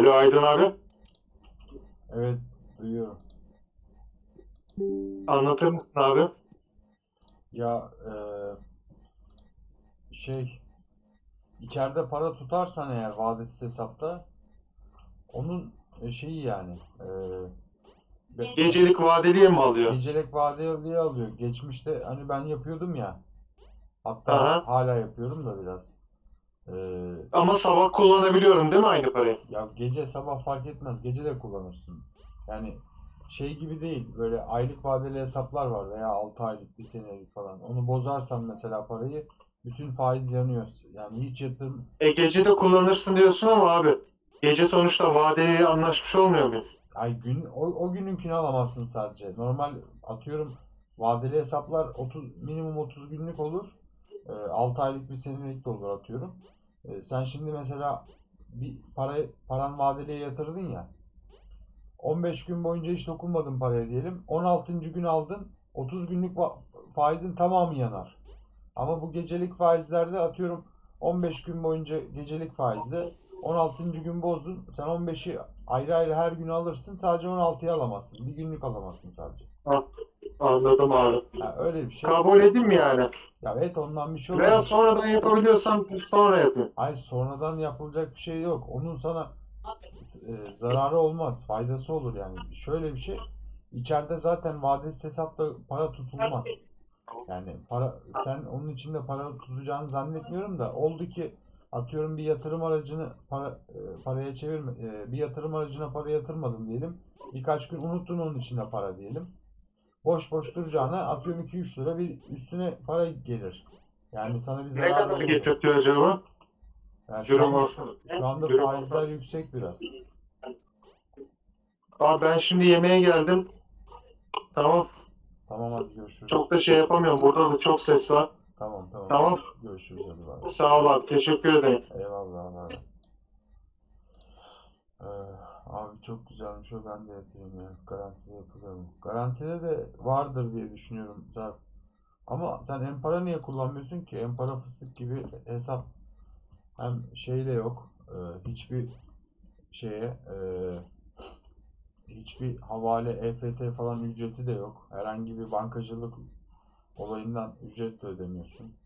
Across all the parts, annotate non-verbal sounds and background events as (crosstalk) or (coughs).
Alo Aydın abi. Evet duyuyorum. Anlatır mısın abi? Ya eee, şey içeride para tutarsan eğer vadesiz hesapta onun e, şeyi yani be- Gecelik vadeliye mi alıyor? gecelik vadeli alıyor. Geçmişte hani ben yapıyordum ya. Hatta Aha. hala yapıyorum da biraz. Eee, Ama sabah kullanabiliyorum değil mi aynı parayı? ya gece sabah fark etmez. Gece de kullanırsın. Yani şey gibi değil. Böyle aylık vadeli hesaplar var veya 6 aylık, bir senelik falan. Onu bozarsan mesela parayı bütün faiz yanıyor. Yani hiç yatırım E gece de kullanırsın diyorsun ama abi. Gece sonuçta vadeli anlaşmış olmuyor muyuz? ay gün o, o gününkünü alamazsın sadece. Normal atıyorum vadeli hesaplar 30 minimum 30 günlük olur. 6 aylık bir senelik de olur atıyorum. E, sen şimdi mesela bir para paran vadeliye yatırdın ya. 15 gün boyunca hiç dokunmadın paraya diyelim. 16. gün aldın. 30 günlük faizin tamamı yanar. Ama bu gecelik faizlerde atıyorum 15 gün boyunca gecelik faizde 16. gün bozdun. Sen 15'i ayrı ayrı her gün alırsın. Sadece 16'yı alamazsın. Bir günlük alamazsın sadece. Anladım abi. Ha, öyle bir şey. Kabul edeyim yani? Ya evet ondan bir şey Veya olmaz. sonradan yapabiliyorsan sonra yapayım. Hayır sonradan yapılacak bir şey yok. Onun sana e, zararı olmaz. Faydası olur yani. Şöyle bir şey. İçeride zaten vadesiz hesapta para tutulmaz. Yani para sen onun içinde para tutacağını zannetmiyorum da oldu ki atıyorum bir yatırım aracını para e, paraya çevirme e, bir yatırım aracına para yatırmadın diyelim. Birkaç gün unuttun onun içinde para diyelim. Boş boş duracağına atıyorum 2-3 lira bir üstüne para gelir. Yani sana bir Ne zarar kadar olacak. getirtiyor acaba? Yani şu, Durum an- olsun. şu anda Durum faizler olsun. yüksek biraz. Abi ben şimdi yemeğe geldim. Tamam. Tamam hadi görüşürüz. Çok da şey yapamıyorum. Burada da çok ses var. Tamam tamam. Tamam. Görüşürüz hadi bay bay. Sağ ol abi. Teşekkür ederim. Eyvallah bay bay. Ee, abi çok güzelmiş o ben de yatırayım ya. Garantide yapılıyor mu? Garantide de vardır diye düşünüyorum zaten. Ama sen Empara niye kullanmıyorsun ki? Empara fıstık gibi hesap hem şeyle yok. e, hiçbir şeye e, hiçbir havale EFT falan ücreti de yok. Herhangi bir bankacılık olayından ücret de ödemiyorsun.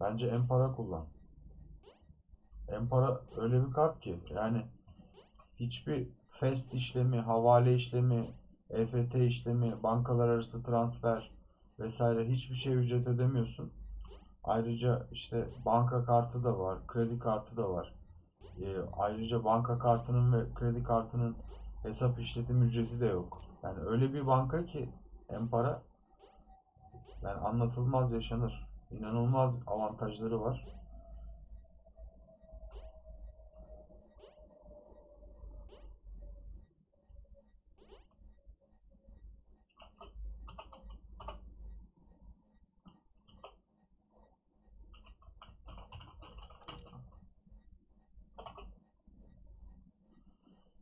Bence Empara kullan. Empara öyle bir kart ki yani hiçbir fest işlemi, havale işlemi, EFT işlemi, bankalar arası transfer vesaire hiçbir şey ücret ödemiyorsun. Ayrıca işte banka kartı da var, kredi kartı da var. Ee, ayrıca banka kartının ve kredi kartının hesap işletim ücreti de yok. Yani öyle bir banka ki Empara yani anlatılmaz yaşanır. İnanılmaz avantajları var.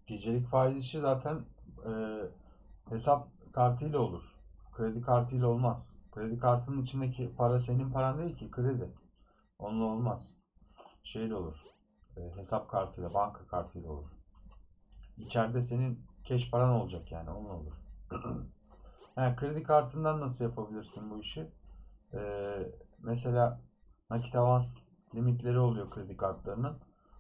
Gecelik faiz işi zaten e, hesap kartıyla olur. Kredi kartıyla olmaz. Kredi kartının içindeki para senin paran değil ki kredi. Onunla olmaz. Şeyle olur. e, hesap kartıyla, banka kartıyla olur. İçeride senin keş paran olacak yani onunla olur. (clears throat) Ha, kredi kartından nasıl yapabilirsin bu işi? E, mesela nakit avans limitleri oluyor kredi kartlarının.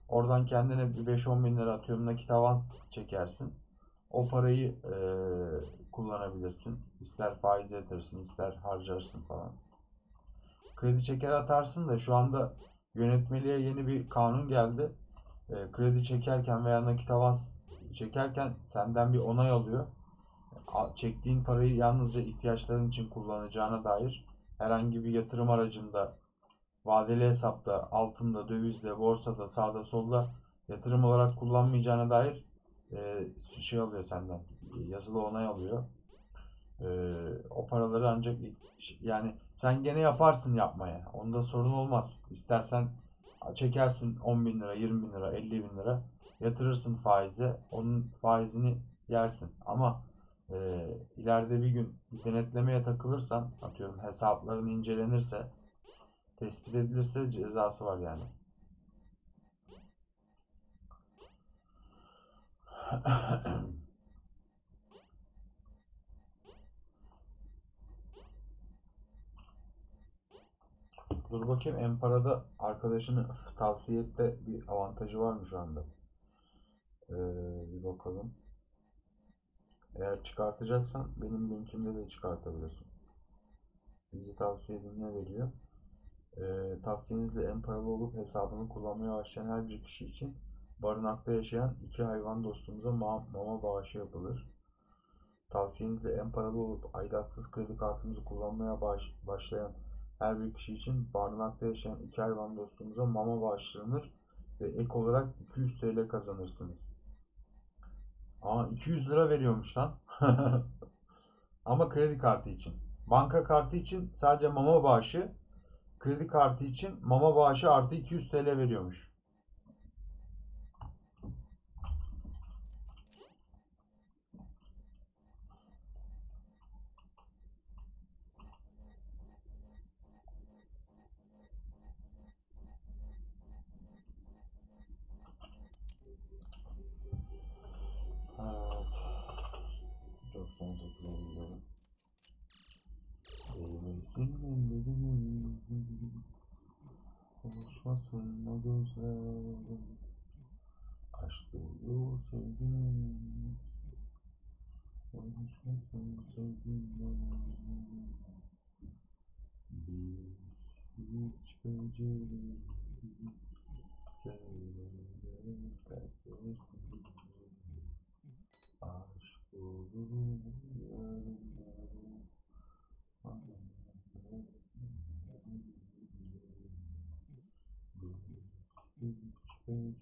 Oradan kendine bir 5-10 bin lira atıyorum nakit avans çekersin. O parayı eee, kullanabilirsin. İster faize yatırırsın, ister harcarsın falan. Kredi çeker atarsın da şu anda yönetmeliğe yeni bir kanun geldi. Eee, kredi çekerken veya nakit avans çekerken senden bir onay alıyor. çektiğin parayı yalnızca ihtiyaçların için kullanacağına dair herhangi bir yatırım aracında vadeli hesapta, altında, dövizde, borsada, sağda, solda yatırım olarak kullanmayacağına dair e, şey alıyor senden. Yazılı onay alıyor. E, o paraları ancak yani sen gene yaparsın yapmaya. Onda sorun olmaz. İstersen çekersin 10 bin lira, 20 bin lira, 50 bin lira yatırırsın faize. Onun faizini yersin. Ama e, ileride bir gün denetlemeye takılırsan atıyorum hesapların incelenirse tespit edilirse cezası var yani. (clears throat) Dur bakayım Empara'da arkadaşını tavsiye et de bir avantajı var mı şu anda? Ee, bir bakalım. Eğer çıkartacaksan benim linkimde de çıkartabilirsin. Bizi tavsiye ne veriyor? Ee, tavsiyenizle en paralı olup hesabını kullanmaya başlayan her bir kişi için barınakta yaşayan iki hayvan dostumuza ma- mama bağışı yapılır. Tavsiyenizle en paralı olup aidatsız kredi kartımızı kullanmaya baş- başlayan her bir kişi için barınakta yaşayan iki hayvan dostumuza mama bağışlanır ve ek olarak 200 TL kazanırsınız. Aa 200 lira veriyormuş lan. (laughs) Ama kredi kartı için. Banka kartı için sadece mama bağışı, kredi kartı için mama bağışı artı 200 TL veriyormuş. Evet. 98'e gidelim. Değmesin ellerim. Konuşmasın o gözlerim. Aşk dolu. Konuşmasın sevgilim. Biz hiç beceremedik. Sevgilim kalbim. Aşk olur yarınlarım. Biz hiç beceremedik. Sevgilim kalbim.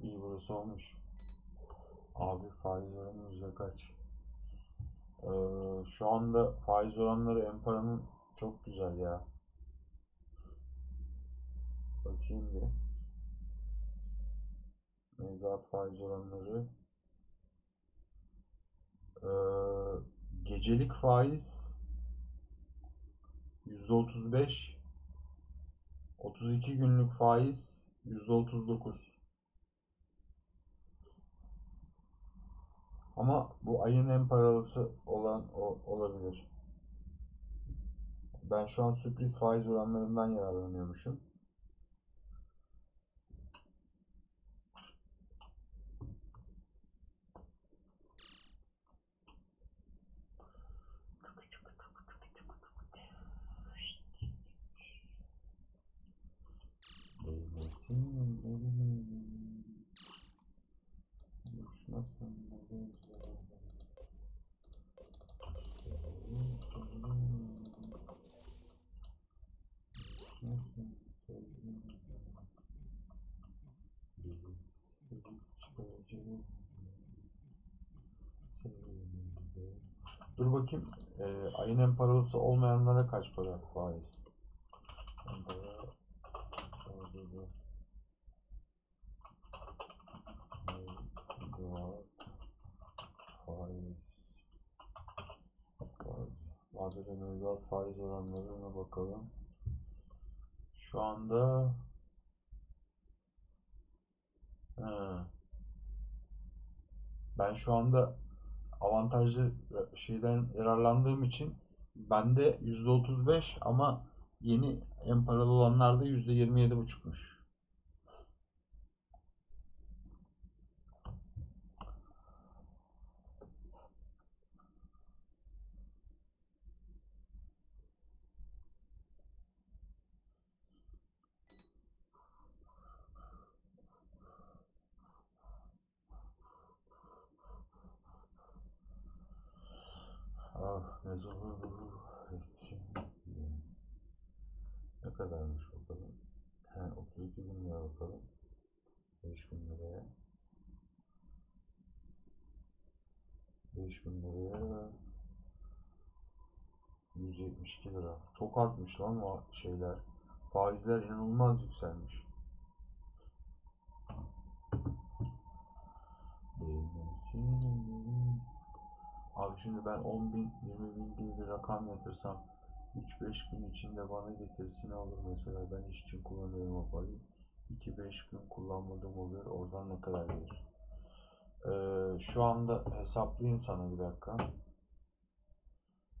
İyi burası olmuş. Abi faiz oranı yüzde kaç? Ee, şu anda faiz oranları Empara'nın çok güzel ya. Bakayım bir. Mevduat faiz oranları. Ee, gecelik faiz %35 32 günlük faiz %39 Ama bu ayın en paralısı olan o olabilir. Ben şu an sürpriz faiz oranlarından yararlanıyormuşum. Değmesin ellerim, düşmesin gözlerim. Düşmesin sevgilim. Biz hiç beceremedik. Sevgilimde. Dur bakayım. Ee, ayın en paralısı olmayanlara kaç para faiz? En para faiz mevduat faiz oranlarına bakalım. Şu anda He. Ben şu anda avantajlı şeyden yararlandığım için bende %35 ama yeni en paralı olanlarda %27,5'muş. kadarmış bakalım. He, 32 bin lira bakalım. 5 bin liraya. 5 bin liraya 172 lira. Çok artmış lan o şeyler. Faizler inanılmaz yükselmiş. Abi şimdi ben 10 bin, 20 bin gibi bir rakam yatırsam 3-5 gün içinde bana getirisi ne olur mesela ben iş için kullanıyorum o parayı 2-5 gün kullanmadığım oluyor oradan ne kadar gelir Ee, şu anda hesaplayayım sana bir dakika.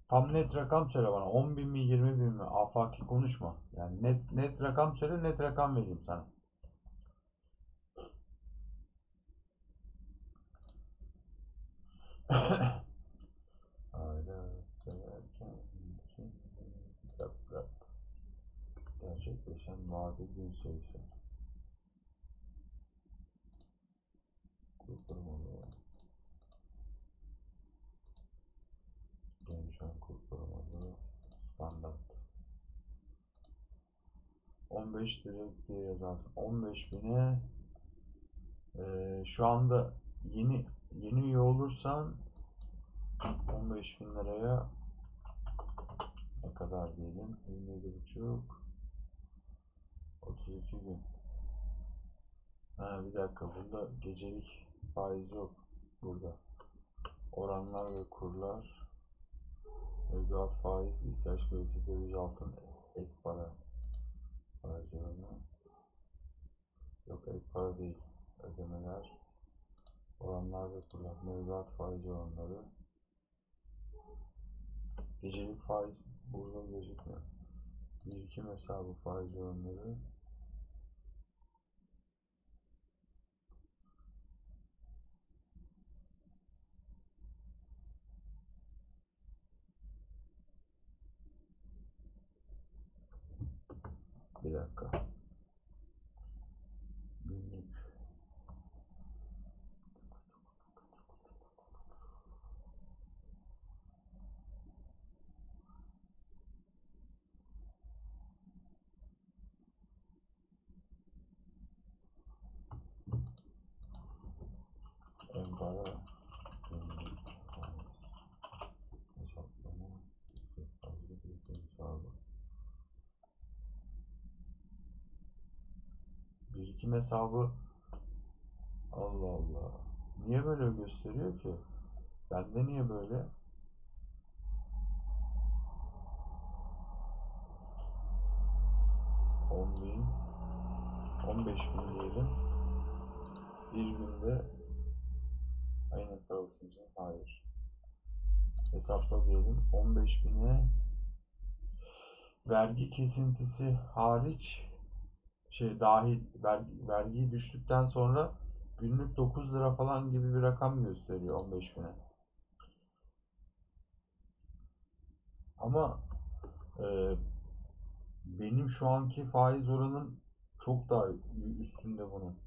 Tam net rakam söyle bana. 10 bin mi 20 bin mi? Afaki konuşma. Yani net net rakam söyle net rakam vereyim sana. Yaprak gerçekleşen vade gün sayısı kurtarmalı gençler kurtarmalı standart. 15 direkt diye yazarsın 15 bine eee, şu anda yeni yeni üye olursan 15 bin liraya ne kadar diyelim? 27,5 32 gün. Ha bir dakika burada gecelik faiz yok burada. Oranlar ve kurlar mevduat faiz ihtiyaç kredisi döviz altın ek para. Harcama. Yok ek para değil. Ödemeler oranlar ve kurlar. Mevduat faiz oranları. Gecelik faiz burada gözükmüyor. Birikim hesabı faiz oranları. Bir dakika. Birikim hesabı Allah Allah. Niye böyle gösteriyor ki? Bende niye böyle? On bin, on beş bin diyelim. Bir günde aynı paralısınca hayır. Hesapla diyelim. 15 bine vergi kesintisi hariç şey dahil vergi, vergiyi düştükten sonra günlük 9 lira falan gibi bir rakam gösteriyor 15 bine. Ama e, benim şu anki faiz oranım çok daha üstünde bunun.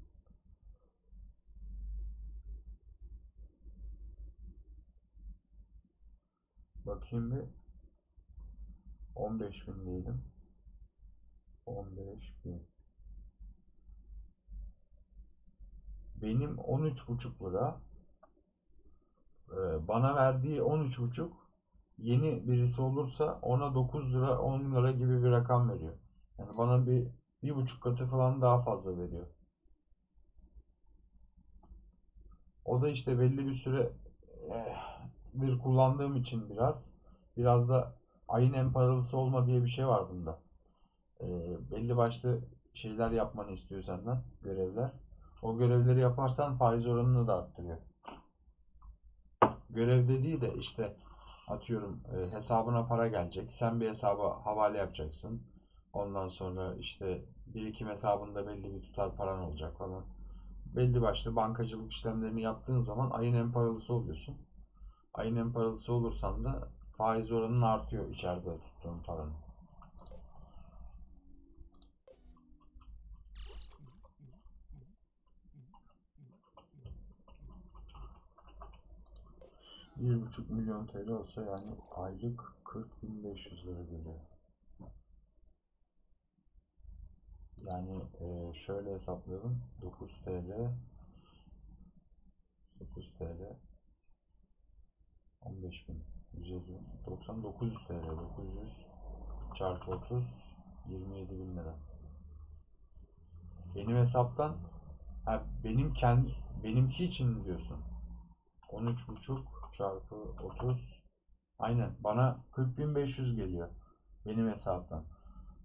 Bakayım bir. 15 bin diyelim. 15 bin. Benim 13,5 lira. Ee, bana verdiği 13,5 yeni birisi olursa ona 9 lira 10 lira gibi bir rakam veriyor. Yani bana bir bir buçuk katı falan daha fazla veriyor. O da işte belli bir süre eh, bir kullandığım için biraz biraz da ayın en paralısı olma diye bir şey var bunda. Ee, belli başlı şeyler yapmanı istiyor senden görevler. O görevleri yaparsan faiz oranını da arttırıyor. Görev dediği de işte atıyorum e, hesabına para gelecek. Sen bir hesaba havale yapacaksın. Ondan sonra işte birikim hesabında belli bir tutar paran olacak falan. Belli başlı bankacılık işlemlerini yaptığın zaman ayın en paralısı oluyorsun. Ayın en paralısı olursan da faiz oranın artıyor içeride tuttuğun paranın. Bir buçuk milyon TL olsa yani aylık 40.500 lira geliyor. Yani e, şöyle hesaplayalım. 9 TL 9 TL 15.000 150 90 900 TL 900 çarpı 30 27.000 lira. Benim hesaptan ha, benim kendi benimki için diyorsun? 13.5 çarpı 30 aynen bana 40.500 geliyor benim hesaptan.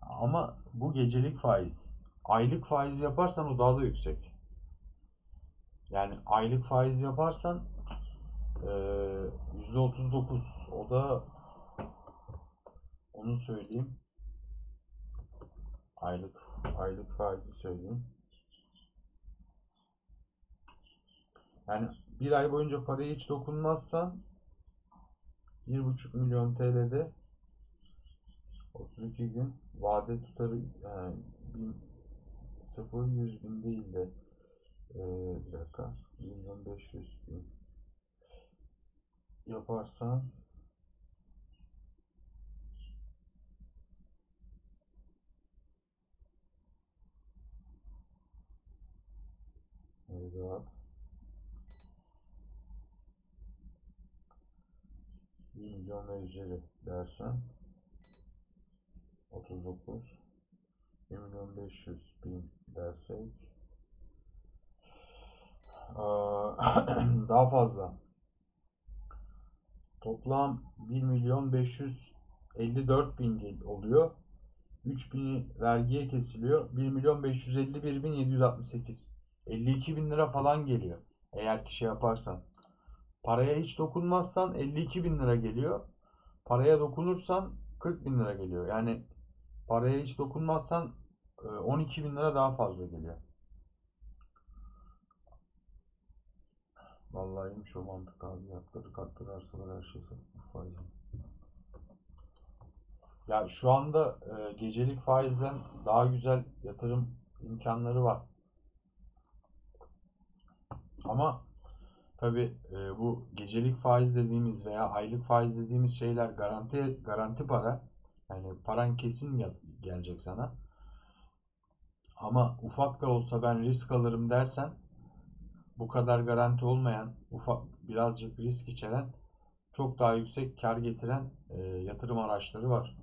Ama bu gecelik faiz. Aylık faiz yaparsan o daha da yüksek. Yani aylık faiz yaparsan eee, %39 o da onu söyleyeyim. Aylık aylık faizi söyleyeyim. Yani bir ay boyunca paraya hiç dokunmazsan 1,5 milyon TL'de 32 gün vade tutarı yani bin, 0 100 bin değil de eee, bir dakika 1 milyon 500 bin yaparsan Evet. 1 milyon ve üzeri dersen 39 1 milyon 500 bin dersek. (clears throat) Daha fazla. Toplam 1 milyon 554 bin oluyor. 3000'i vergiye kesiliyor. 1 milyon 551 bin 768 52 bin lira falan geliyor. Eğer ki şey yaparsan paraya hiç dokunmazsan 52 bin lira geliyor paraya dokunursan 40 bin lira geliyor yani paraya hiç dokunmazsan e, 12 bin lira daha fazla geliyor Vallahi iyiymiş o mantık abi. Yatları katları arsalar her şey satmak faizi. Ya şu anda e, gecelik faizden daha güzel yatırım imkanları var. Ama tabii e, bu gecelik faiz dediğimiz veya aylık faiz dediğimiz şeyler garanti garanti para. Yani paran kesin gel- gelecek sana. Ama ufak da olsa ben risk alırım dersen bu kadar garanti olmayan, ufak birazcık risk içeren, çok daha yüksek kar getiren e, yatırım araçları var.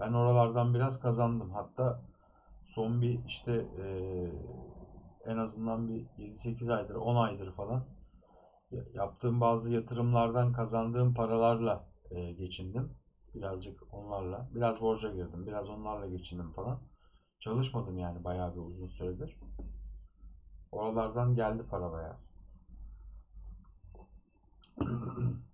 Ben oralardan biraz kazandım. Hatta son bir işte e, en azından bir 7-8 aydır, 10 aydır falan yaptığım bazı yatırımlardan kazandığım paralarla e, geçindim. Birazcık onlarla. Biraz borca girdim. Biraz onlarla geçindim falan. Çalışmadım yani bayağı bir uzun süredir. Oralardan geldi para bayağı. (clears throat)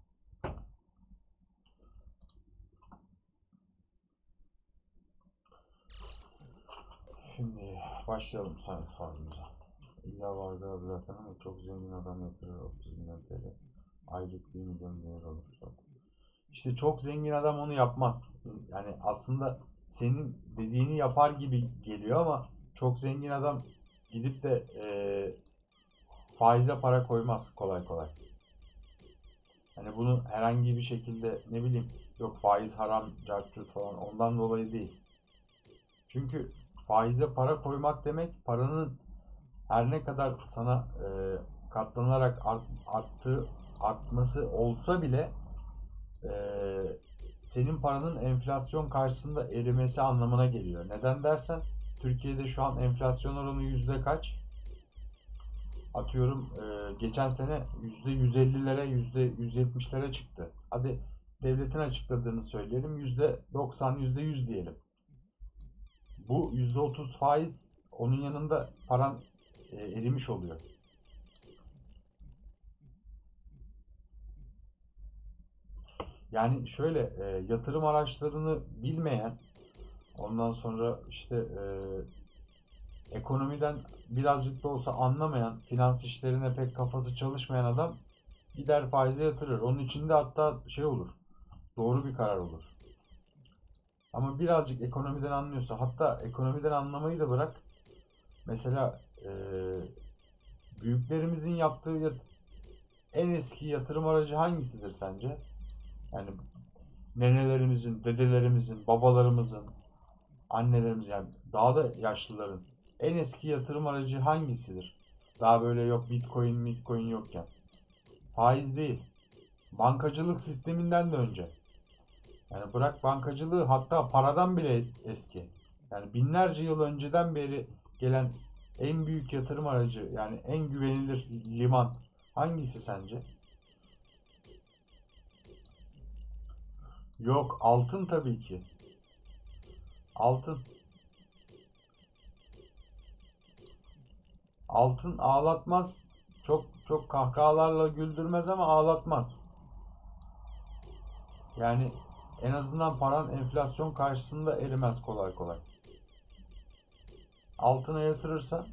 Şimdi başlayalım Samet Farm'ımıza. İlla vardır abi zaten ama çok zengin adam yatırır 30 milyon TL. Aylık 1 milyon değer olur. Çok. İşte çok zengin adam onu yapmaz. Yani aslında senin dediğini yapar gibi geliyor ama çok zengin adam gidip de eee faize para koymaz kolay kolay. Hani bunu herhangi bir şekilde ne bileyim yok faiz haram, cartçut falan ondan dolayı değil. Çünkü faize para koymak demek paranın her ne kadar sana e, katlanarak art, arttığı artması olsa bile e, senin paranın enflasyon karşısında erimesi anlamına geliyor. Neden dersen Türkiye'de şu an enflasyon oranı yüzde kaç? Atıyorum e, geçen sene yüzde 150'lere yüzde 170'lere çıktı. Hadi devletin açıkladığını söyleyelim yüzde 90 yüzde 100 diyelim. Bu yüzde 30 faiz onun yanında paran erimiş oluyor. Yani şöyle e, yatırım araçlarını bilmeyen ondan sonra işte e, ekonomiden birazcık da olsa anlamayan, finans işlerine pek kafası çalışmayan adam gider faize yatırır. Onun içinde hatta şey olur. Doğru bir karar olur. Ama birazcık ekonomiden anlıyorsa, hatta ekonomiden anlamayı da bırak. Mesela eee, büyüklerimizin yaptığı en eski yatırım aracı hangisidir sence? Yani nenelerimizin, dedelerimizin, babalarımızın, annelerimiz yani daha da yaşlıların en eski yatırım aracı hangisidir? Daha böyle yok Bitcoin, Bitcoin yokken. Faiz değil. Bankacılık sisteminden de önce. Yani bırak bankacılığı hatta paradan bile eski. Yani binlerce yıl önceden beri gelen en büyük yatırım aracı yani en güvenilir liman hangisi sence? Yok altın tabii ki. Altın. Altın ağlatmaz. Çok çok kahkahalarla güldürmez ama ağlatmaz. Yani en azından paran enflasyon karşısında erimez kolay kolay. Altına yatırırsan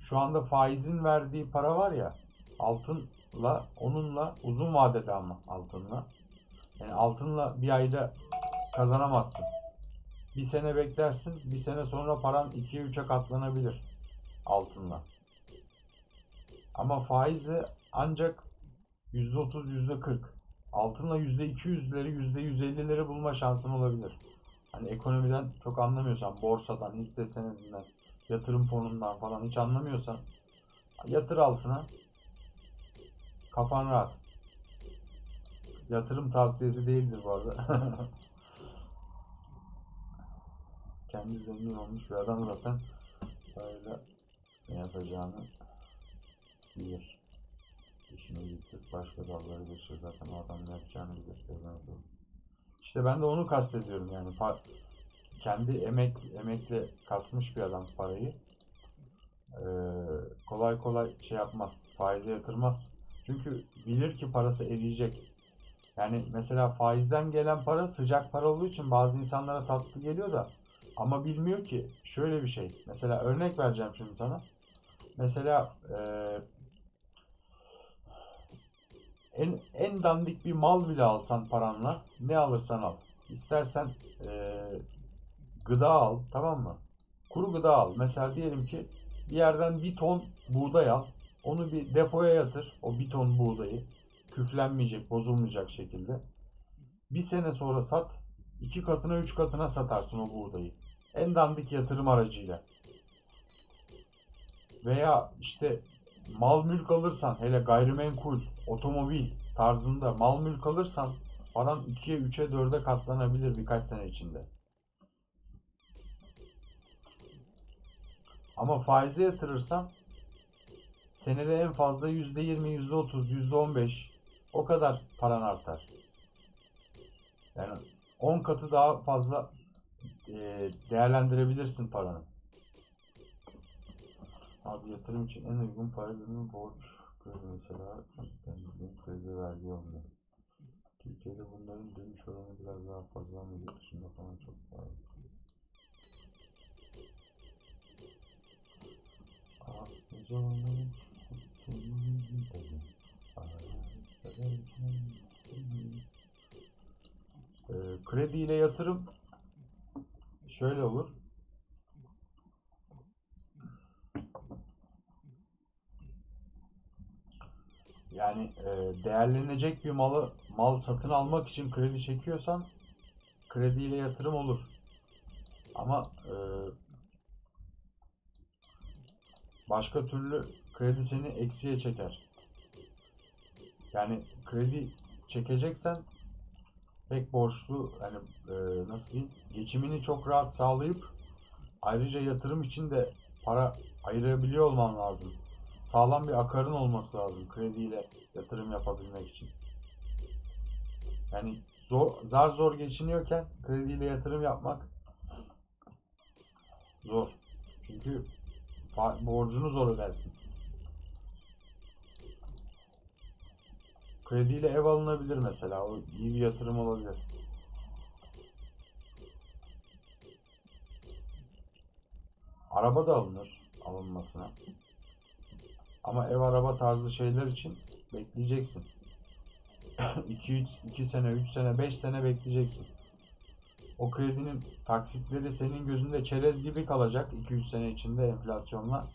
şu anda faizin verdiği para var ya altınla onunla uzun vadede ama altınla yani altınla bir ayda kazanamazsın. Bir sene beklersin, bir sene sonra paran 2'ye 3'e katlanabilir altınla. Ama faizle ancak %30, %40. Altınla %200'leri, %150'leri bulma şansın olabilir. Hani ekonomiden çok anlamıyorsan, borsadan, hisse senedinden, yatırım fonundan falan hiç anlamıyorsan yatır altına. Kafan rahat. Yatırım tavsiyesi değildir bu arada. (laughs) Kendi zengin olmuş bir adam zaten böyle ne yapacağını bilir. İşini bitir, başka dalları geçiyor. Zaten o adam ne yapacağını bilir. İşte ben de onu kastediyorum yani. Kendi emek emekle kasmış bir adam parayı. Ee, kolay kolay şey yapmaz. Faize yatırmaz. Çünkü bilir ki parası eriyecek. Yani mesela faizden gelen para sıcak para olduğu için bazı insanlara tatlı geliyor da ama bilmiyor ki şöyle bir şey. Mesela örnek vereceğim şimdi sana. Mesela eee, en en dandik bir mal bile alsan paranla ne alırsan al. İstersen eee, gıda al tamam mı? Kuru gıda al. Mesela diyelim ki bir yerden bir ton buğday al. Onu bir depoya yatır. O bir ton buğdayı. Küflenmeyecek, bozulmayacak şekilde. Bir sene sonra sat. iki katına, üç katına satarsın o buğdayı. En dandik yatırım aracıyla. Veya işte mal mülk alırsan, hele gayrimenkul, otomobil tarzında mal mülk alırsan paran 2'ye, 3'e, 4'e katlanabilir birkaç sene içinde. Ama faize yatırırsan senede en fazla %20, %30, %15 o kadar paran artar. Yani 10 katı daha fazla e, değerlendirebilirsin paranı. Abi yatırım için en uygun para birimi borç kredi mesela ben kredi vergi olmuyor. Türkiye'de bunların dönüş oranı biraz daha fazla ama yurt dışında falan çok daha Aa, ne zamanlar senin tabii. Ee, kredi ile yatırım şöyle olur. Yani e, değerlenecek bir malı mal satın almak için kredi çekiyorsan krediyle yatırım olur. Ama e, başka türlü kredi seni eksiye çeker. Yani kredi çekeceksen pek borçlu yani e, nasıl diyeyim geçimini çok rahat sağlayıp ayrıca yatırım için de para ayırabiliyor olman lazım. Sağlam bir akarın olması lazım krediyle yatırım yapabilmek için. Yani zor, zar zor geçiniyorken krediyle yatırım yapmak zor. Çünkü borcunu zor ödersin. Krediyle ev alınabilir mesela. O iyi bir yatırım olabilir. Araba da alınır alınmasına. Ama ev araba tarzı şeyler için bekleyeceksin. 2 3 2 sene, 3 sene, 5 sene bekleyeceksin. O kredinin taksitleri senin gözünde çerez gibi kalacak 2-3 sene içinde enflasyonla.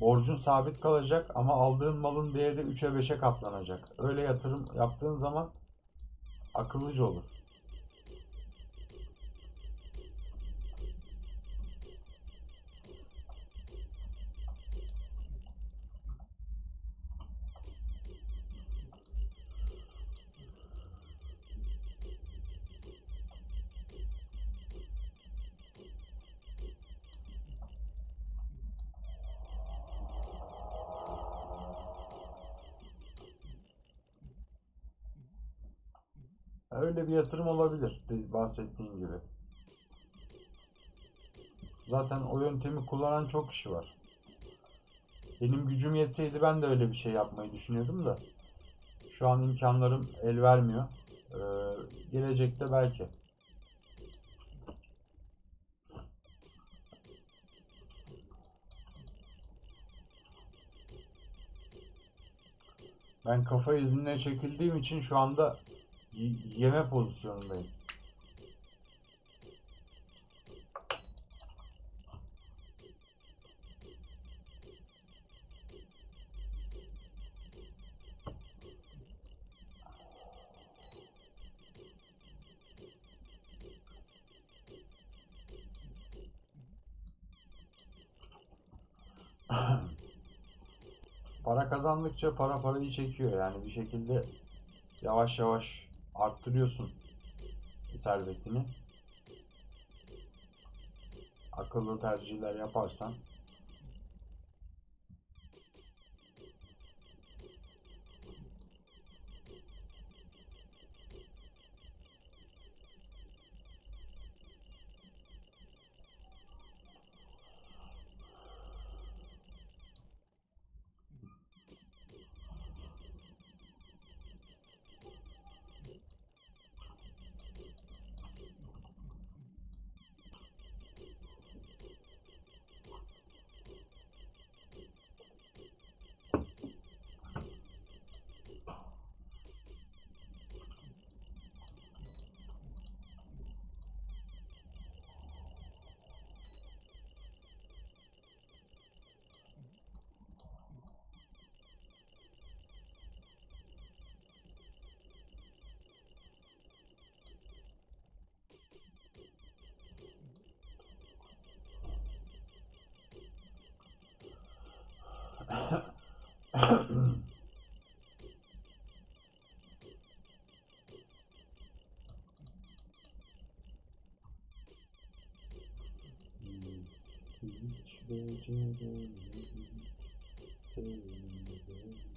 Borcun sabit kalacak ama aldığın malın değeri 3'e 5'e katlanacak. Öyle yatırım yaptığın zaman akıllıca olur. Bir yatırım olabilir bahsettiğin gibi. Zaten o yöntemi kullanan çok kişi var. Benim gücüm yetseydi ben de öyle bir şey yapmayı düşünüyordum da. Şu an imkanlarım el vermiyor. Ee, gelecekte belki. Ben kafa iznine çekildiğim için şu anda yeme pozisyonundayım. (laughs) Para kazandıkça para parayı çekiyor yani bir şekilde yavaş yavaş arttırıyorsun servetini. Akıllı tercihler yaparsan hiç beceremedim seni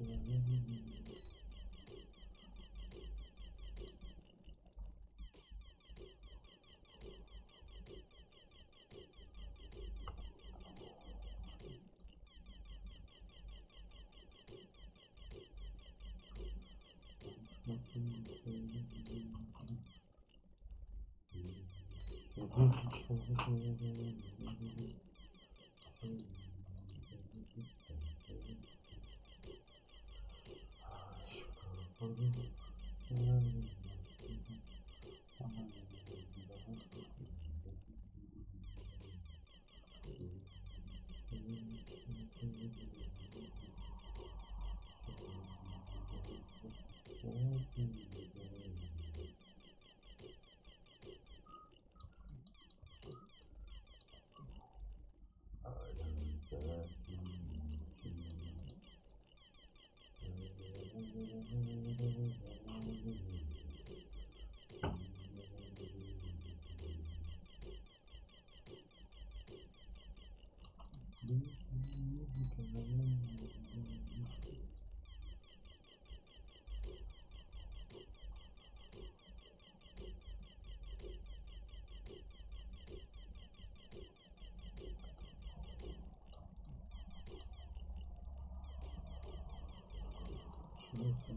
Mm-hmm. Mm-hmm.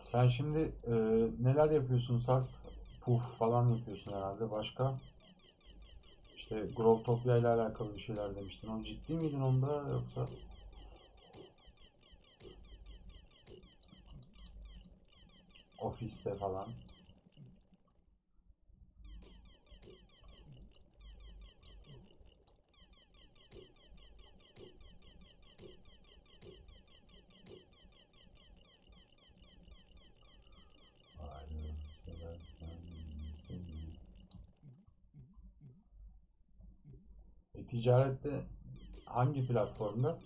Sen şimdi e, neler yapıyorsun Sarp? Puf falan yapıyorsun herhalde. Başka? İşte Growtopia ile alakalı bir şeyler demiştin. O ciddi miydin onda yoksa? Ofiste falan. Ticarette hangi platformda?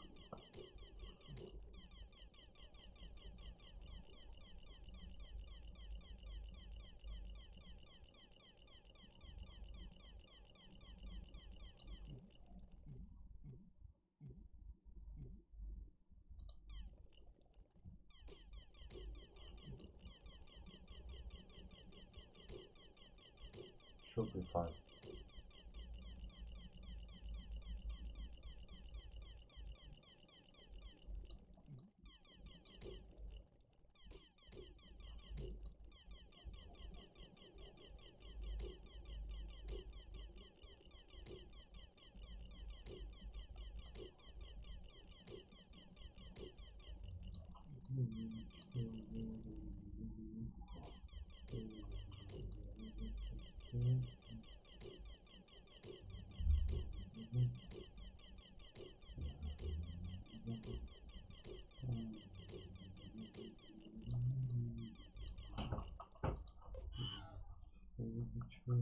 Ben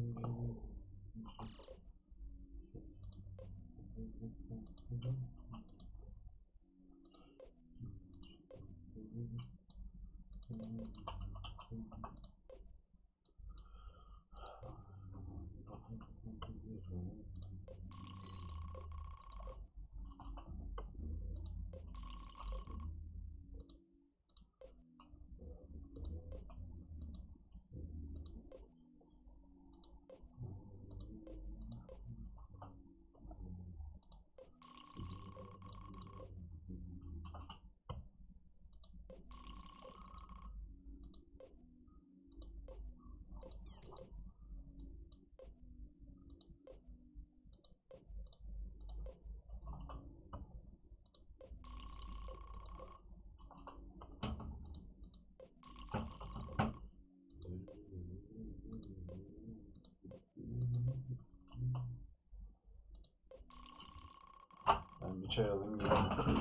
bir çay alayım geleyim.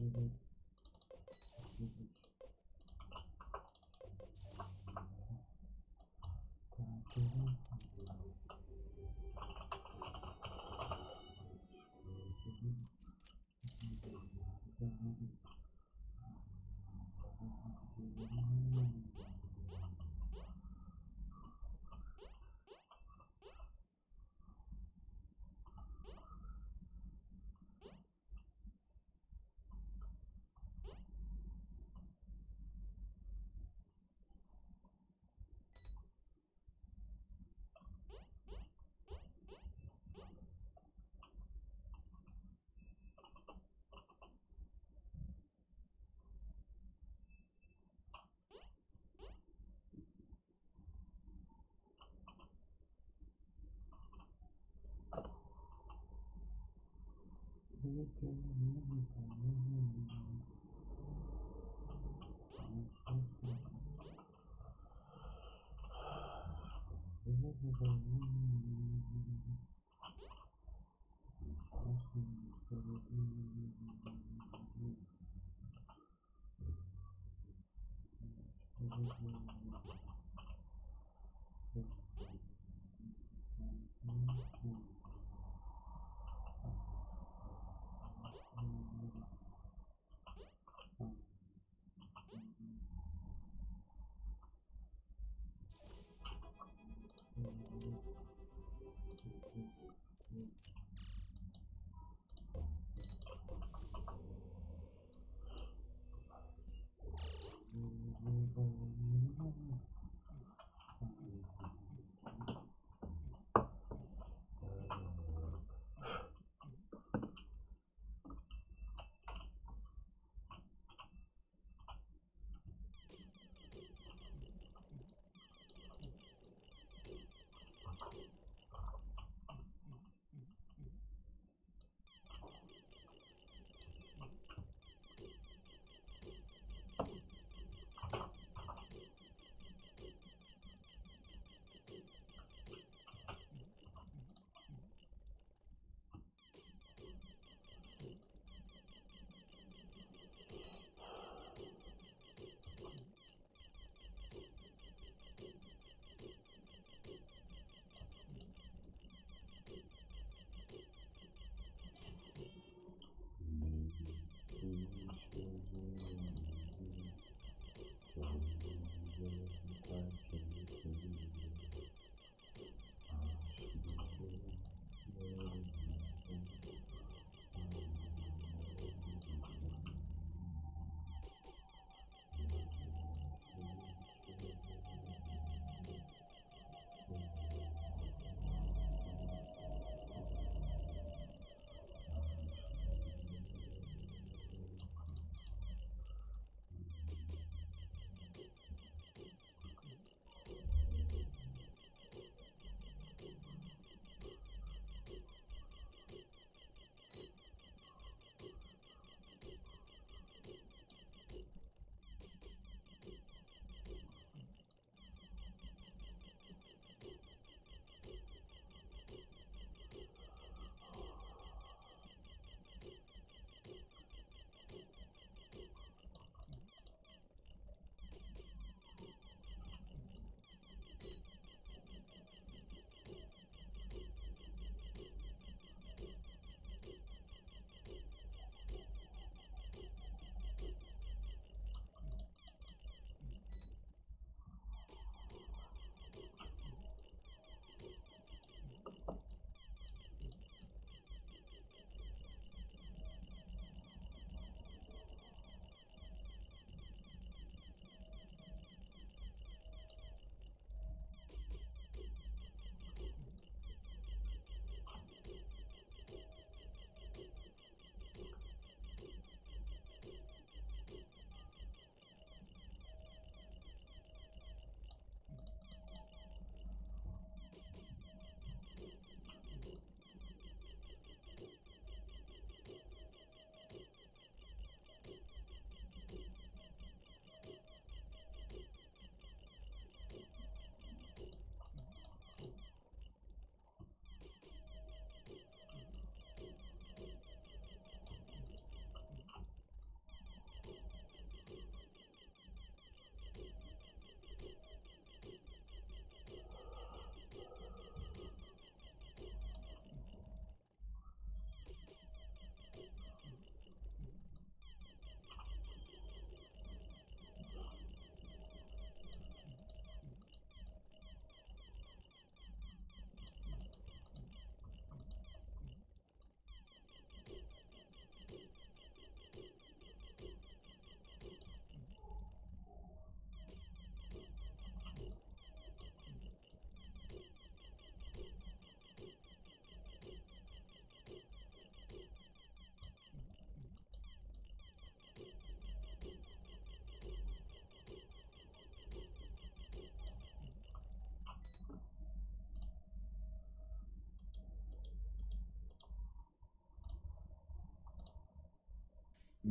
Mm-hmm. Mm-hmm.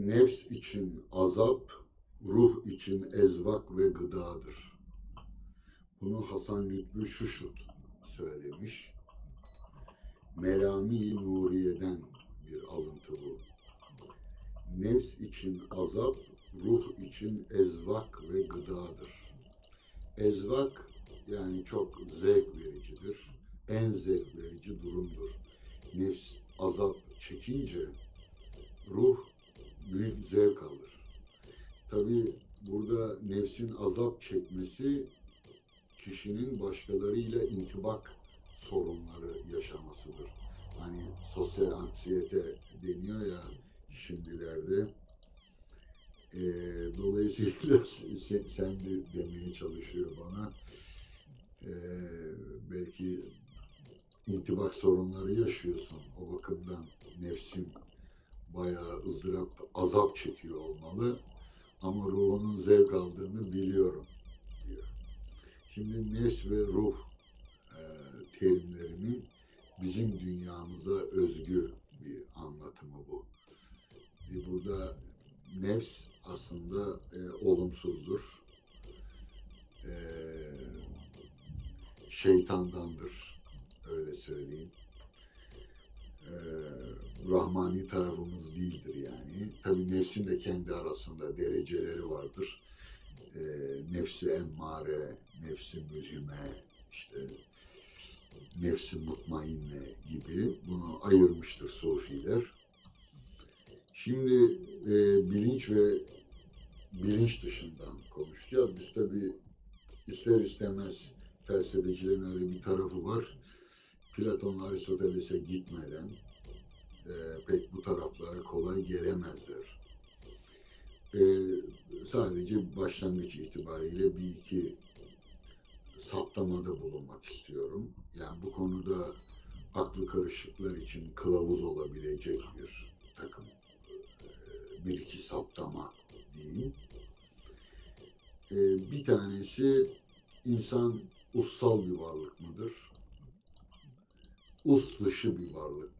Nefs için azap, ruh için ezvak ve gıdadır. Bunu Hasan Lütfü Şuşut söylemiş. Melami Nuriye'den bir alıntı bu. Nefs için azap, ruh için ezvak ve gıdadır. Ezvak yani çok zevk vericidir. En zevk verici durumdur. Nefs azap çekince ruh büyük zevk alır. Tabi burada nefsin azap çekmesi kişinin başkalarıyla intibak sorunları yaşamasıdır. Hani sosyal anksiyete deniyor ya şimdilerde. Ee, dolayısıyla (laughs) sen, sen de demeye çalışıyor bana. Ee, belki intibak sorunları yaşıyorsun. O bakımdan nefsin bayağı ızdırap, azap çekiyor olmalı. Ama ruhunun zevk aldığını biliyorum diyor. Şimdi nefs ve ruh e, terimlerinin bizim dünyamıza özgü bir anlatımı bu. E, burada nefs aslında e, olumsuzdur. E, şeytandandır. Öyle söyleyeyim. E, rahmani tarafımız değildir yani. Tabi nefsin de kendi arasında dereceleri vardır. E, nefsi emmare, nefsi mülhime, işte nefsi mutmainne gibi bunu ayırmıştır sufiler. Şimdi e, bilinç ve bilinç dışından konuşacağız. Biz tabi ister istemez felsefecilerin öyle bir tarafı var. Platon Aristoteles'e gitmeden e, pek bu taraflara kolay gelemezler. E, sadece başlangıç itibariyle bir iki saptamada bulunmak istiyorum. Yani bu konuda aklı karışıklar için kılavuz olabilecek bir takım e, bir iki saptama diyeyim. E, bir tanesi insan ussal bir varlık mıdır? Us dışı bir varlık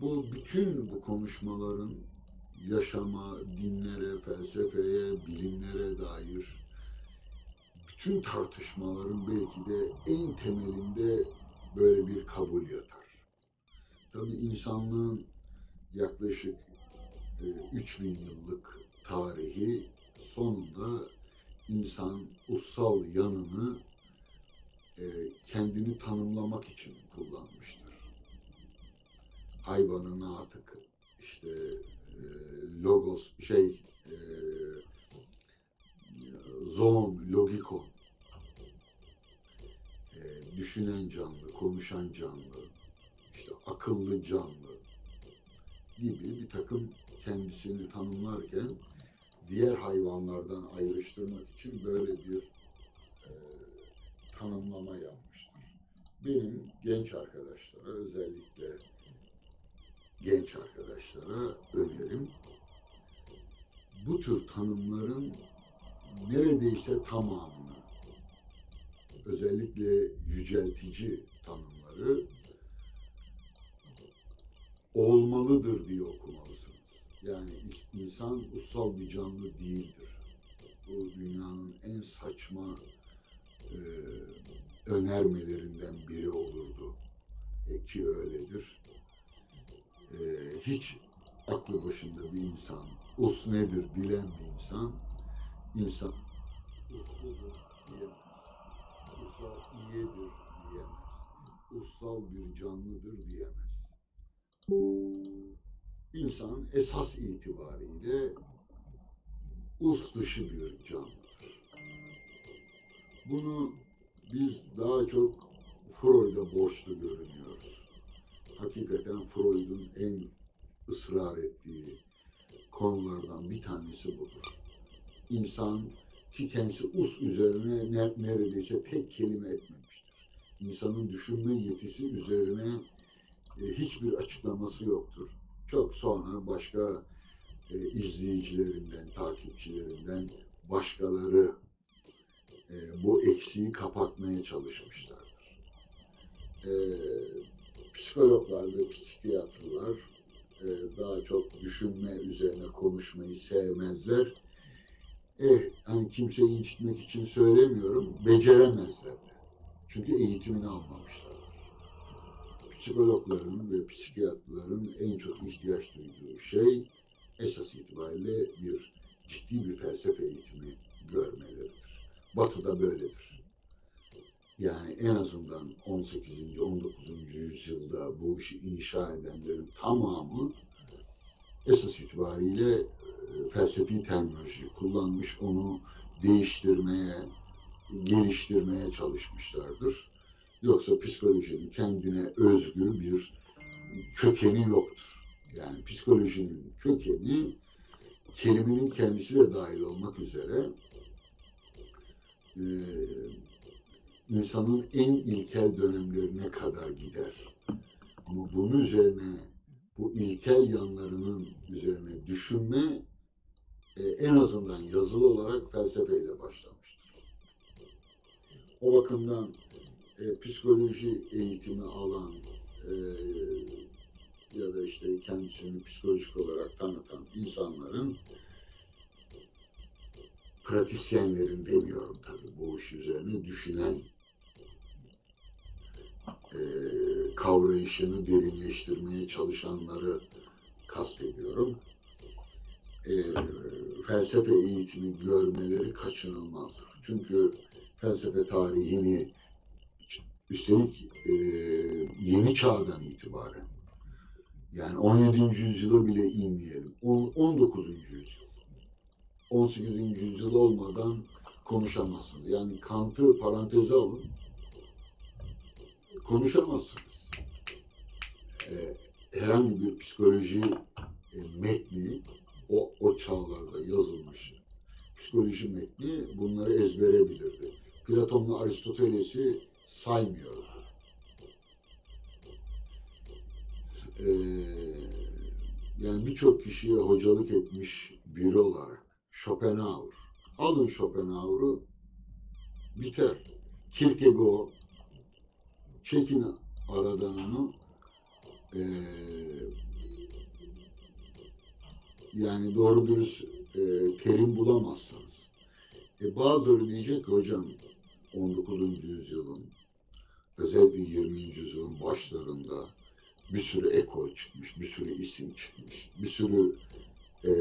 Bu bütün bu konuşmaların yaşama, dinlere, felsefeye, bilimlere dair bütün tartışmaların belki de en temelinde böyle bir kabul yatar. Tabii insanlığın yaklaşık e, 3000 yıllık tarihi sonunda insan ussal yanını e, kendini tanımlamak için kullanmıştır. Hayvanın artık işte e, logos şey e, zoon, logikon e, düşünen canlı, konuşan canlı, işte akıllı canlı gibi bir takım kendisini tanımlarken diğer hayvanlardan ayrıştırmak için böyle bir e, tanımlama yapmıştır. Benim genç arkadaşlara özellikle genç arkadaşlara önerim bu tür tanımların neredeyse tamamını özellikle yüceltici tanımları olmalıdır diye okumalısınız. Yani insan ussal bir canlı değildir. Bu dünyanın en saçma e, önermelerinden biri olurdu. Ki öyledir. E, hiç aklı başında bir insan, us nedir bilen bir insan, insan usludur diyemez. Ussal iyidir diyemez. Ussal bir canlıdır diyemez. İnsan esas itibariyle us dışı bir canlıdır. Bunu biz daha çok Freud'a borçlu görünüyoruz. Hakikaten Freud'un en ısrar ettiği konulardan bir tanesi budur. İnsan ki kendisi us üzerine ne- neredeyse tek kelime etmemiştir. İnsanın düşünme yetisi üzerine e, hiçbir açıklaması yoktur. Çok sonra başka e, izleyicilerinden, takipçilerinden başkaları e, bu eksiği kapatmaya çalışmışlardır. E, psikologlar ve psikiyatrlar e, daha çok düşünme üzerine konuşmayı sevmezler. Eh, hani kimseyi incitmek için söylemiyorum, beceremezler. Çünkü eğitimini almamışlar. Psikologların ve psikiyatrların en çok ihtiyaç duyduğu şey esas itibariyle bir ciddi bir felsefe eğitimi görmeleridir. Batı'da böyledir. Yani en azından 18. 19. yüzyılda bu işi inşa edenlerin tamamı esas itibariyle e, felsefi terminoloji kullanmış, onu değiştirmeye, geliştirmeye çalışmışlardır. Yoksa psikolojinin kendine özgü bir kökeni yoktur. Yani psikolojinin kökeni kelimenin kendisi de dahil olmak üzere e, insanın en ilkel dönemlerine kadar gider. Ama bunun üzerine, bu ilkel yanlarının üzerine düşünme e, en azından yazılı olarak felsefeyle başlamıştır. O bakımdan e, psikoloji eğitimi alan e, ya da işte kendisini psikolojik olarak tanıtan insanların pratisyenlerin demiyorum tabii bu iş üzerine düşünen kavrayışını derinleştirmeye çalışanları kastediyorum. E, felsefe eğitimi görmeleri kaçınılmazdır. Çünkü felsefe tarihini üstelik e, yeni çağdan itibaren yani 17. yüzyıla bile inmeyelim. On- 19. yüzyıl. 18. yüzyıl olmadan konuşamazsınız. Yani Kant'ı paranteze alın. Konuşamazsınız. Ee, herhangi bir psikoloji e, metni o, o çağlarda yazılmış psikoloji metni bunları ezbere bilirdi. Platon'la Aristoteles'i saymıyorum. Ee, yani birçok kişiye hocalık etmiş biri olarak Schopenhauer. Alın Schopenhauer'u biter. Kierkegaard çekin aradan onu ee, yani doğru dürüst e, terim bulamazsınız. E, bazıları diyecek ki hocam 19. yüzyılın özellikle 20. yüzyılın başlarında bir sürü ekol çıkmış, bir sürü isim çıkmış, bir sürü e,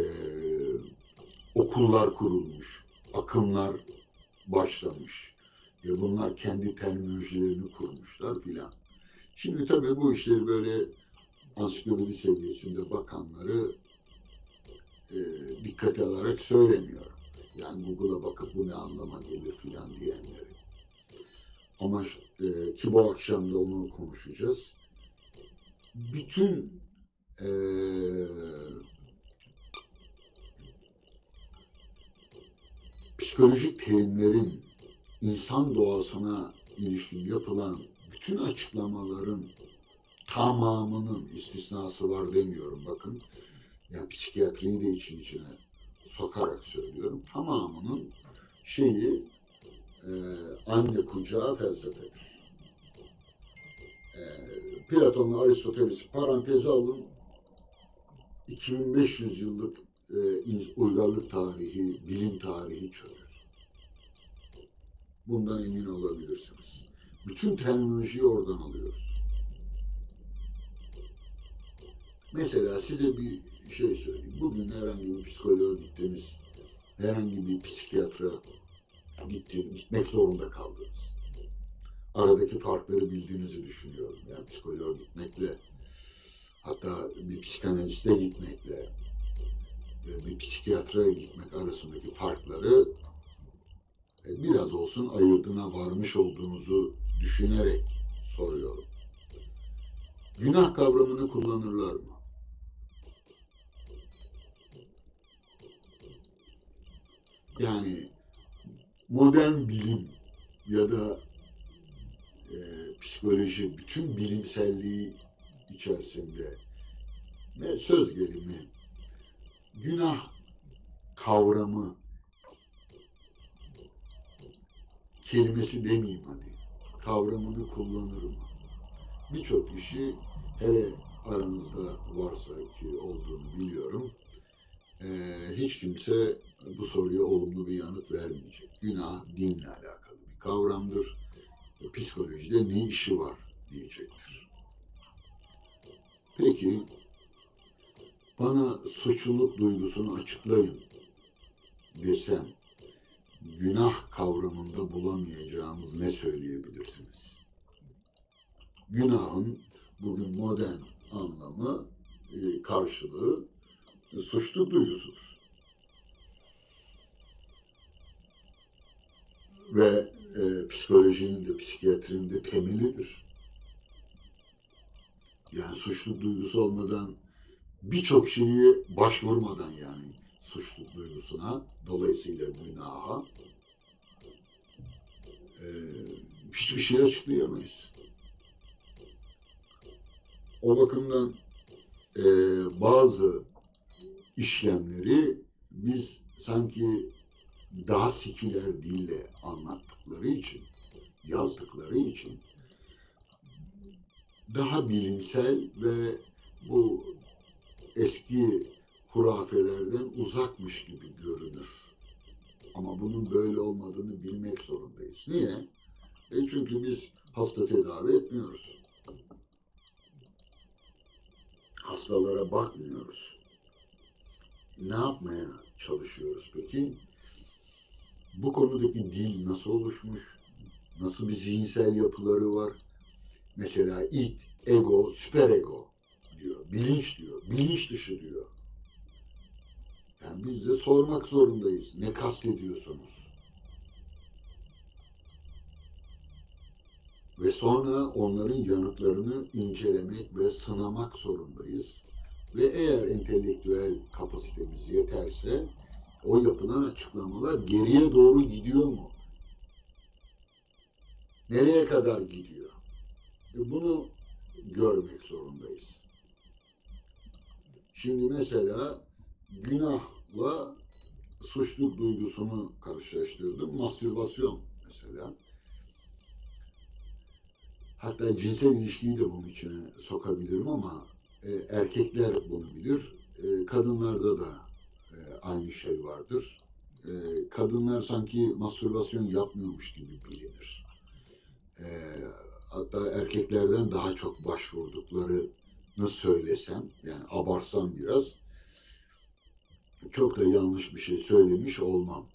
okullar kurulmuş, akımlar başlamış. Ya bunlar kendi terminolojilerini kurmuşlar filan. Şimdi tabii bu işleri böyle ansiklopedi seviyesinde bakanları e, dikkate alarak söylemiyorum. Yani Google'a bakıp bu ne anlama gelir filan diyenleri. Ama e, ki bu akşam da onu konuşacağız. Bütün e, psikolojik terimlerin insan doğasına ilişkin yapılan bütün açıklamaların tamamının istisnası var demiyorum bakın. Yani psikiyatriyi de için içine sokarak söylüyorum. Tamamının şeyi e, anne kucağı felsefedir. E, Platon'la Aristoteles'i paranteze alın. 2500 yıllık e, uygarlık tarihi, bilim tarihi çöker. Bundan emin olabilirsiniz. Bütün terminolojiyi oradan alıyoruz. Mesela size bir şey söyleyeyim. Bugün herhangi bir psikoloğa gittiniz, herhangi bir psikiyatra gittiniz, gitmek zorunda kaldınız. Aradaki farkları bildiğinizi düşünüyorum. Yani psikoloğa gitmekle, hatta bir psikanaliste gitmekle, bir psikiyatra gitmek arasındaki farkları biraz olsun ayırdına varmış olduğunuzu düşünerek soruyorum. Günah kavramını kullanırlar mı? Yani modern bilim ya da e, psikoloji bütün bilimselliği içerisinde ve söz gelimi günah kavramı kelimesi demeyeyim hadi kavramını kullanır mı? Birçok kişi hele aranızda varsa ki olduğunu biliyorum. Ee, hiç kimse bu soruya olumlu bir yanıt vermeyecek. Günah dinle alakalı bir kavramdır. Psikolojide ne işi var diyecektir. Peki bana suçluluk duygusunu açıklayın desem günah kavramında bulamayacağımız ne söyleyebilirsiniz? Günahın bugün modern anlamı e, karşılığı e, suçluluk duygusudur. Ve e, psikolojinin de psikiyatrinin de temelidir. Yani suçluluk duygusu olmadan birçok şeyi başvurmadan yani suçluluk duygusuna dolayısıyla günaha e, hiçbir şey açıklayamayız. O bakımdan e, bazı işlemleri biz sanki daha seküler dille anlattıkları için, yazdıkları için daha bilimsel ve bu eski hurafelerden uzakmış gibi görünür. Ama bunun böyle olmadığını bilmek zorundayız. Niye? E çünkü biz hasta tedavi etmiyoruz. Hastalara bakmıyoruz. Ne yapmaya çalışıyoruz peki? Bu konudaki dil nasıl oluşmuş? Nasıl bir zihinsel yapıları var? Mesela id, ego, süperego diyor. Bilinç diyor. Bilinç dışı diyor. Yani biz de sormak zorundayız. Ne kastediyorsunuz? Ve sonra onların yanıtlarını incelemek ve sınamak zorundayız. Ve eğer entelektüel kapasitemiz yeterse o yapılan açıklamalar geriye doğru gidiyor mu? Nereye kadar gidiyor? E bunu görmek zorundayız. Şimdi mesela günahla suçluluk duygusunu karşılaştırdım. Mastürbasyon mesela. Hatta cinsel ilişkiyi de bunun içine sokabilirim ama e, erkekler bunu bilir. E, kadınlarda da e, aynı şey vardır. E, kadınlar sanki mastürbasyon yapmıyormuş gibi bilinir. E, hatta erkeklerden daha çok başvurduklarını söylesem, yani abarsam biraz, çok da yanlış bir şey söylemiş olmam.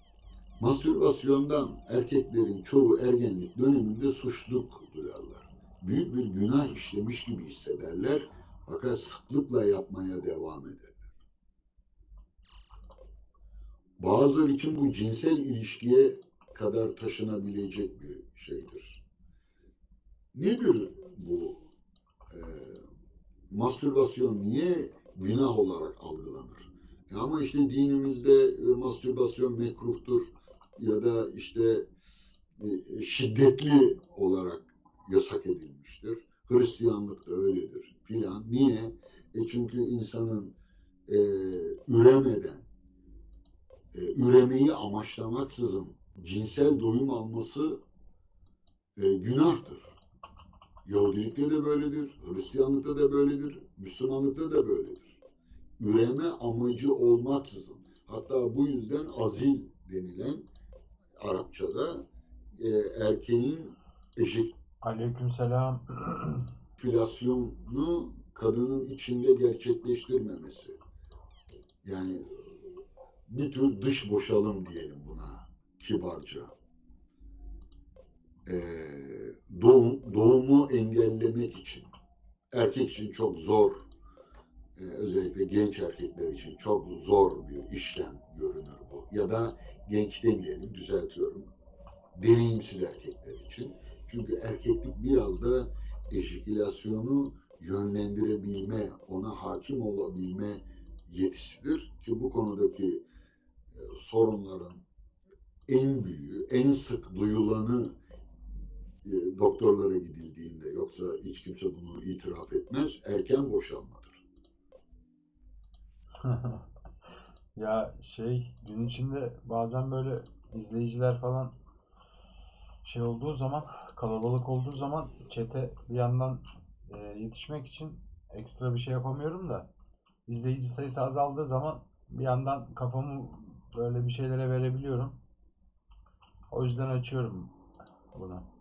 Mastürbasyondan erkeklerin çoğu ergenlik döneminde suçluluk duyarlar. Büyük bir günah işlemiş gibi hissederler fakat sıklıkla yapmaya devam ederler. Bazıları için bu cinsel ilişkiye kadar taşınabilecek bir şeydir. Nedir bu e, mastürbasyon niye günah olarak algılanır? E ama işte dinimizde e, mastürbasyon mekruhtur ya da işte e, şiddetli olarak yasak edilmiştir. Hristiyanlık da öyledir filan. Niye? E çünkü insanın e, üremeden, e, üremeyi amaçlamaksızın cinsel doyum alması e, günahtır. Yahudilikte de böyledir, Hristiyanlıkta da böyledir, Müslümanlıkta da böyledir. Üreme amacı olmaksızın, hatta bu yüzden azil denilen Arapçada e, erkeğin Aleykümselam. (clears throat) ejekülasyonu kadının içinde gerçekleştirmemesi. Yani bir tür dış boşalım diyelim buna kibarca. Ee, doğum, doğumu engellemek için erkek için çok zor e, özellikle genç erkekler için çok zor bir işlem görünür bu. Ya da genç demeyelim düzeltiyorum. Deneyimsiz erkekler için. Çünkü erkeklik biraz da ejikülasyonu yönlendirebilme, ona hakim olabilme yetisidir. Ki bu konudaki e, sorunların en büyüğü, en sık duyulanı e, doktorlara gidildiğinde yoksa hiç kimse bunu itiraf etmez, erken boşanmadır. (laughs) Ya şey gün içinde bazen böyle izleyiciler falan şey olduğu zaman kalabalık olduğu zaman çete bir yandan e, yetişmek için ekstra bir şey yapamıyorum da izleyici sayısı azaldığı zaman bir yandan kafamı böyle bir şeylere verebiliyorum. O yüzden açıyorum bunu.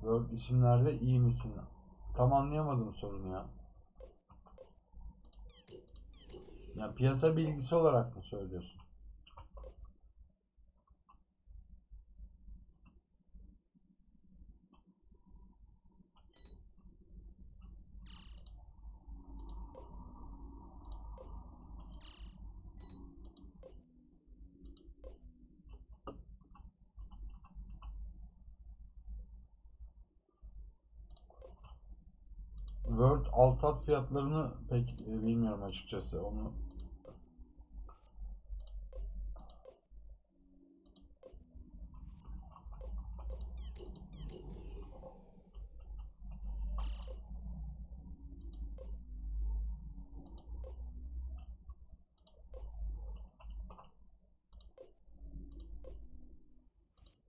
Word isimlerde iyi misin? Tam anlayamadım sorunu ya. Ya piyasa bilgisi olarak mı söylüyorsun? Word alsat fiyatlarını pek e, bilmiyorum açıkçası. Onu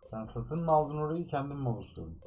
Sen satın mı aldın orayı kendin mi oluşturdun?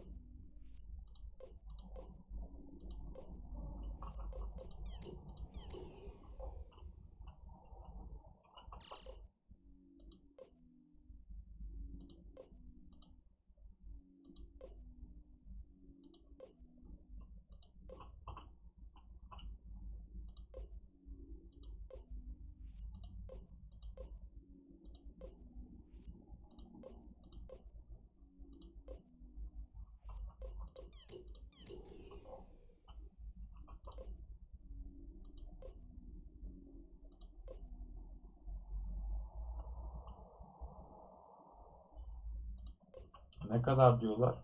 Ne kadar diyorlar?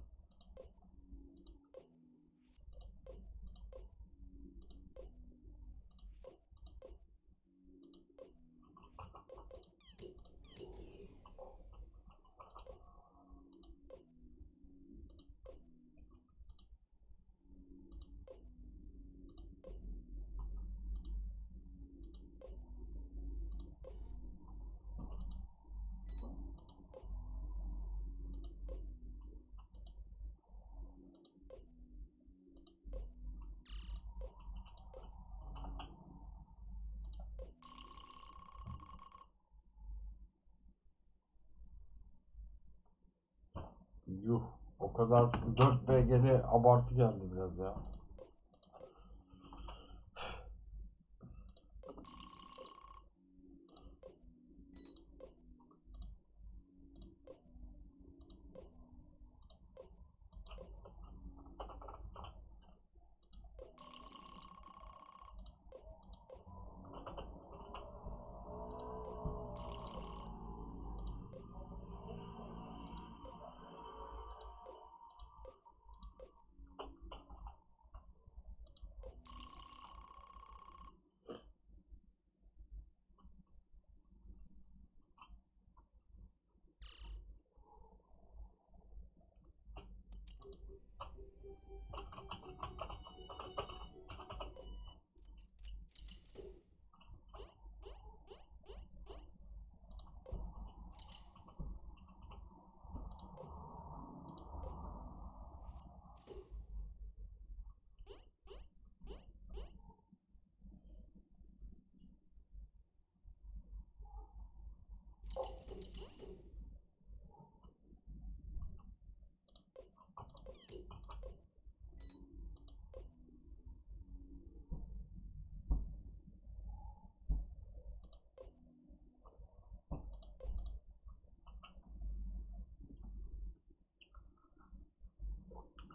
Yuh. O kadar 4 BG'li abartı geldi biraz ya.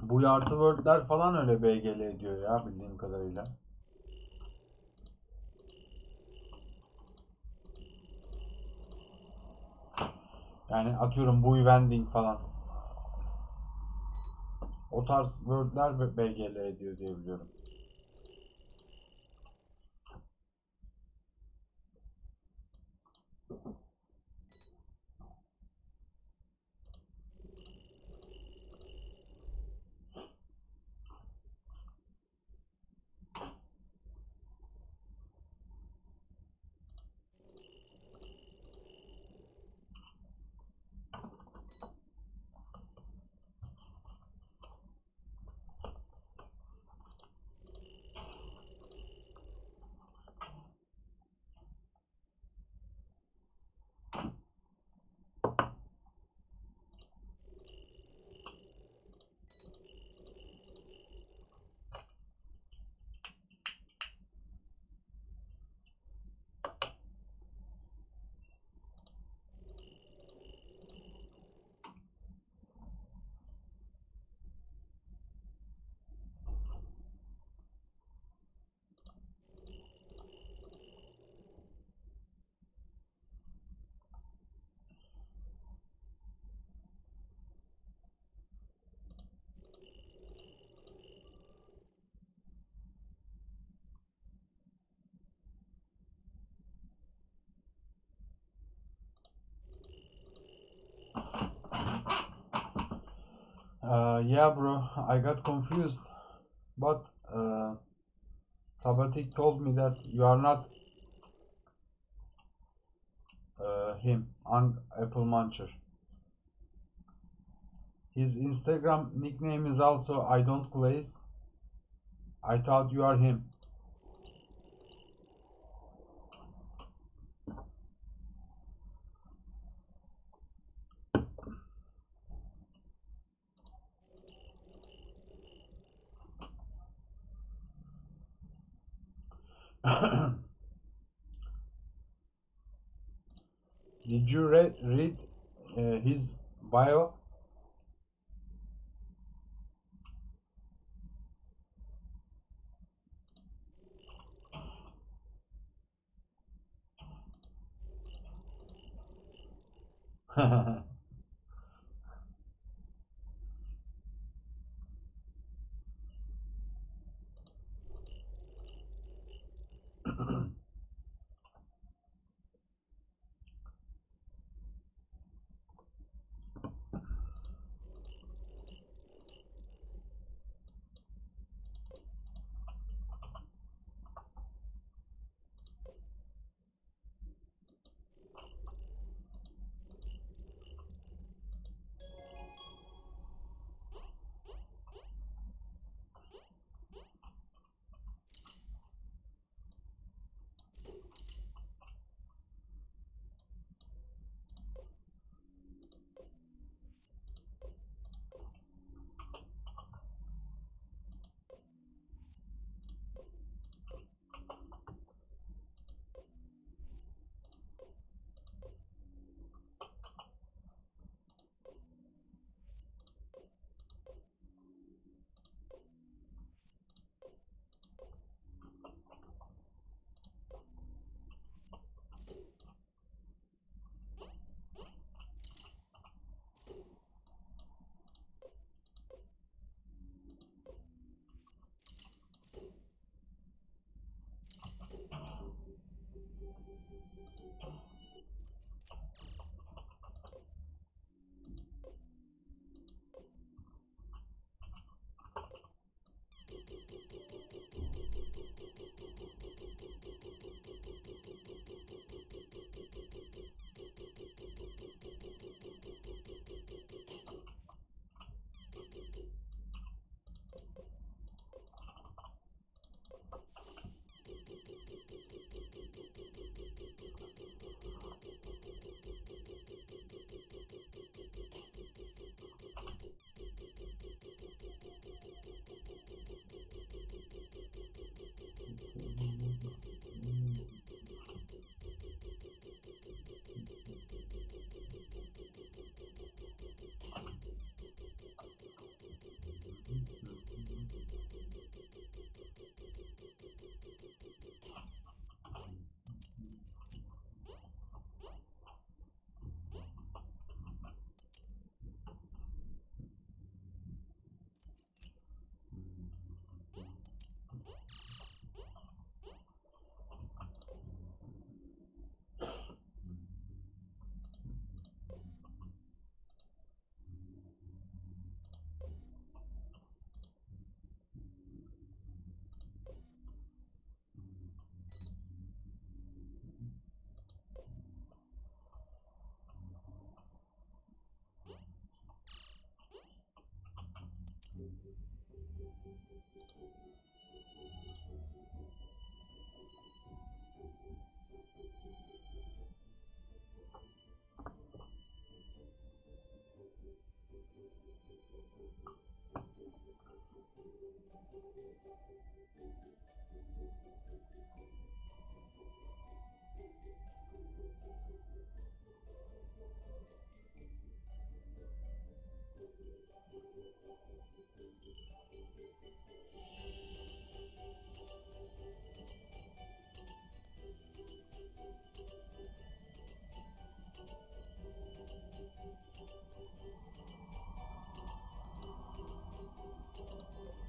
Bu yartı word'ler falan öyle BGL ediyor ya bildiğim kadarıyla. Yani atıyorum buy vending falan. O tarz word'ler BGL ediyor diye biliyorum. Uh, yeah, bro, I got confused, but uh, Sabatik told me that you are not uh, him, Ang Apple Muncher. His Instagram nickname is also I don't place. I thought you are him. Thank you.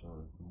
sorry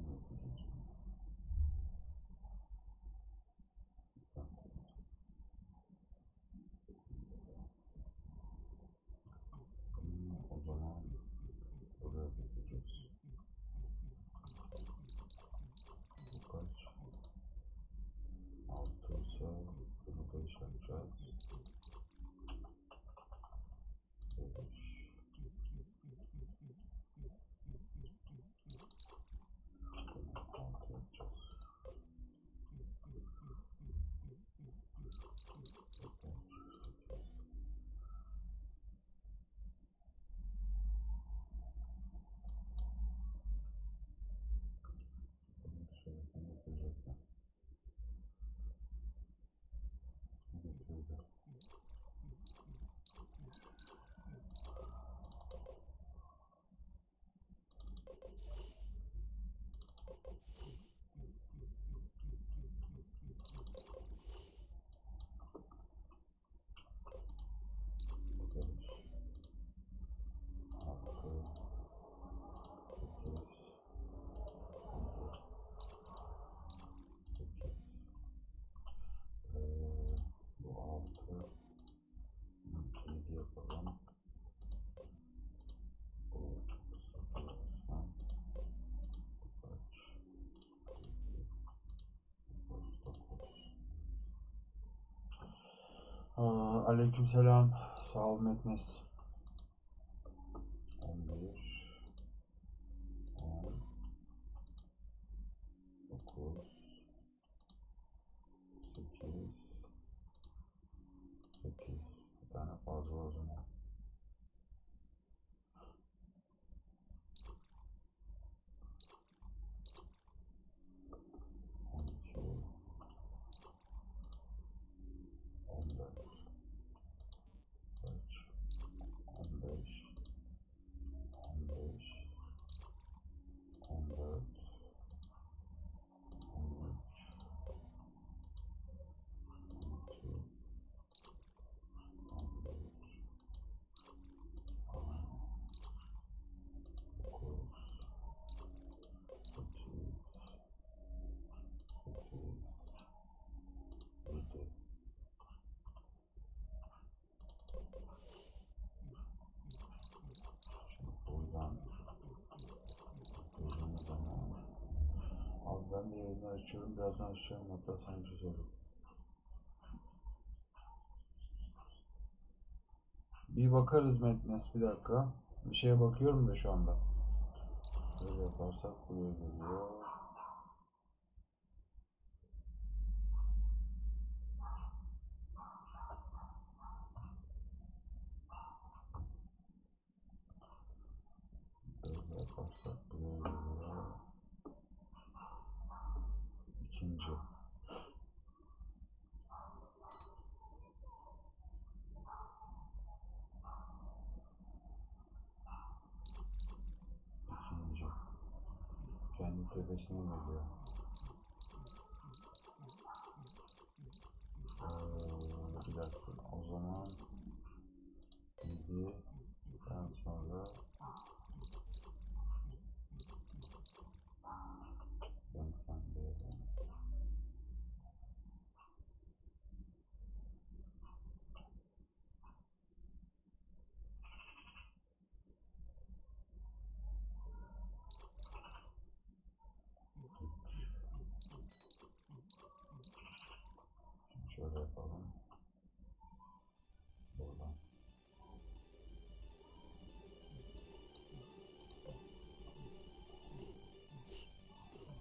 Aleykümselam. Sağ ol Metnes. birazdan şey anlatırsan güzel olur. Bir bakarız Metnes bir dakika. Bir şeye bakıyorum da şu anda. Böyle yaparsak buraya geliyor.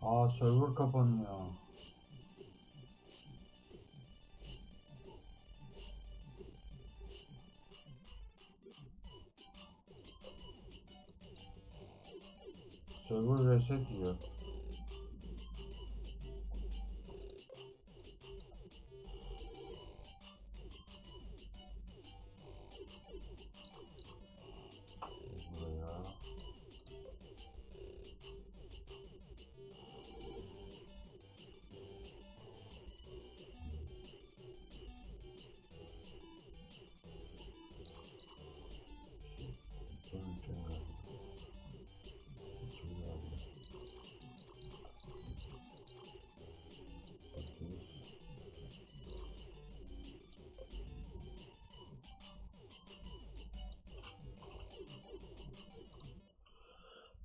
Aa server kapanıyor. Server reset diyor.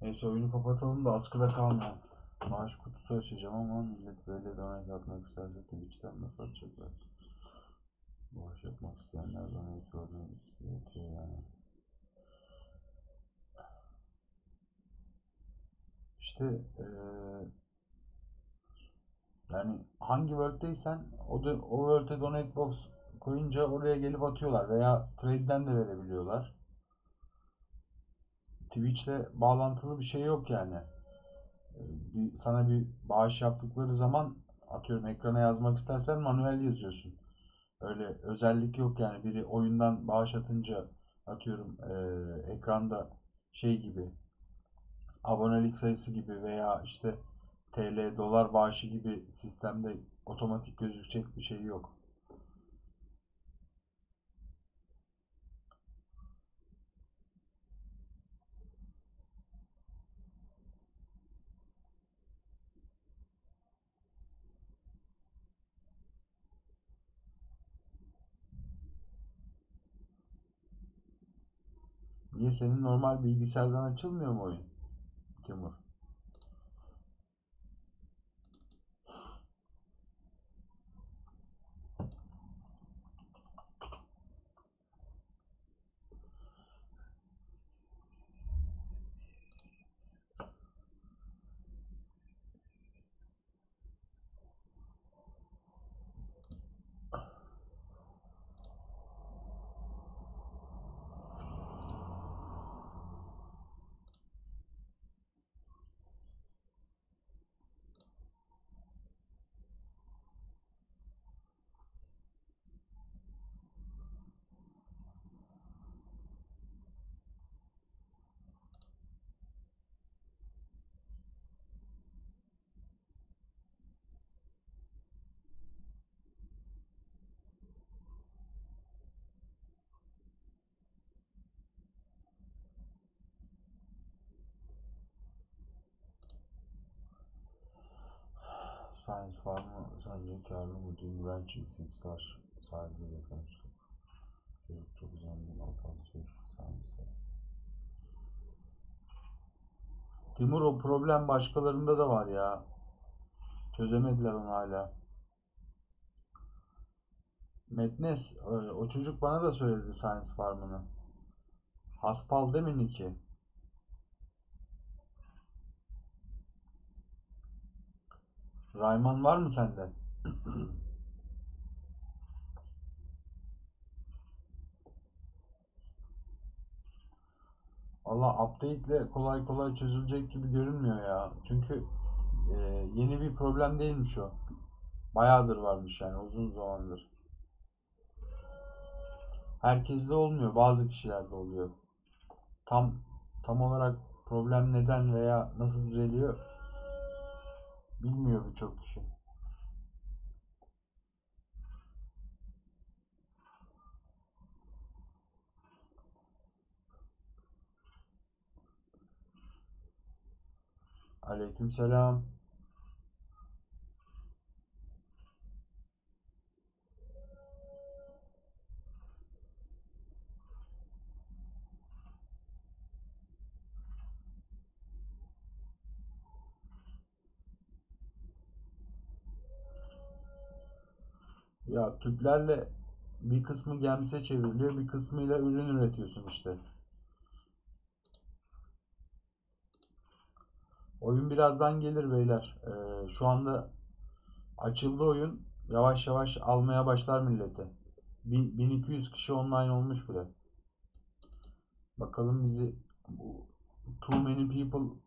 Neyse oyunu kapatalım da askıda kalmayalım. Maaş kutusu açacağım ama millet böyle donate atmak isterse Twitch'ten nasıl atacaklar? Bağış yapmak isteyenler donate örneği istiyor yani. İşte eee yani hangi world'teysen o da o world'e donate box koyunca oraya gelip atıyorlar veya trade'den de verebiliyorlar. Twitch'le bağlantılı bir şey yok yani. Ee, Bir, sana bir bağış yaptıkları zaman atıyorum ekrana yazmak istersen manuel yazıyorsun. Öyle özellik yok yani biri oyundan bağış atınca atıyorum eee, ekranda şey gibi abonelik sayısı gibi veya işte TL dolar bağışı gibi sistemde otomatik gözükecek bir şey yok. Niye senin normal bilgisayardan açılmıyor mu oyun? Timur. Science var mı? Sence karlı mı? Dün Ranching Six Star sahibiyle konuştuk. Çocuk çok zengin, ofansif, Science. Timur o problem başkalarında da var ya. Çözemediler onu hala. Metnes, o o çocuk bana da söyledi Science Farm'ını. Haspal değil mi Rayman var mı sende? Valla update ile kolay kolay çözülecek gibi görünmüyor ya. Çünkü e, yeni bir problem değilmiş o. Bayağıdır varmış yani uzun zamandır. Herkeste olmuyor, bazı kişilerde oluyor. Tam tam olarak problem neden veya nasıl düzeliyor bilmiyor birçok kişi. Aleykümselam. Ya tüplerle bir kısmı gemse çevriliyor, bir kısmıyla ürün üretiyorsun işte. Oyun birazdan gelir beyler. Ee, şu anda açıldı oyun. Yavaş yavaş almaya başlar millete. Bi- 1200 kişi online olmuş bile. Bakalım bizi bu too many people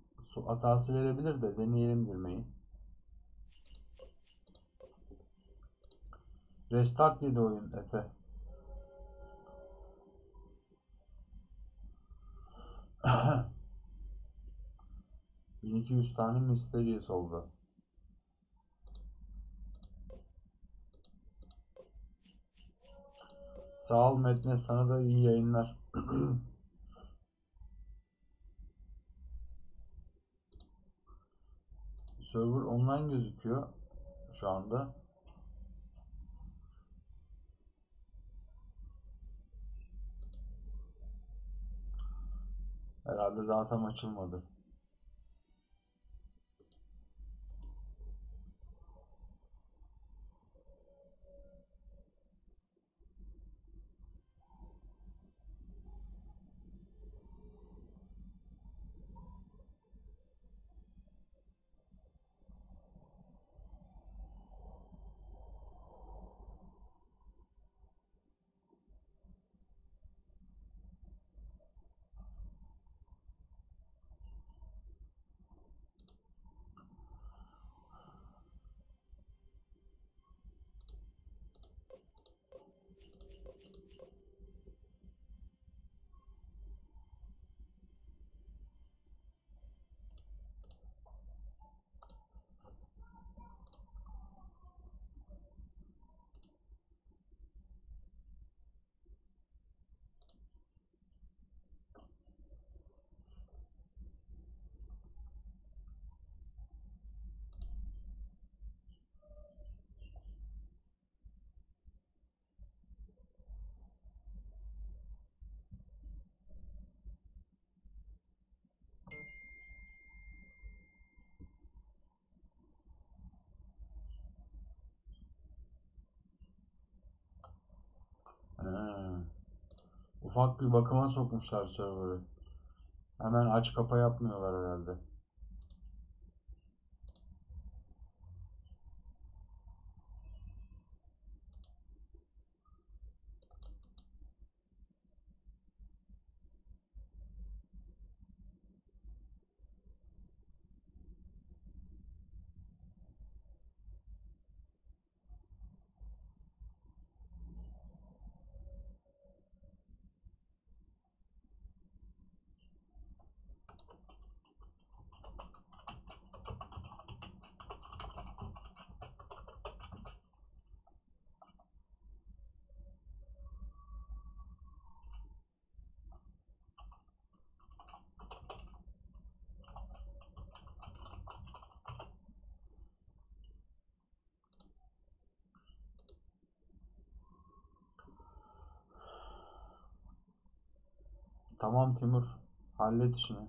hatası verebilir de deneyelim girmeyi. Restart yedi oyun Efe. (clears throat) İki yüz tane Mysterious oldu. Sağ ol Metne sana da iyi yayınlar. (clears throat) Server online gözüküyor şu anda. Herhalde daha tam açılmadı. Ufak bir bakıma sokmuşlar server'ı. Hemen aç kapa yapmıyorlar herhalde. Tamam Timur. Hallet işini.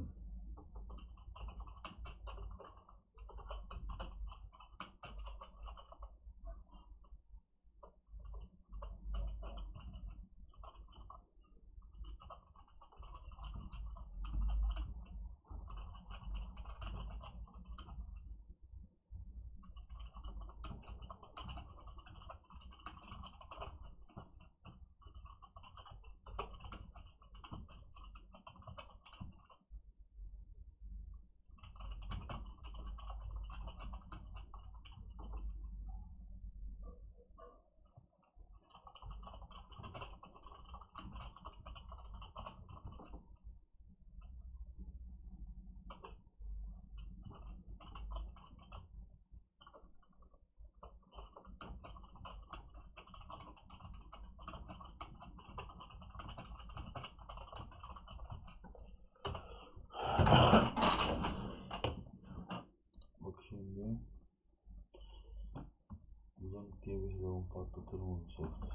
diye bir helon patlatır mı Ubisoft?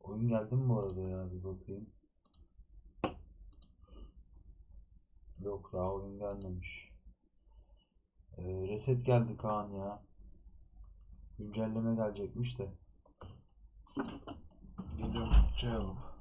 Oyun geldi mi bu arada ya bir bakayım. Yok daha oyun gelmemiş. Ee, reset geldi Kaan ya. Güncelleme gelecekmiş de. Geliyorum çay alıp.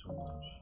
So much.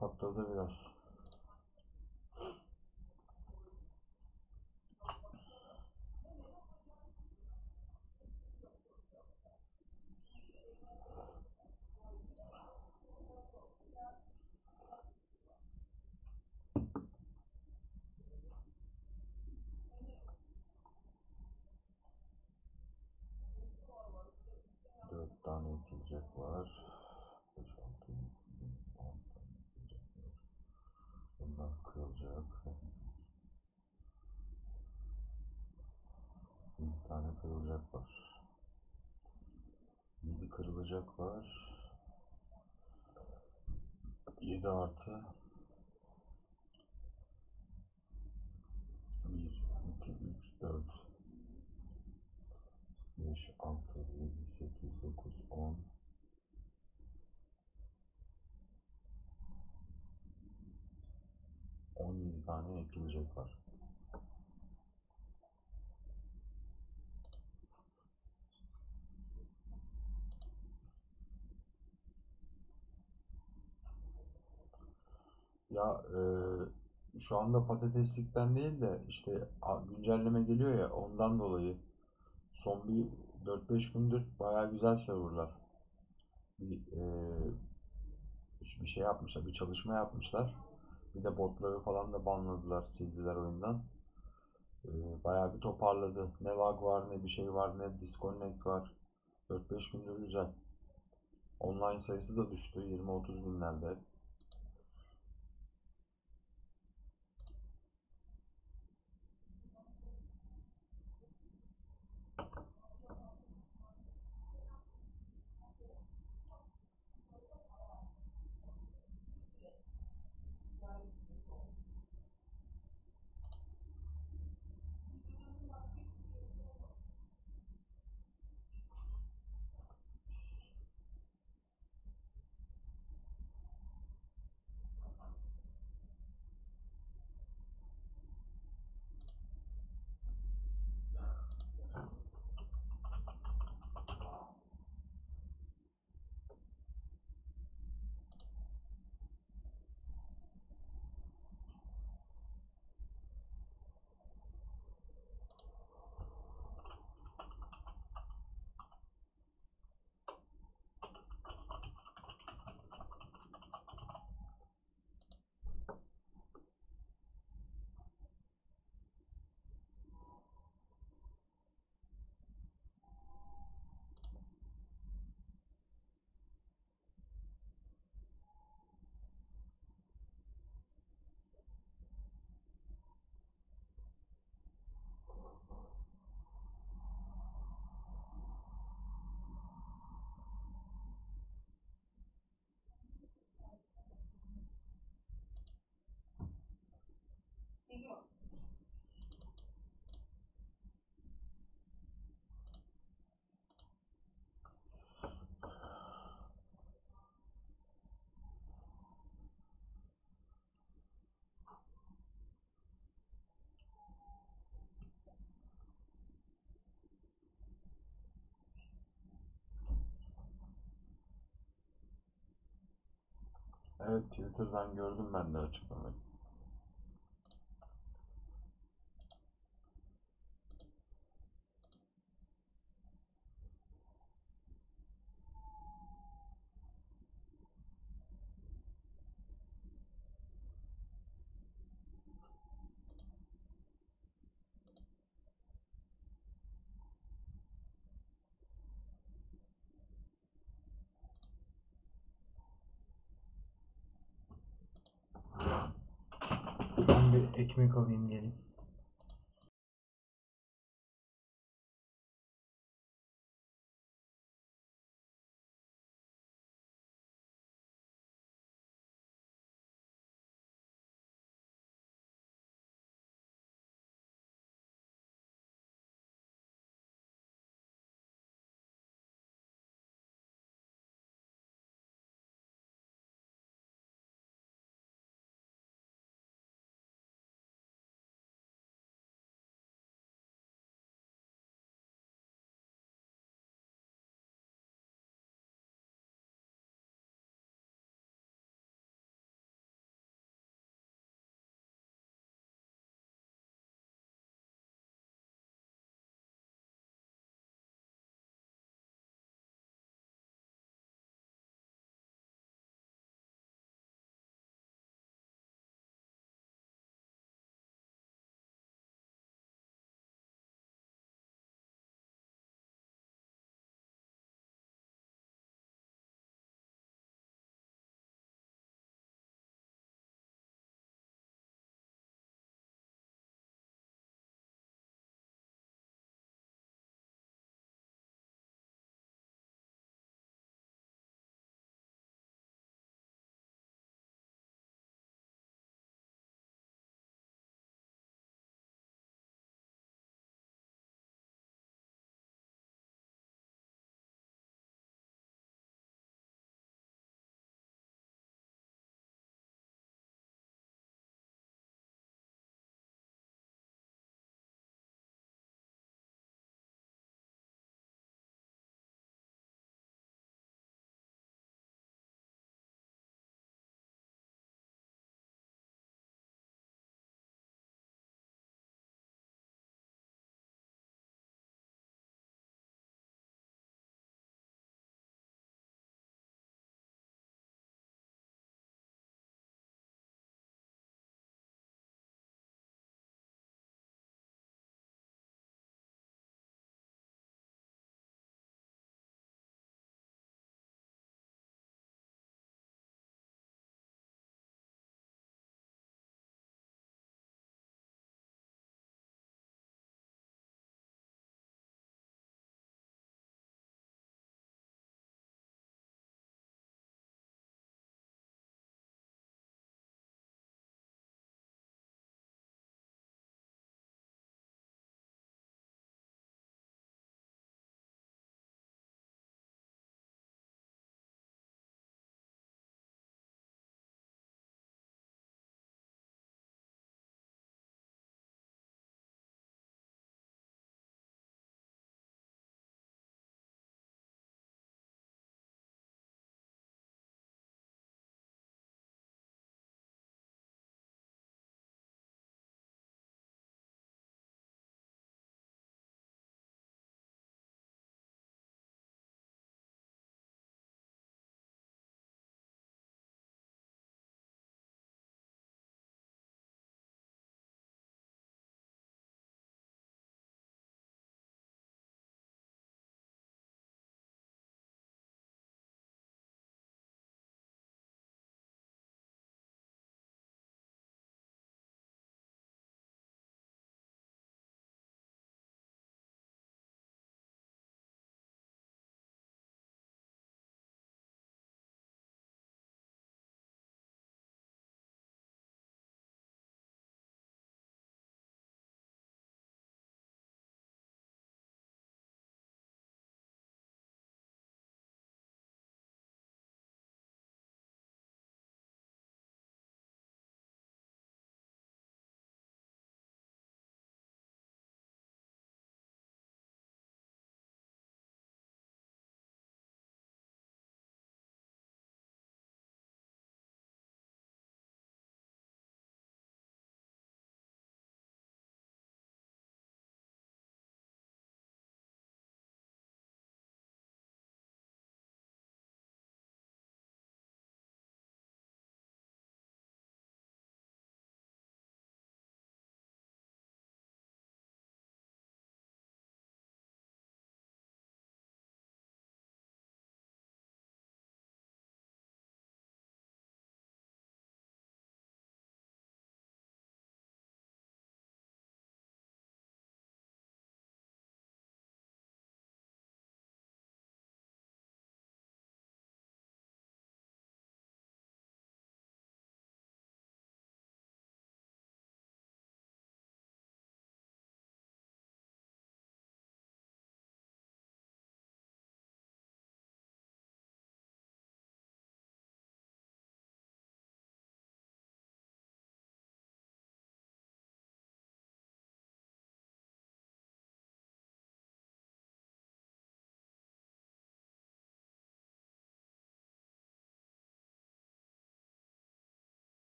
patladı biraz. Dört tane ekilecek var. Beş, altı, yedi, on tane ekilecek var. Bunlar kırılacak. Yedi tane kırılacak var. Yedi kırılacak var. Yedi artı bir, iki, üç, dört, beş, altı, yedi, sekiz, dokuz, on. On yedi tane ekilecek var. Ya eee, şu anda patateslikten değil de işte güncelleme geliyor ya ondan dolayı son bir 4-5 gündür bayağı güzel serverlar. Bir, eee, bir şey yapmışlar, bir çalışma yapmışlar. Bir de botları falan da banladılar, sildiler oyundan. Eee, bayağı bir toparladı. Ne lag var, ne bir şey var, ne disconnect var. 4-5 gündür güzel. Online sayısı da düştü. 20-30 binlerde. Evet Twitter'dan gördüm ben de açıklamayı. Ben bir ekmek alayım geleyim.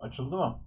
Açıldı mı?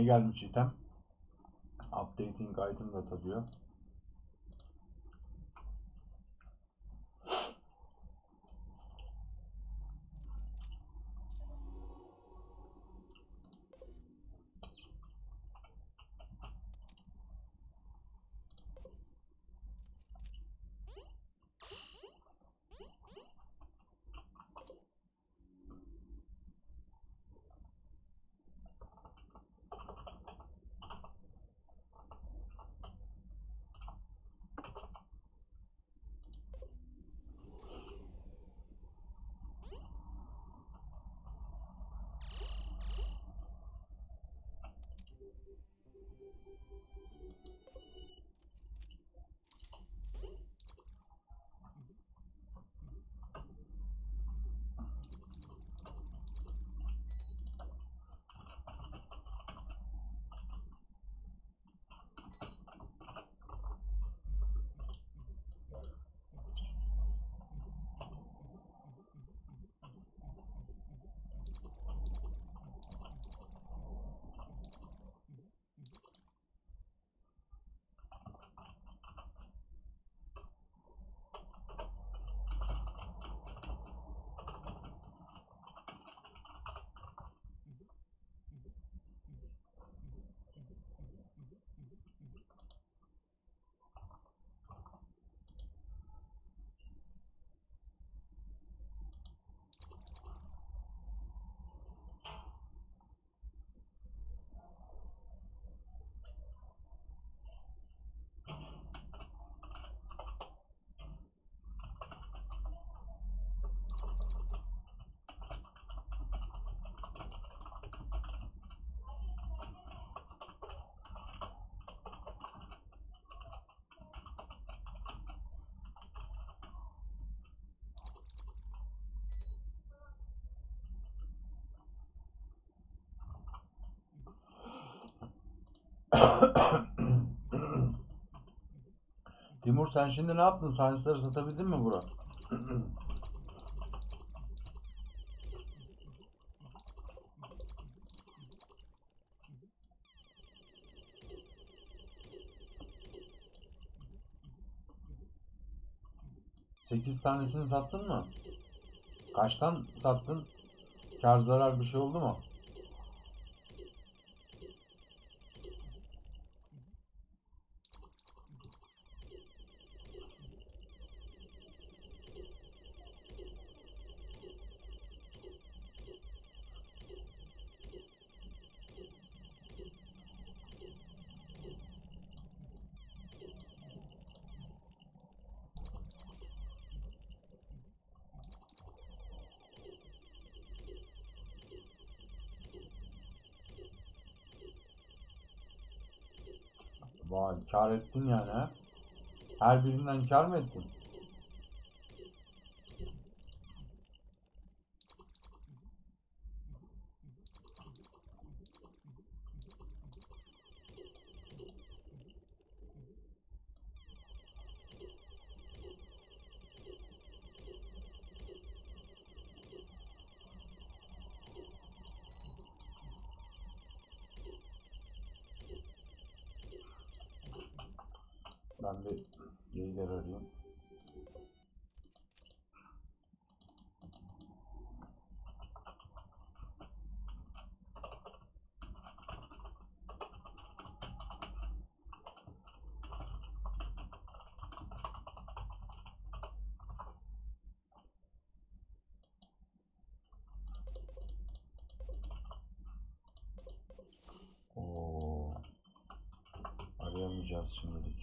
Ne gelmiş item? Updating item data diyor. (coughs) Timur sen şimdi ne yaptın? Science'ları satabildin mi Burak? Sekiz tanesini sattın mı? Kaçtan sattın? Kar zarar bir şey oldu mu? Kar ettin yani ha? Her birinden kar mı ettin? Ben bir lider. Oo. Arayamayacağız şimdilik.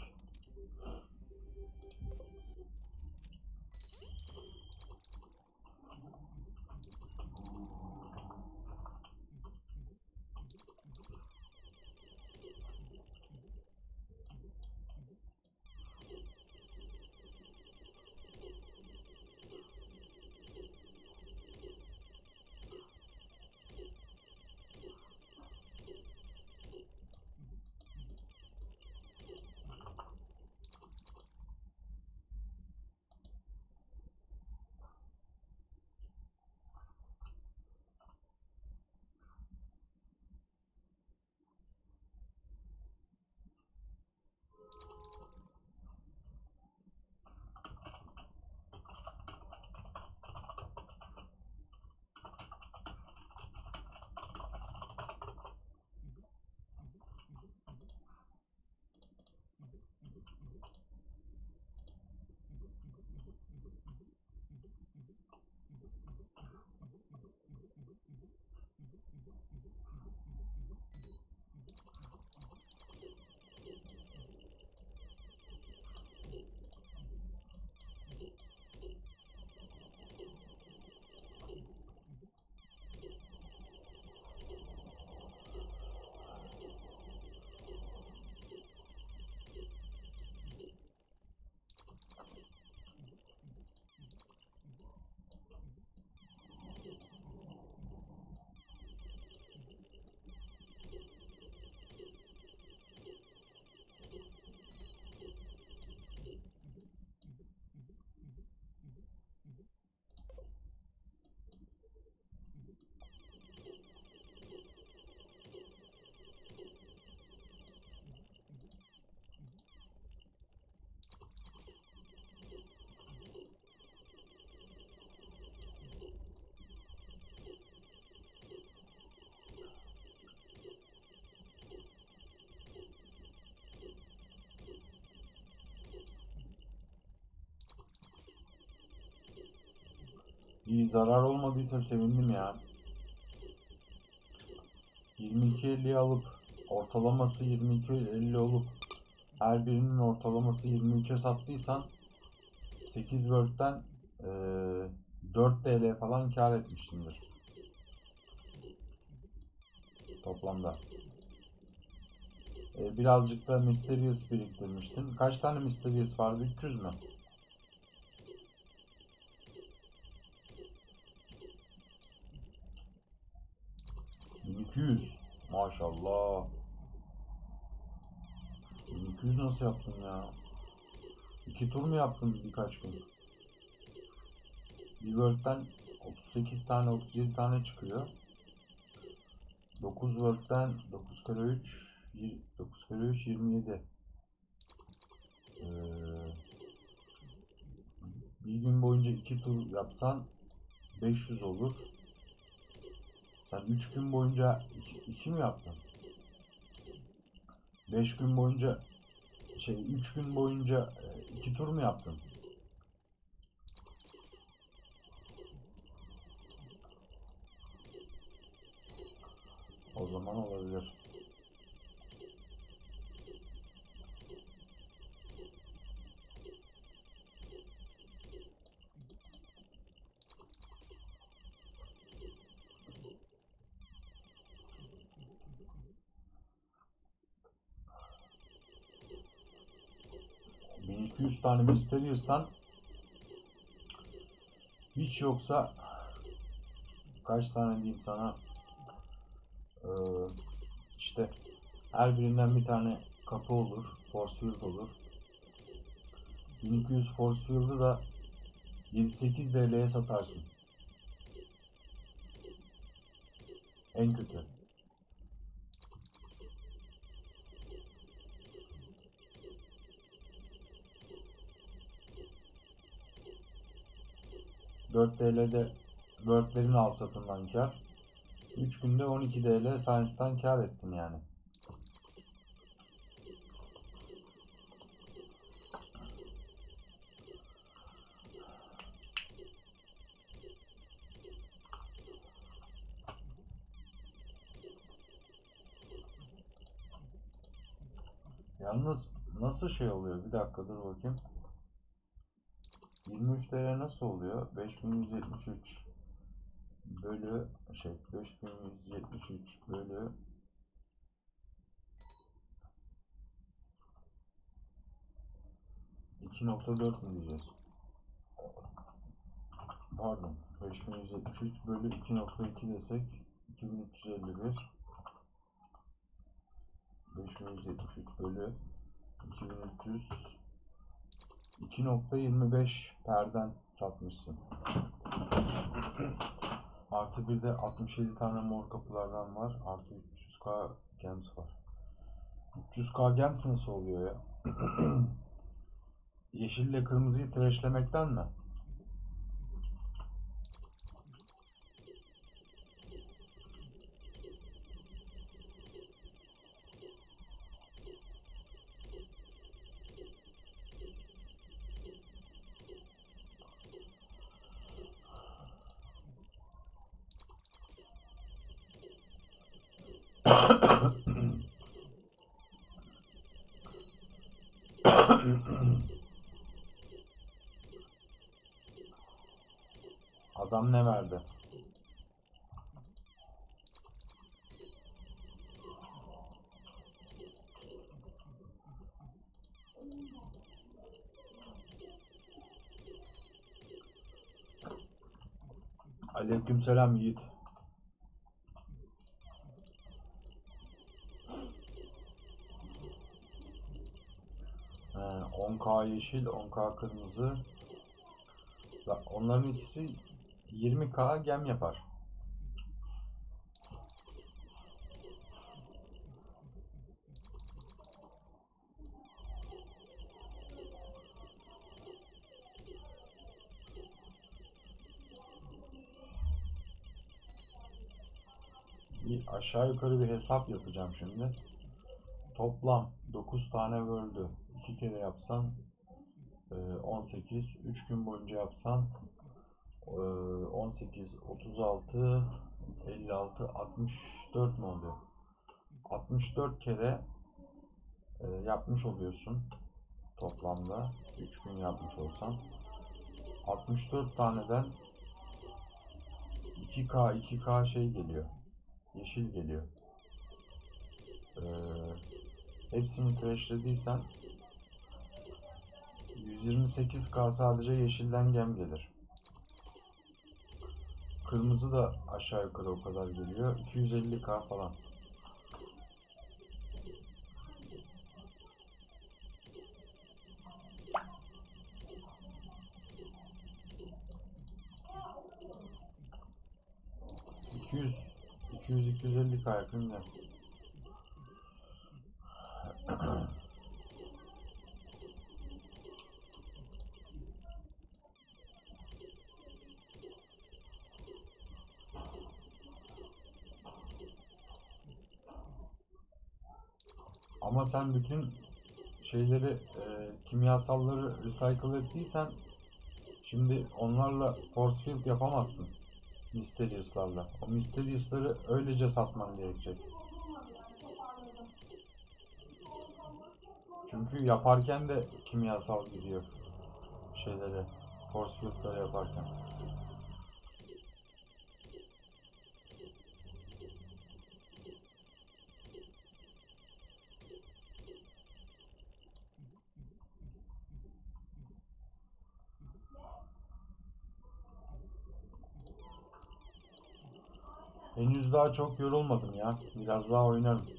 İyi zarar olmadıysa sevindim ya. 22.50 alıp ortalaması 22.50 olup her birinin ortalaması 23'e sattıysan 8 Work'ten eee 4 TL falan kar etmişsindir. Toplamda. Eee, birazcık da Mysterious biriktirmiştin. Kaç tane Mysterious vardı? 300 mü? Maşallah. 1200 nasıl yaptın ya? İki tur mu yaptın birkaç gün? Bir World'den 38 tane 37 tane çıkıyor. 9 World'den 9 kere 3 y- 9 kere 3 27. Ee, bir gün boyunca iki tur yapsan 500 olur. Sen 3 gün boyunca 2 mi yaptın? 5 gün boyunca şey 3 gün boyunca 2 tur mu yaptın? O zaman olabilir. ...1200 tane Mysterious'tan... ...hiç yoksa... ...kaç tane diyeyim sana... Ee, işte her birinden bir tane kapı olur. Force field olur. 1200 force field'ı da 7-8 DL'ye satarsın. En kötü. ...4 TL'de Word'lerin al satından kar. 3 günde 12 TL Science'dan kar ettin yani. Yalnız nasıl şey oluyor? Bir dakika dur bakayım. 23 TL nasıl oluyor? 5173 bölü şey 5173 bölü iki nokta dört mü diyeceğiz? Pardon. 5173 bölü 2.2 desek 2351 5173 bölü 2300 2.25 perden satmışsın. Artı bir de 67 tane mor kapılardan var. Artı 300k gems var. 300k gems nasıl oluyor ya? (clears throat) Yeşille kırmızıyı trashlemekten mi? Aleykümselam Yiğit. He, 10K yeşil, 10K kırmızı. Onların ikisi 20K gem yapar. Aşağı yukarı bir hesap yapacağım şimdi. Toplam 9 tane world'ü 2 kere yapsan e, 18, 3 gün boyunca yapsan e, 18, 36, 56, 64 mu oluyor? 64 kere e, yapmış oluyorsun toplamda 3 gün yapmış olsan 64 taneden 2K 2K şey geliyor yeşil geliyor. Ee, hepsini trashlediysen 128K sadece yeşilden gem gelir. Kırmızı da aşağı yukarı o kadar geliyor. 250K falan. Yüz, 200 250 k yakın da. Ama sen bütün şeyleri, e, kimyasalları recycle ettiysen şimdi onlarla force field yapamazsın. Mysterious'larla. O Mysterious'ları öylece satman gerekecek. Çünkü yaparken de kimyasal gidiyor şeyleri. Force field'ları yaparken. Henüz daha çok yorulmadım ya. Biraz daha oynarım.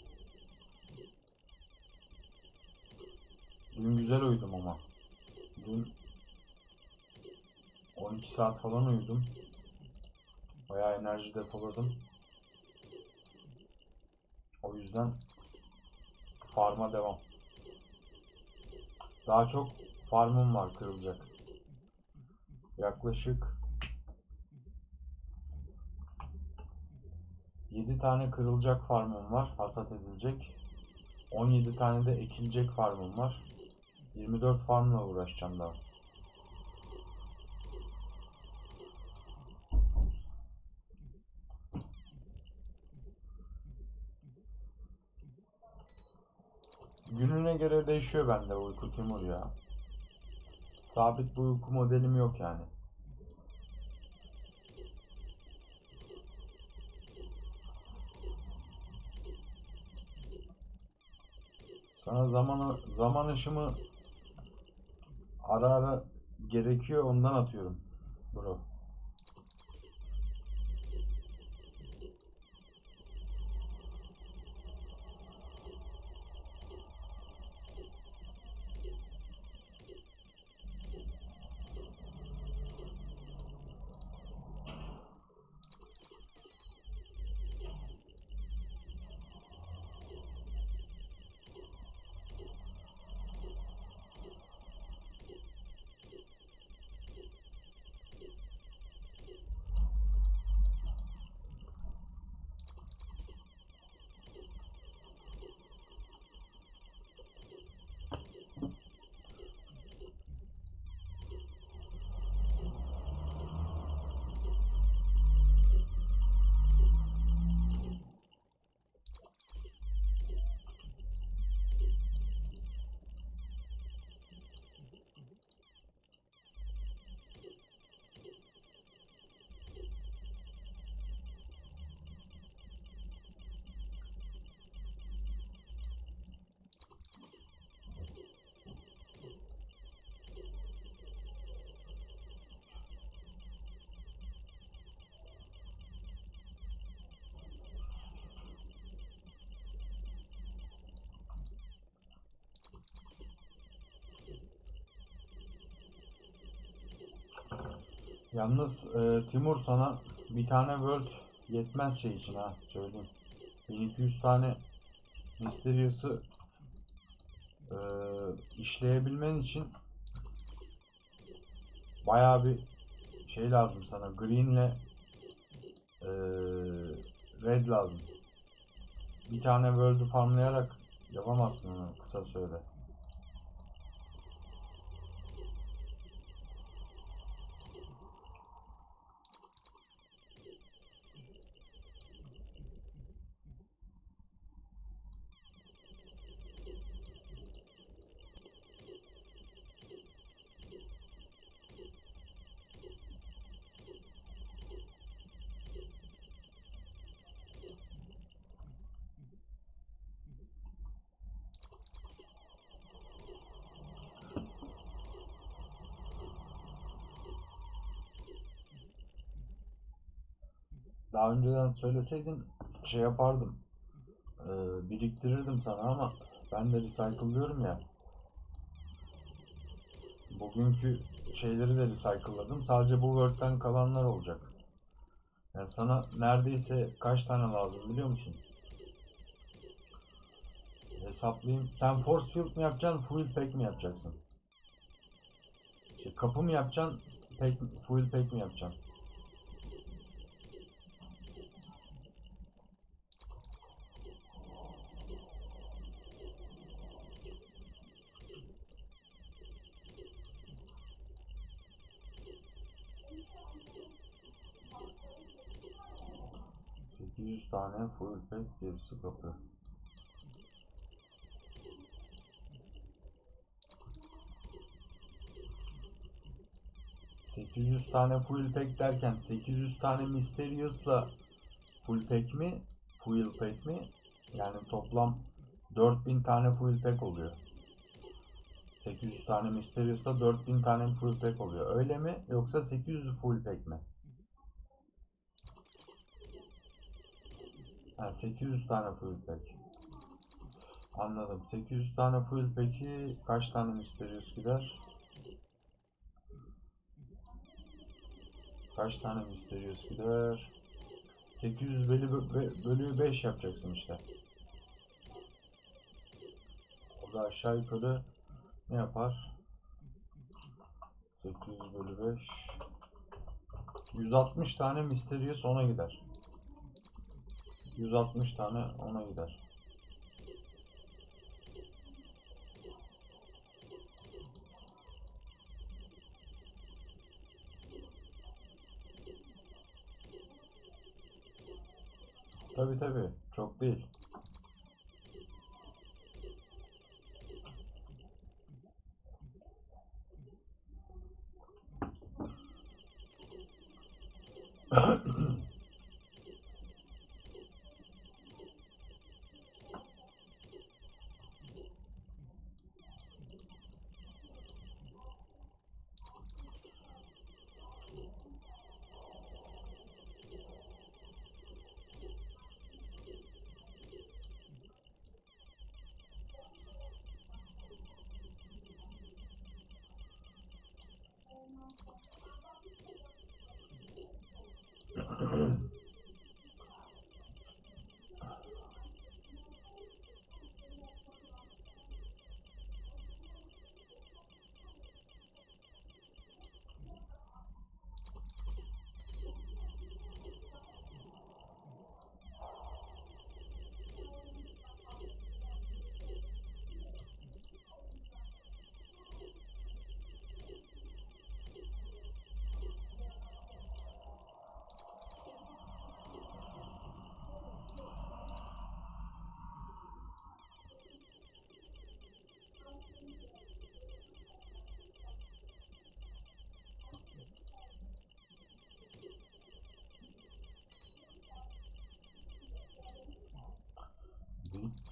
Dün güzel uyudum ama. Dün 12 saat falan uyudum. Bayağı enerji depoladım. O yüzden farma devam. Daha çok farmım var kırılacak. Yaklaşık 7 tane kırılacak farmım var, hasat edilecek. 17 tane de ekilecek farmım var. 24 farmla uğraşacağım daha. Gününe göre değişiyor bende uyku Timur ya. Sabit bir uyku modelim yok yani. Sana zamanı zaman ışımı ara ara gerekiyor ondan atıyorum bro. Yalnız e, Timur sana bir tane World yetmez şey için ha söyleyeyim. 1200 tane Mysterious'ı e, işleyebilmen için bayağı bir şey lazım sana. Green'le e, Red lazım. Bir tane World'ü farmlayarak yapamazsın onu kısa sürede. Daha önceden söyleseydin şey yapardım. Ee, biriktirirdim sana ama ben de recycle'lıyorum ya. Bugünkü şeyleri de recycle'ladım. Sadece bu Word'den kalanlar olacak. Yani sana neredeyse kaç tane lazım biliyor musun? Hesaplayayım. Sen force field mi yapacaksın, fuel pack mi yapacaksın? Şey, kapı mı yapacaksın, pack, fuel pack mi yapacaksın? Sekiz yüz tane fuel pack gerisi kapı. Sekiz yüz tane fuel pack derken 800 tane Mysterious'la full pack mi? Fuel pack mi? Yani toplam 4000 tane fuel pack oluyor. 800 tane Mysterious'la 4000 tane fuel pack oluyor. Öyle mi? Yoksa 800 full pack mi? Ha, 800 tane fuel pack. Anladım. 800 tane fuel pack'i kaç tane Mysterious gider? Kaç tane Mysterious gider? 800 bölü, bö- bölü 5 yapacaksın işte. O da aşağı yukarı ne yapar? 800 bölü 5 160 tane Mysterious ona gider. 160 tane ona gider. Tabi tabi çok değil. (clears throat)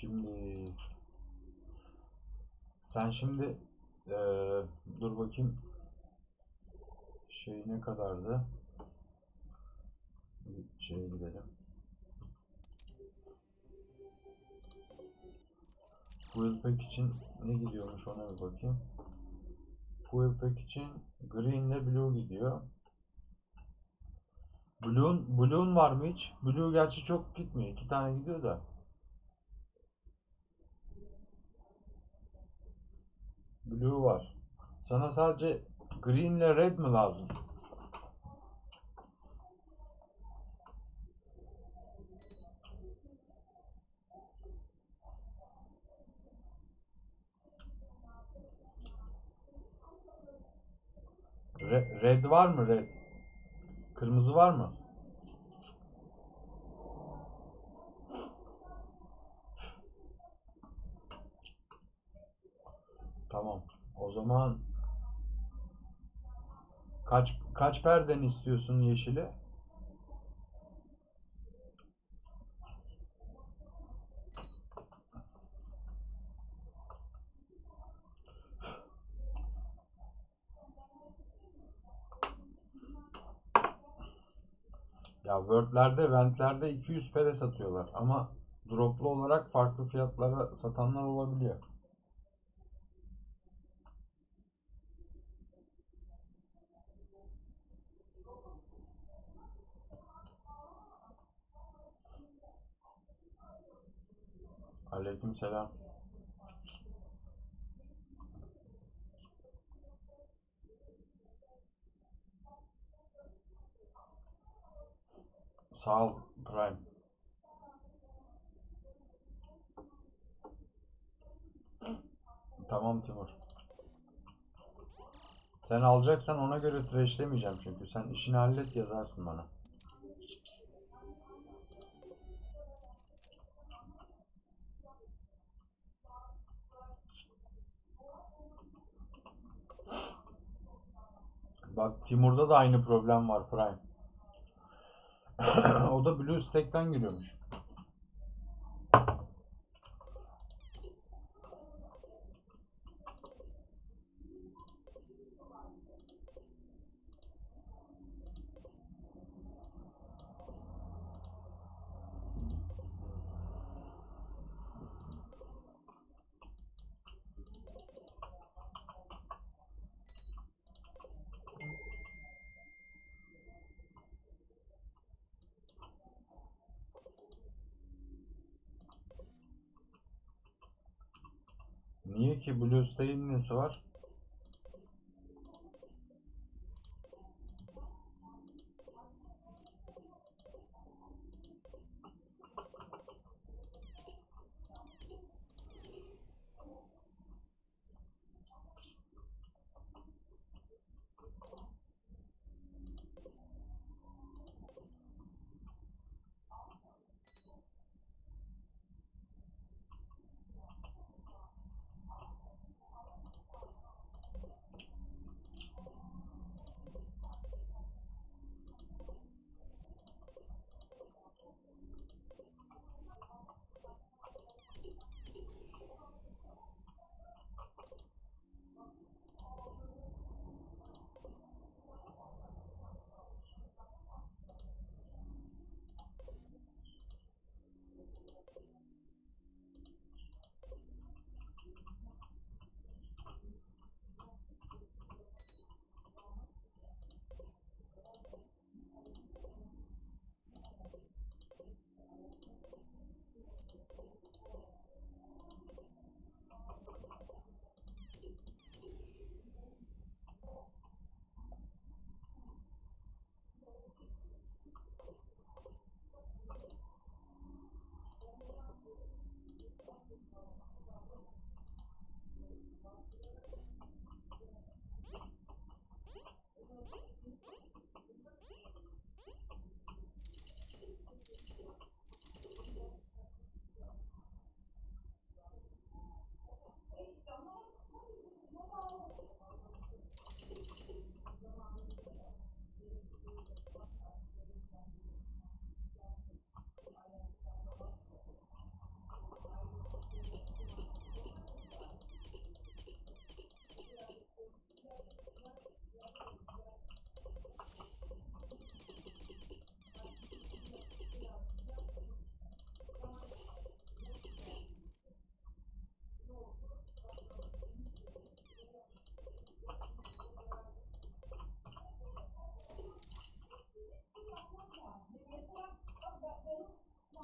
Şimdi sen şimdi eee, dur bakayım şey ne kadardı? Bir gidelim. Fuel pack için ne gidiyormuş ona bir bakayım. Fuel pack için green ile blue gidiyor. Blue'un Blue'un var mı hiç? Blue gerçi çok gitmiyor. İki tane gidiyor da. Blue var. Sana sadece green ile red mi lazım? Re- red var mı red? Kırmızı var mı? Tamam. O zaman kaç kaç perden istiyorsun yeşili? Ya Word'lerde, Vent'lerde 200 pere satıyorlar ama droplu olarak farklı fiyatlara satanlar olabiliyor. Aleykümselam. Sağ ol Prime. Tamam Timur. Sen alacaksan ona göre trashlemeyeceğim çünkü. Sen işini hallet yazarsın bana. Bak Timur'da da aynı problem var Prime. (laughs) O da Blue Stack'ten giriyormuş. Niye ki Blue Stack'in nesi var?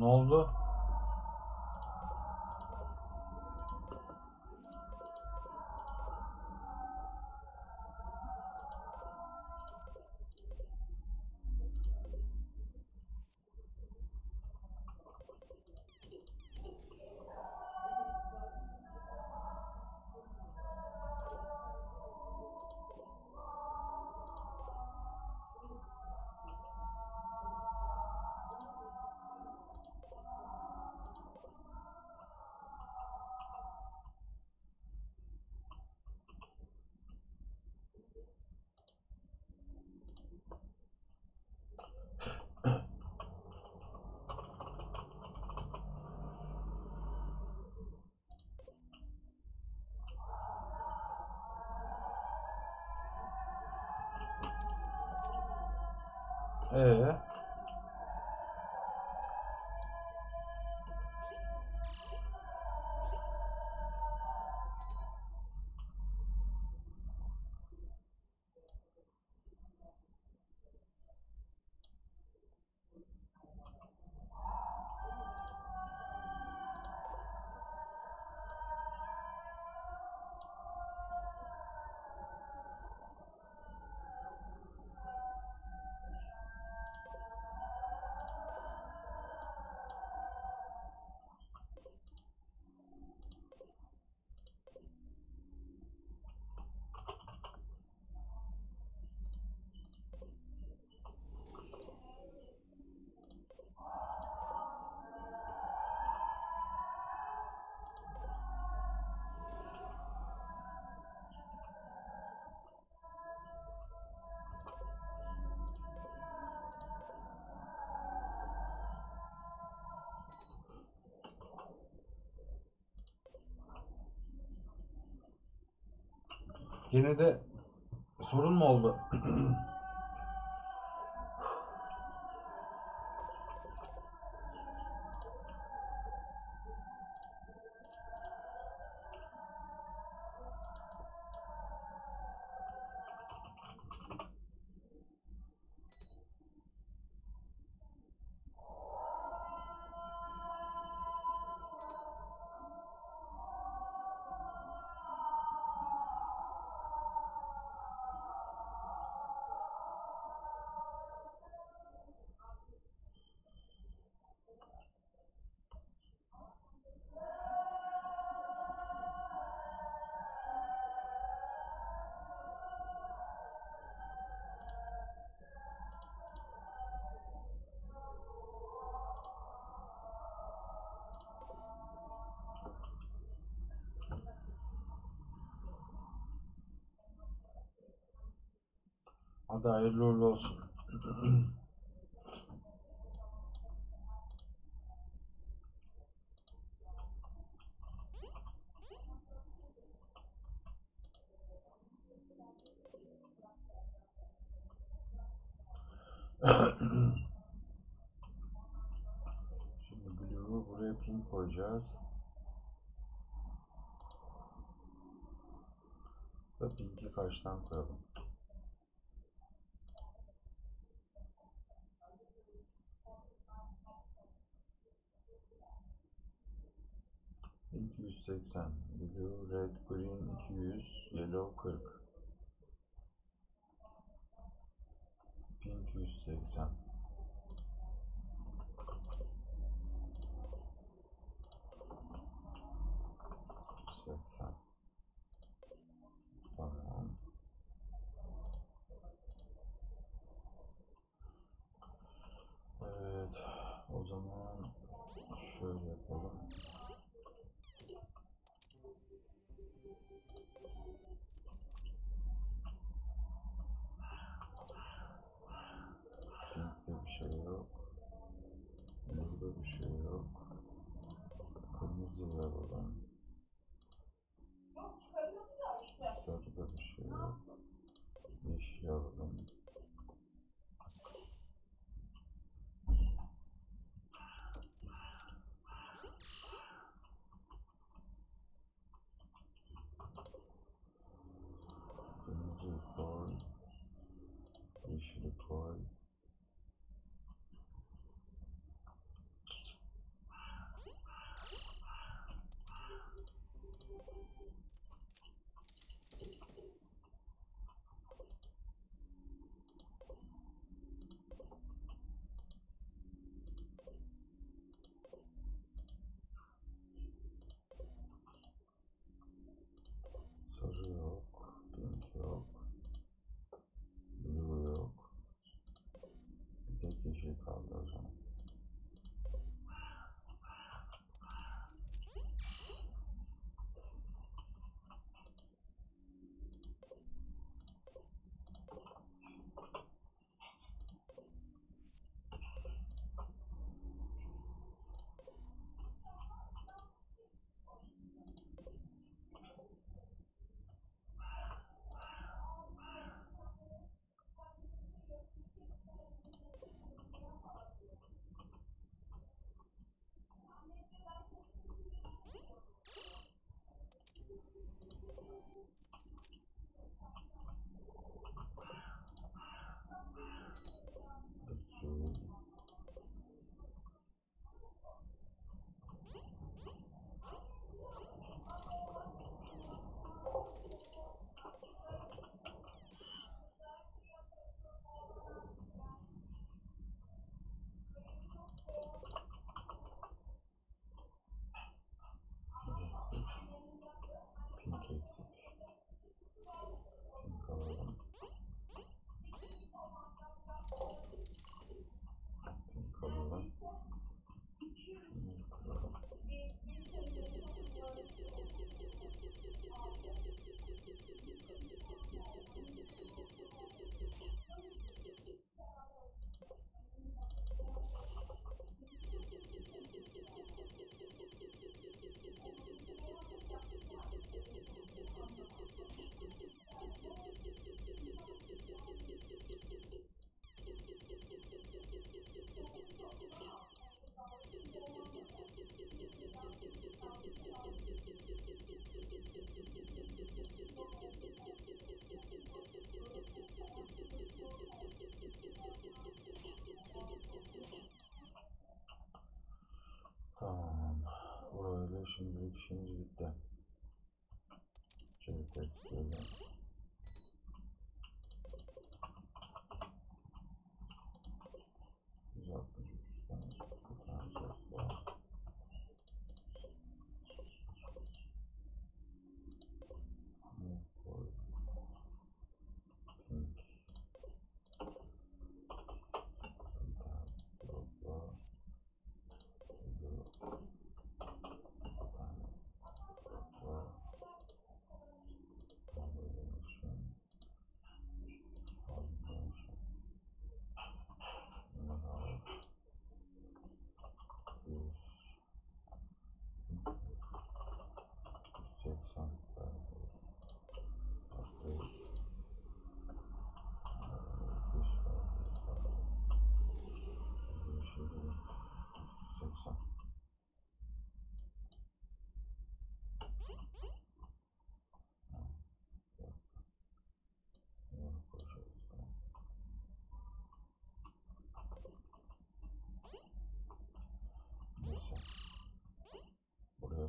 Ne oldu? 哎。Yine de sorun mu oldu? (clears throat) Da hayırlı uğurlu olsun. Şimdi bloğu buraya pin koyacağız. Da pinki karşıdan koyalım. 280 blue red green 200 yellow 40 pink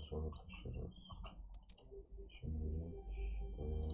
раз, 40 еще раз. Чем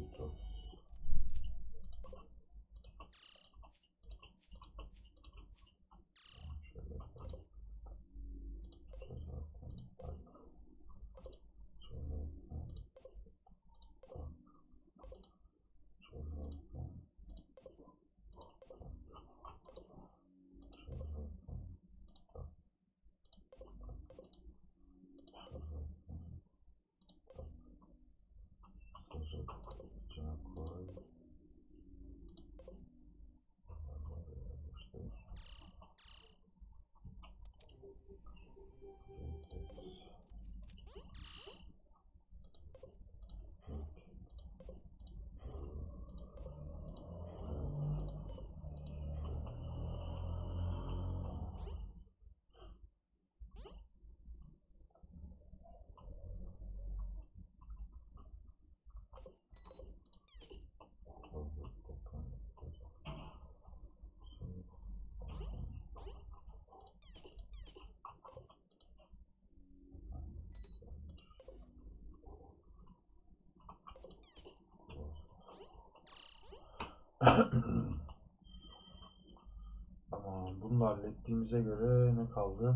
tamam bunu hallettiğimize göre ne kaldı?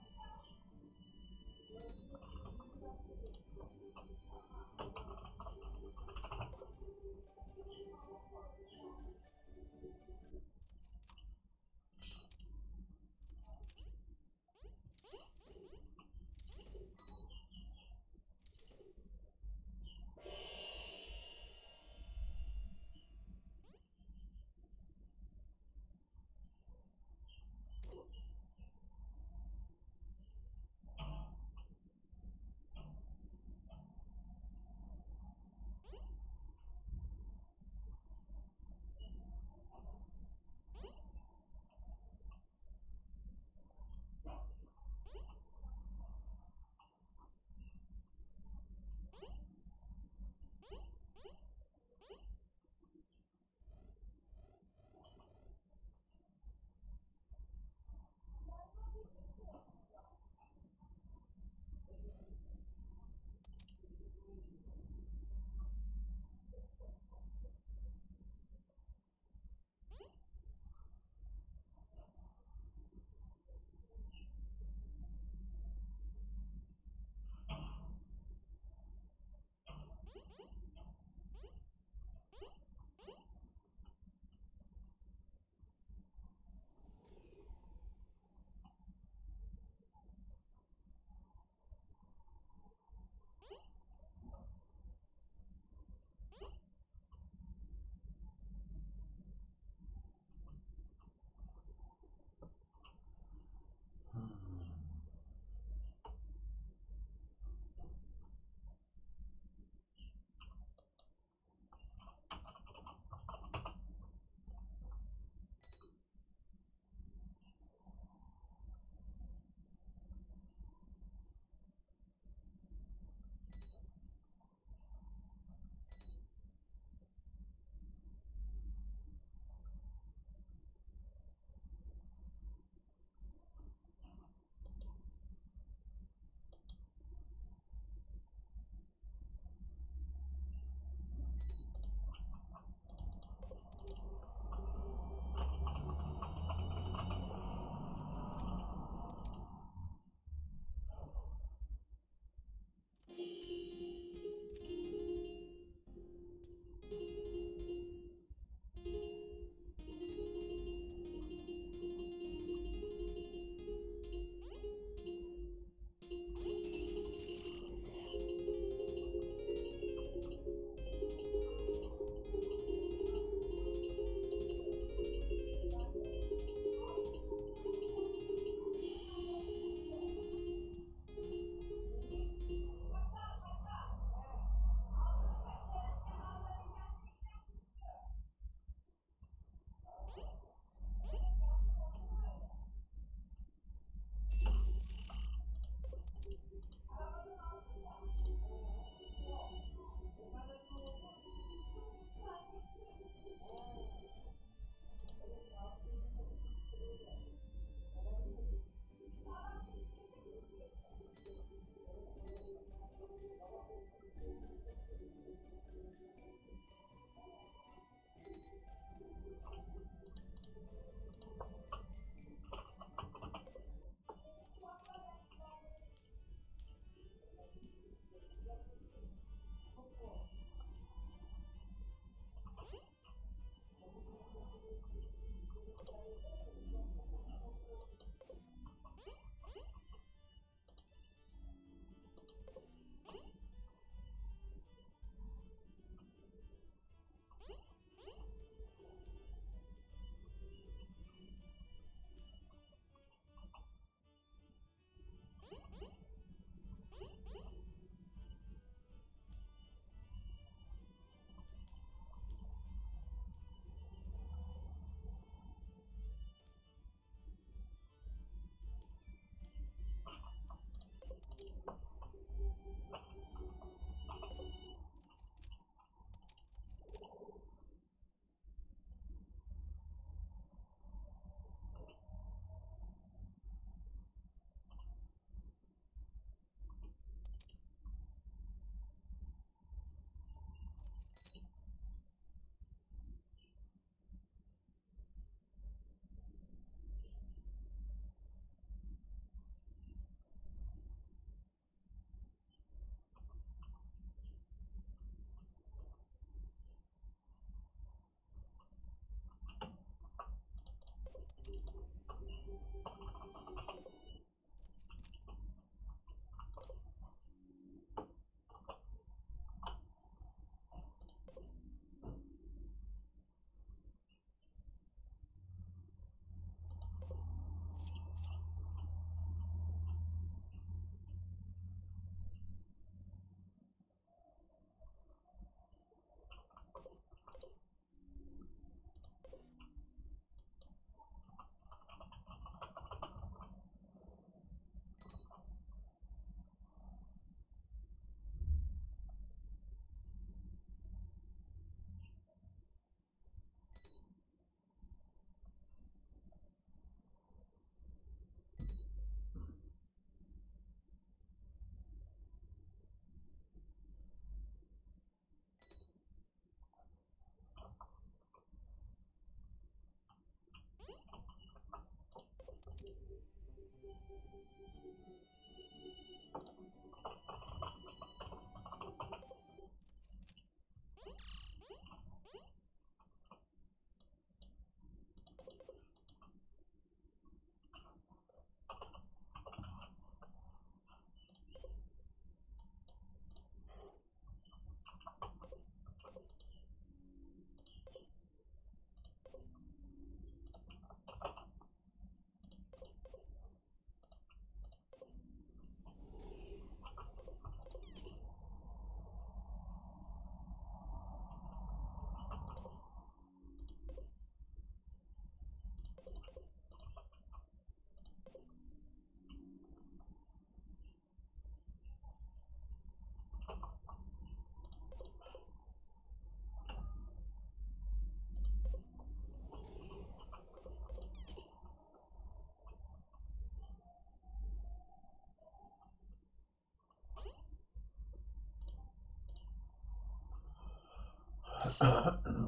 uh, (laughs)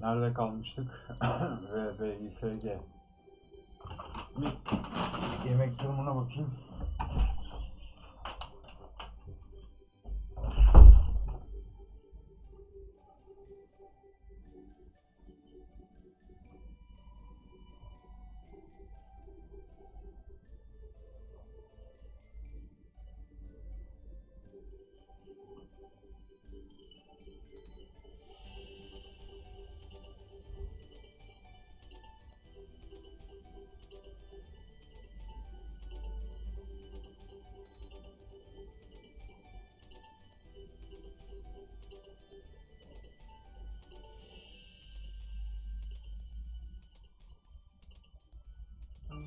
Nerede kalmıştık? (coughs) VBİFG. Bir yemek durumuna bakayım.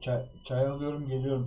Çay, çay alıyorum geliyorum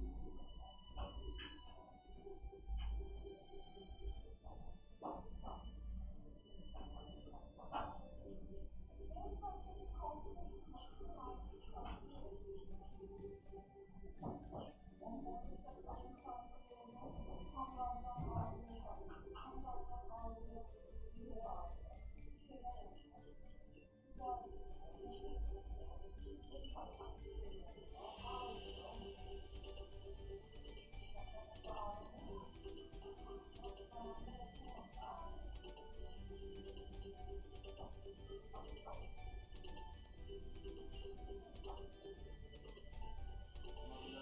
Thank you.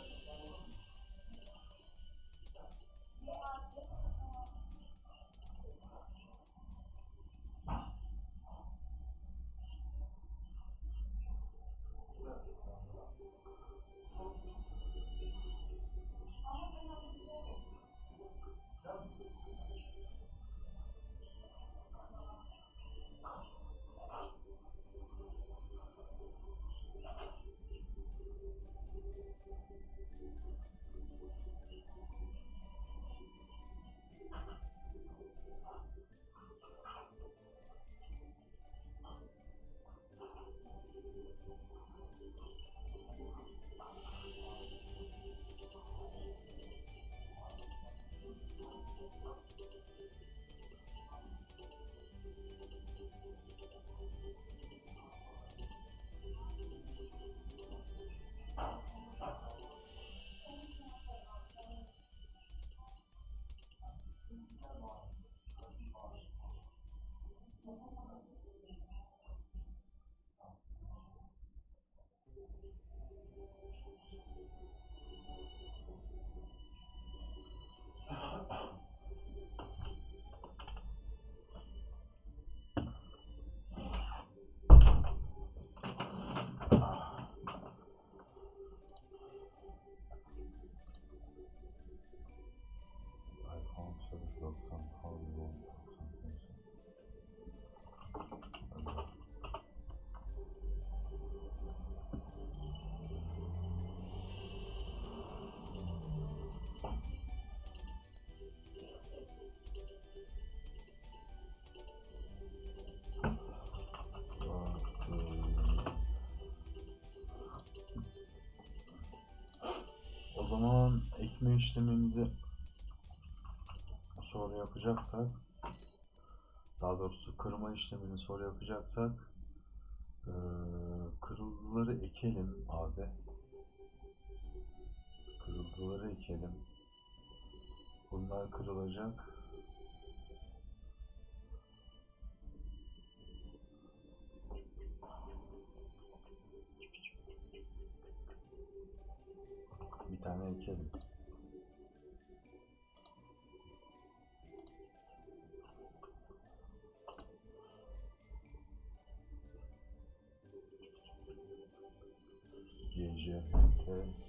Sarp. iPhone 890 Hardware 90 O zaman ekme işlemimizi sonra yapacaksak daha doğrusu kırma işlemini sonra yapacaksak eee kırıldıları ekelim abi. Kırıldıları ekelim. Bunlar kırılacak. Bir tane ekelim. Gage, yeah, okay.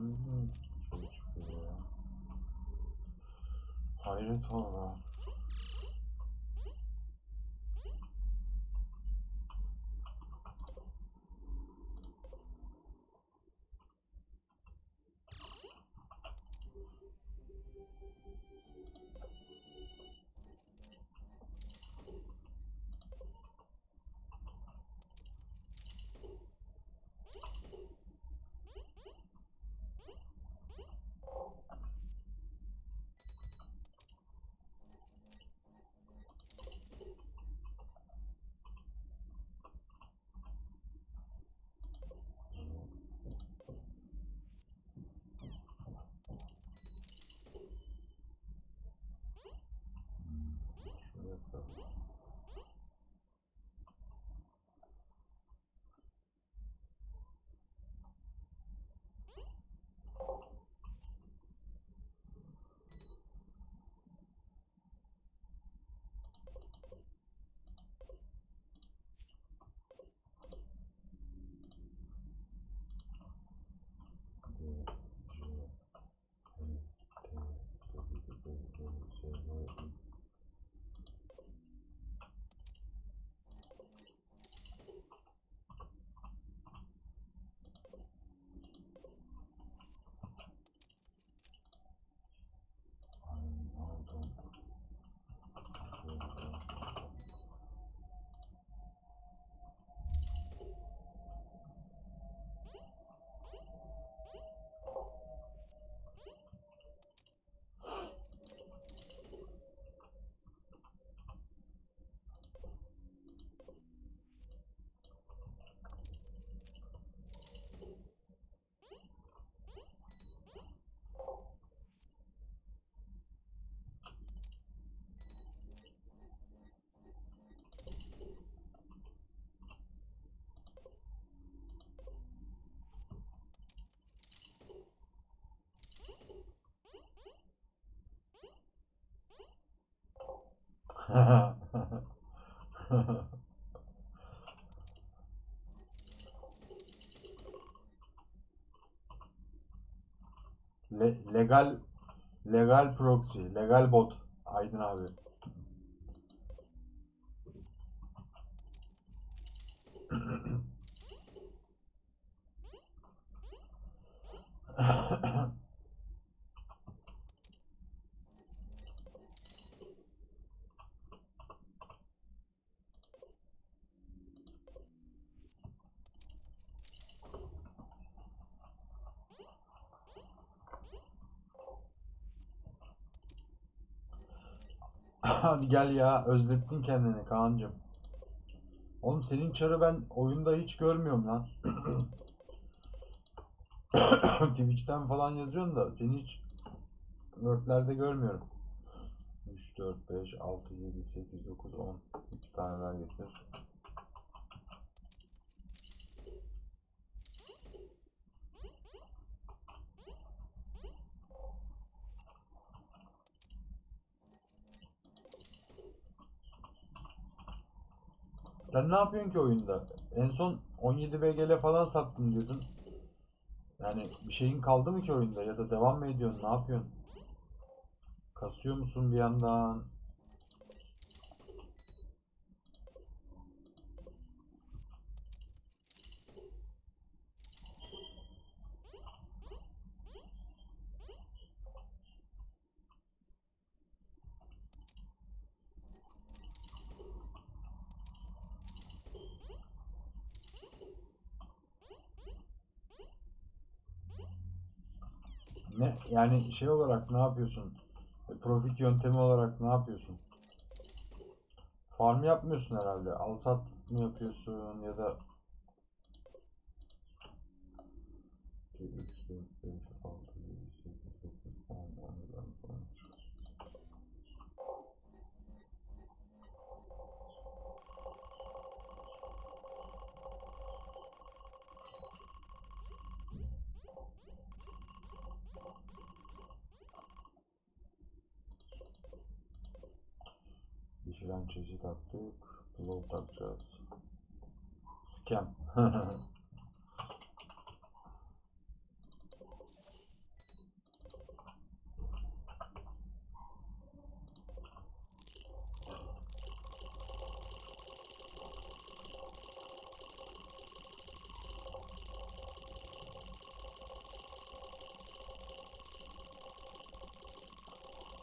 mi şey çıkıyor ya. Hayret valla. Şöyle yapalım. Legal legal proxy, legal bot Aydın abi. Hadi gel ya özlettin kendini Kaan'cım. Oğlum senin çarı ben oyunda hiç görmüyorum lan. (coughs) Twitch'ten falan yazıyorsun da seni hiç Word'lerde görmüyorum. 3, 4, 5, 6, 7, 8, 9, 10. 2 tane daha getir. Sen ne yapıyorsun ki oyunda? En son 17 BGL falan sattım diyordun. Yani bir şeyin kaldı mı ki oyunda ya da devam mı ediyorsun? Ne yapıyorsun? Kasıyor musun bir yandan? Ne yani şey olarak ne yapıyorsun? E, Profit yöntemi olarak ne yapıyorsun? Farm yapmıyorsun herhalde. Al sat mı yapıyorsun ya da 2, 3, 4, 5, 6, 7, 8, 9, 10, 11, 12, 13. Düşüren çeşit taktık. Blow takacağız. Scam. (laughs)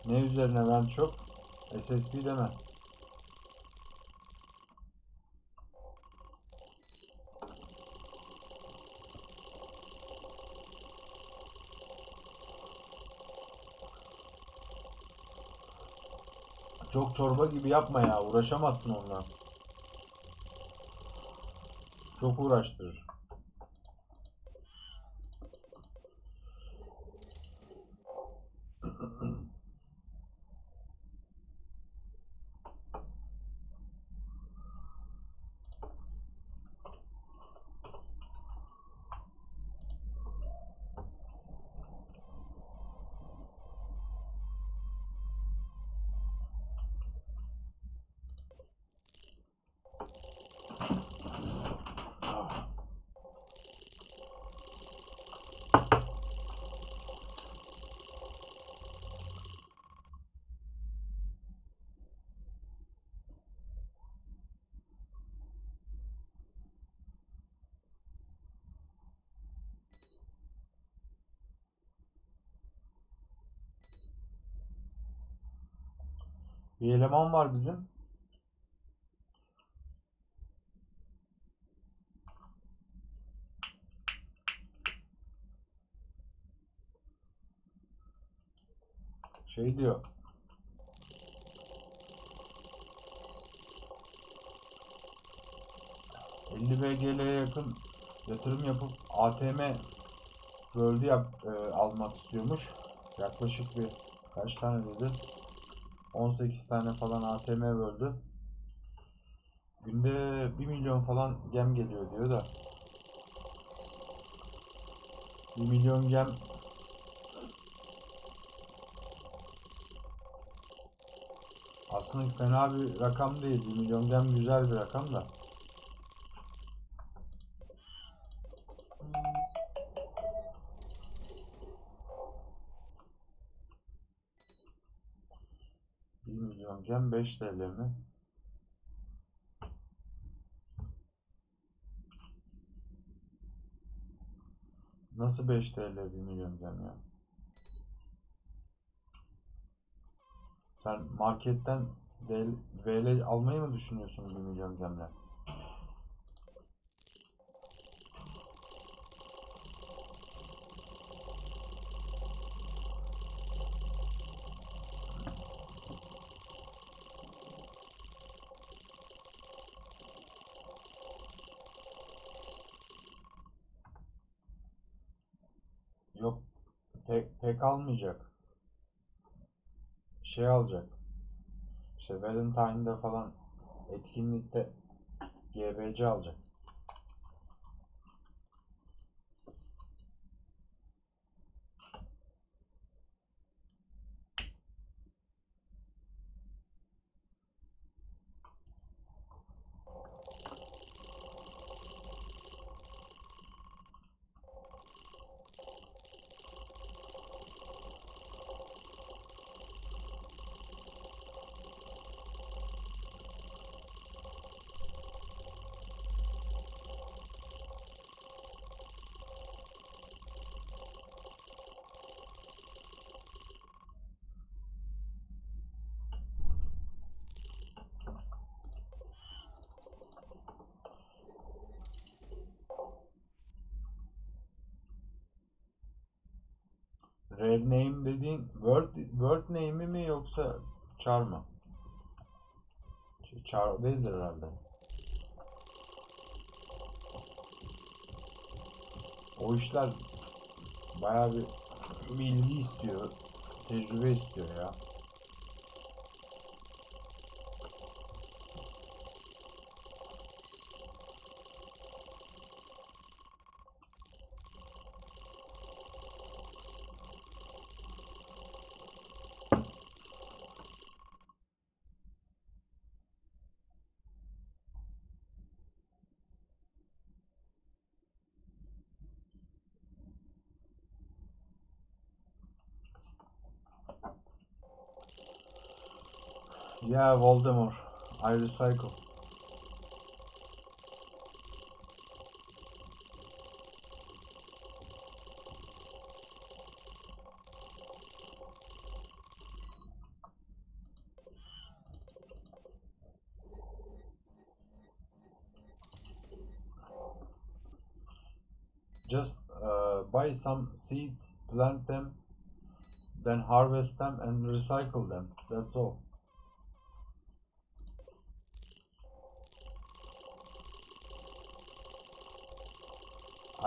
Ne üzerine ben çok? SSP deme. Çok çorba gibi yapma ya. Uğraşamazsın onunla. Çok uğraştırır. Bir eleman var bizim. Şey diyor. ...50 BGL'ye yakın yatırım yapıp ATM World'ü yap, e, almak istiyormuş. Yaklaşık bir kaç tane dedi? 18 tane falan ATM böldü. Günde 1 milyon falan gem geliyor diyor da. 1 milyon gem aslında fena bir rakam değil. 1 milyon gem güzel bir rakam da. Gem 5 TL mi? Nasıl 5 TL 1 milyon ya? Sen marketten VL almayı mı düşünüyorsun 1 milyon gemle? Yok pek almayacak. Şey alacak. İşte Valentine'da falan etkinlikte GBC alacak. Rare name dediğin word, word name'i mi yoksa char mı? Char değildir herhalde. O işler bayağı bir bilgi istiyor, tecrübe istiyor ya. Yeah, Voldemort. I recycle. Just uh, buy some seeds, plant them, then harvest them and recycle them. That's all.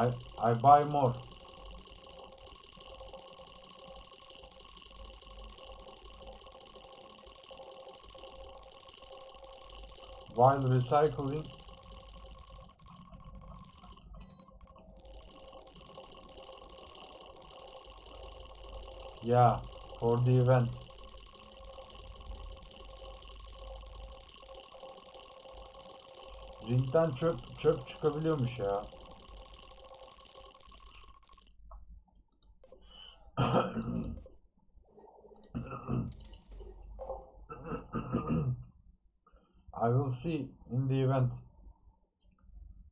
I I buy more. While recycling, yeah, for the event. Ringden çöp çöp çıkabiliyormuş ya. See in the event.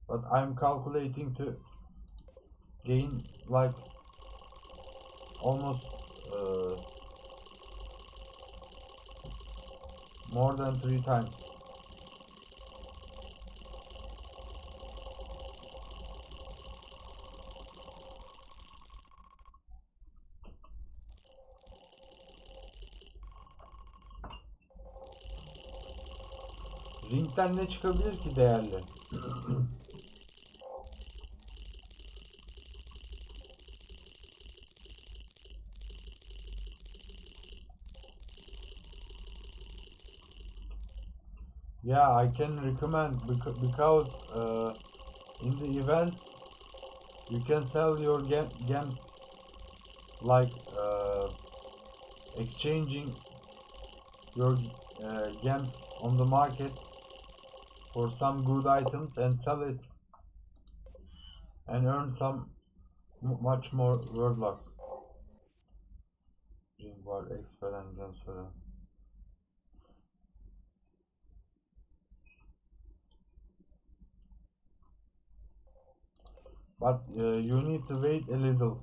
But I'm calculating to gain like almost uh, more than three times. Ne çıkabilir ki değerli? Yeah, I can recommend because uh, in the events you can sell your gems like uh, exchanging your uh, on the market for some good items and sell it and earn some much more world locks. Var, X falan gem sonra. But uh, you need to wait a little.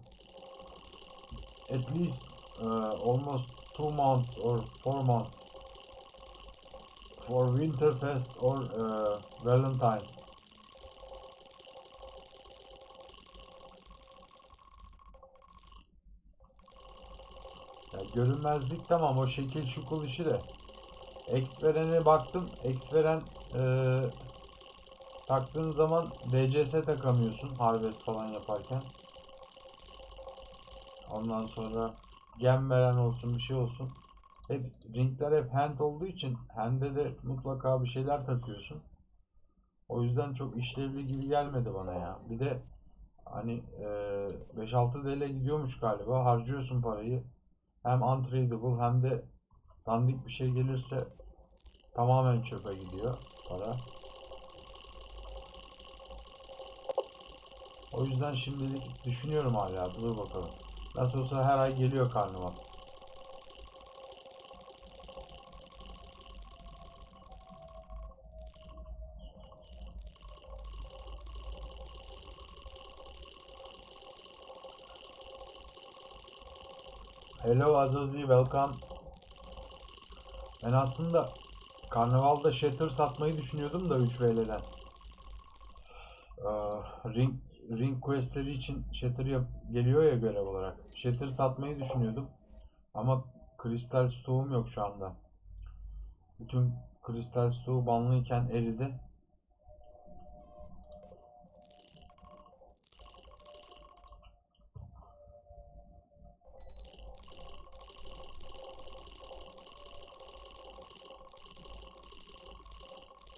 At least uh, almost two months or four months for Winterfest or uh, Valentine's. Ya görünmezlik tamam o şekil şukul işi de. Xperen'e baktım. Xperen eee taktığın zaman DCS takamıyorsun Harvest falan yaparken. Ondan sonra gem veren olsun bir şey olsun. Hep ringler hep hand olduğu için hand'e de mutlaka bir şeyler takıyorsun. O yüzden çok işlevli gibi gelmedi bana ya. Bir de hani eee 5-6 DL gidiyormuş galiba. Harcıyorsun parayı. Hem untradable hem de dandik bir şey gelirse tamamen çöpe gidiyor para. O yüzden şimdilik düşünüyorum hala. Dur bakalım. Nasıl olsa her ay geliyor karnıma. Hello Azozi, welcome. Ben aslında Karnaval'da shatter satmayı düşünüyordum da 3VL'den. Ee, ring ring questleri için Shatter geliyor ya görev olarak. Shatter satmayı düşünüyordum. Ama kristal stoğum yok şu anda. Bütün kristal stoğu banlıyken eridi.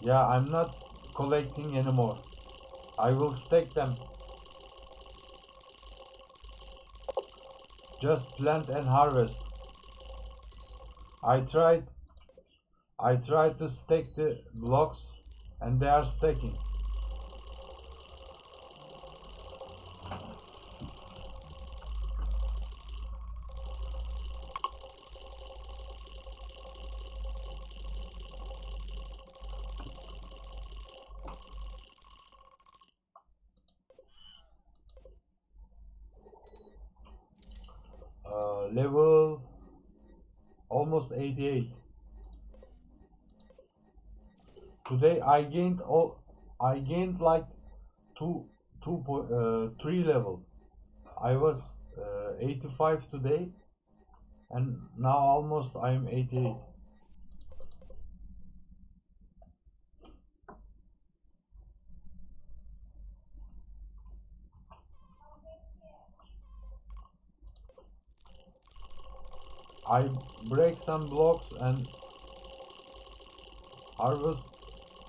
Yeah, I'm not collecting anymore. I will stack them. Just plant and harvest. I tried I tried to stack the blocks and they are stacking. 28. Today I gained all I gained like two two uh, three level. I was uh, 85 today and now almost I am 88. I break some blocks and harvest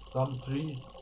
some trees.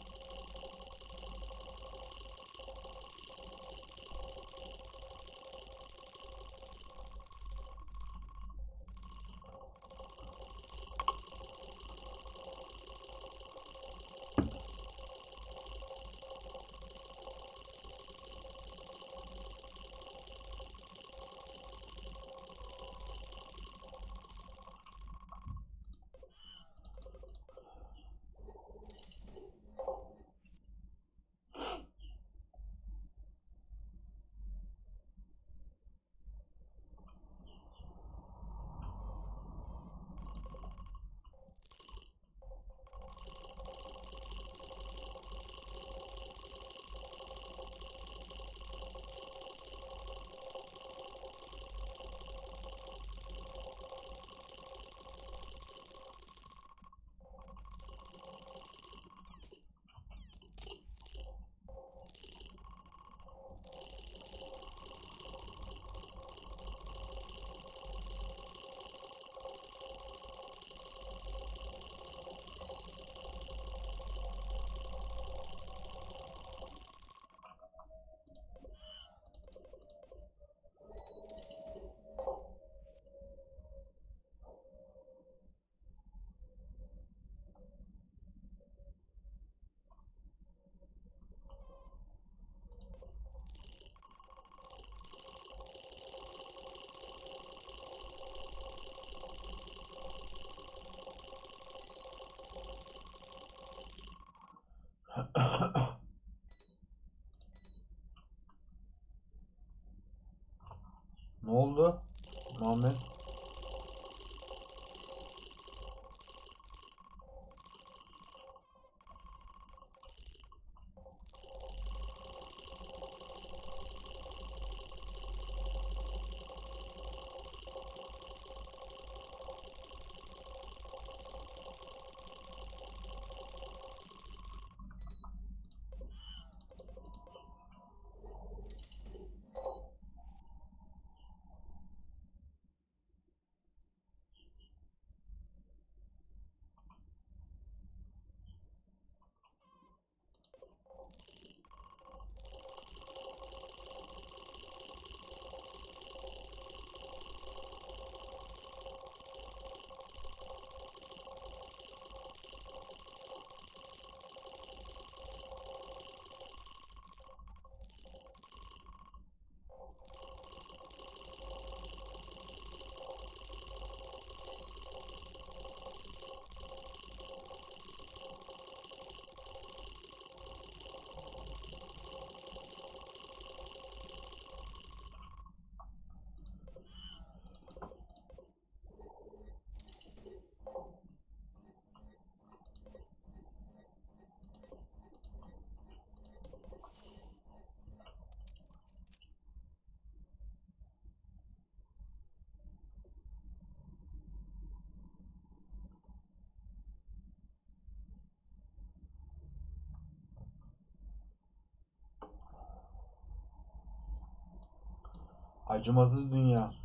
ne oldu? Acımasız dünya.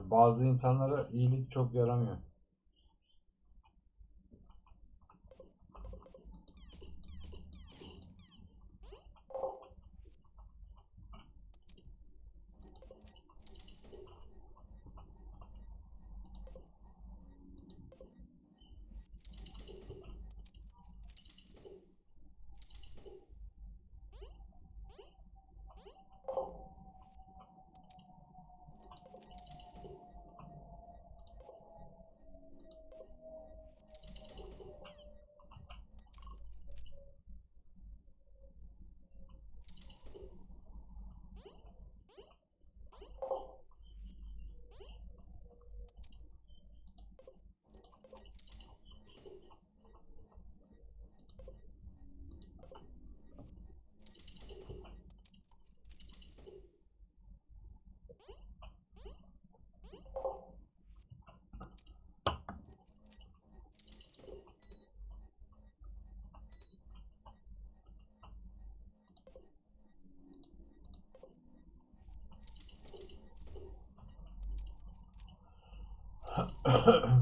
Bazı insanlara iyilik çok yaramıyor. uh, (laughs)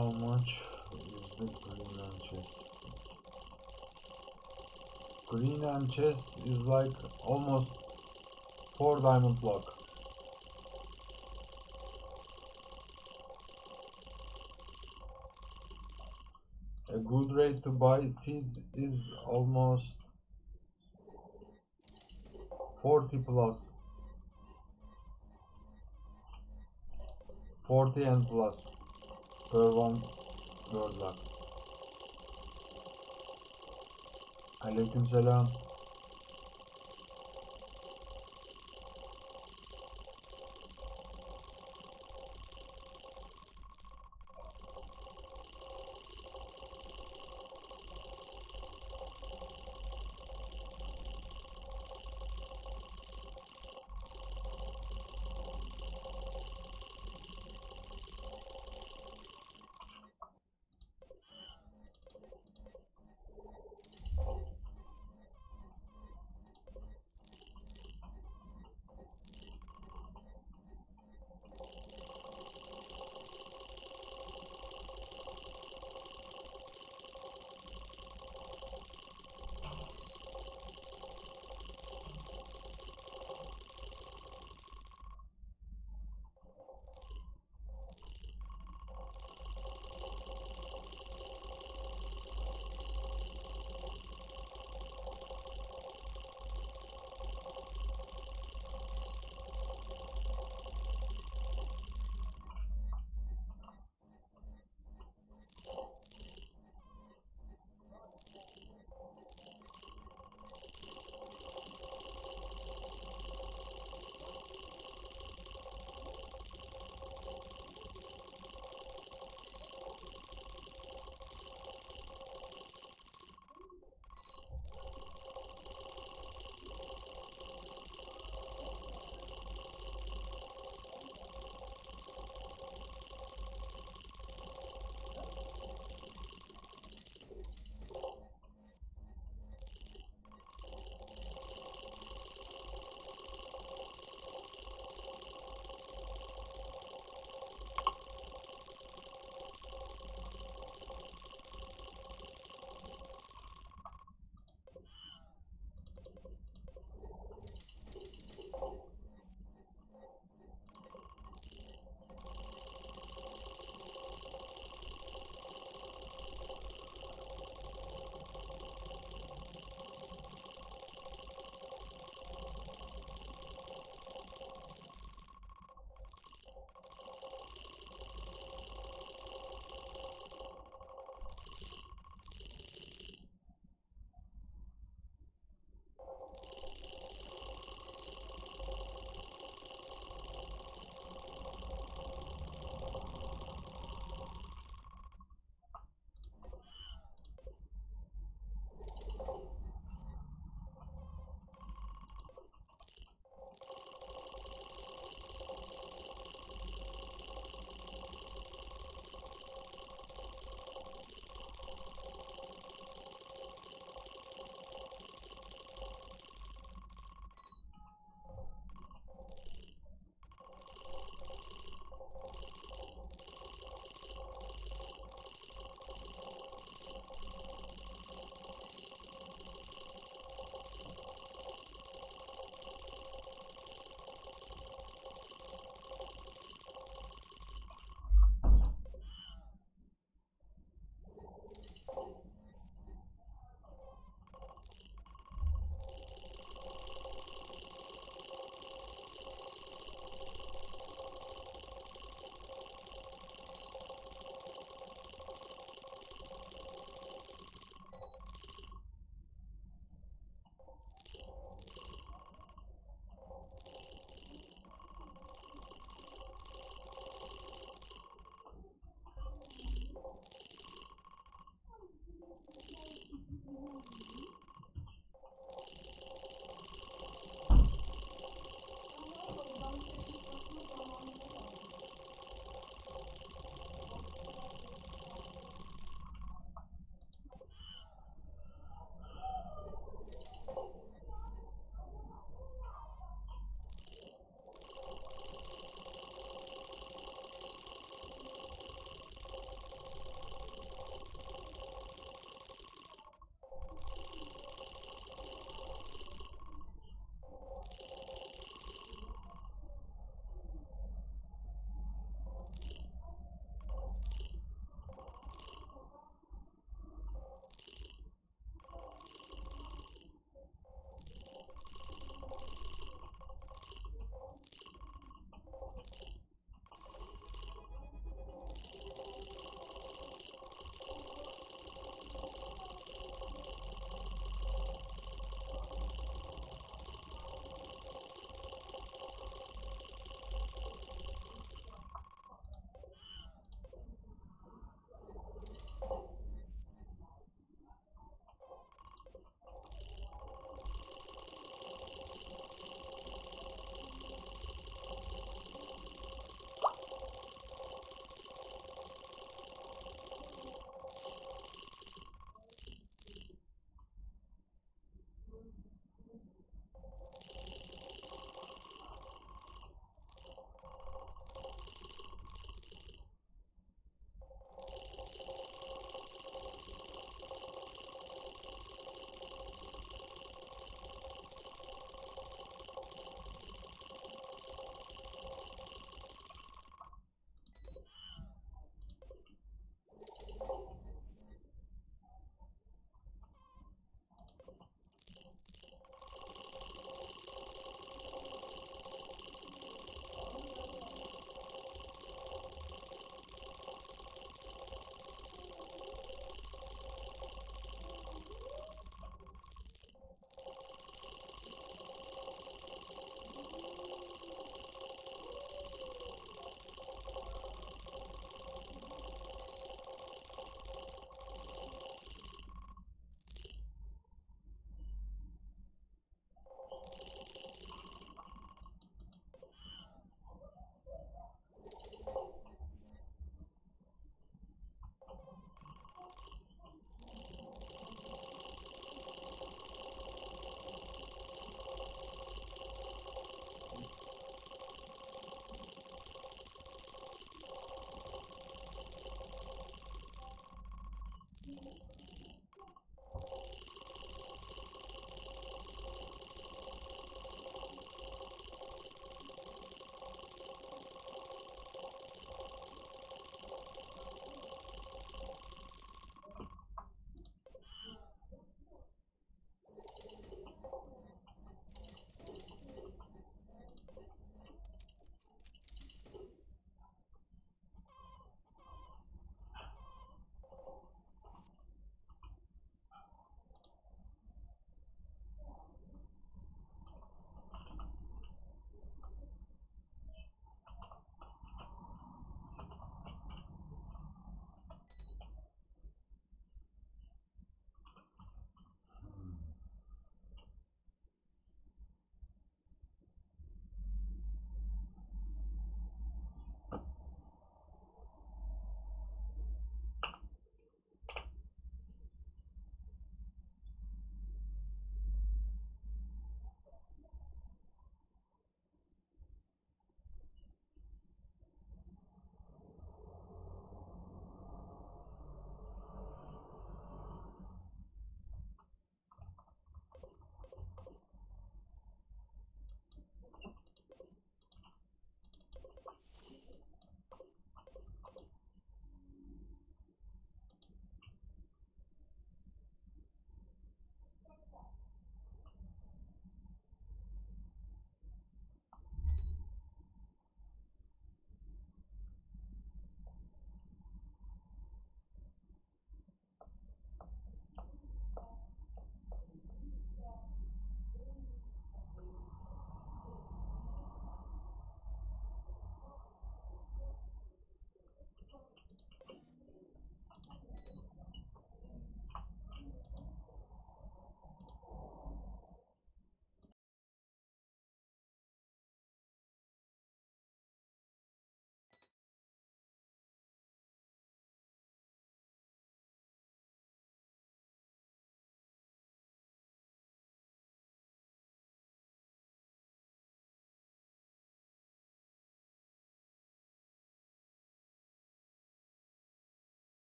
How much is the green and chess? Green and chess is like almost four diamond block. A good rate to buy seeds is almost 40 plus 40 and plus word luck. Aleykümselam.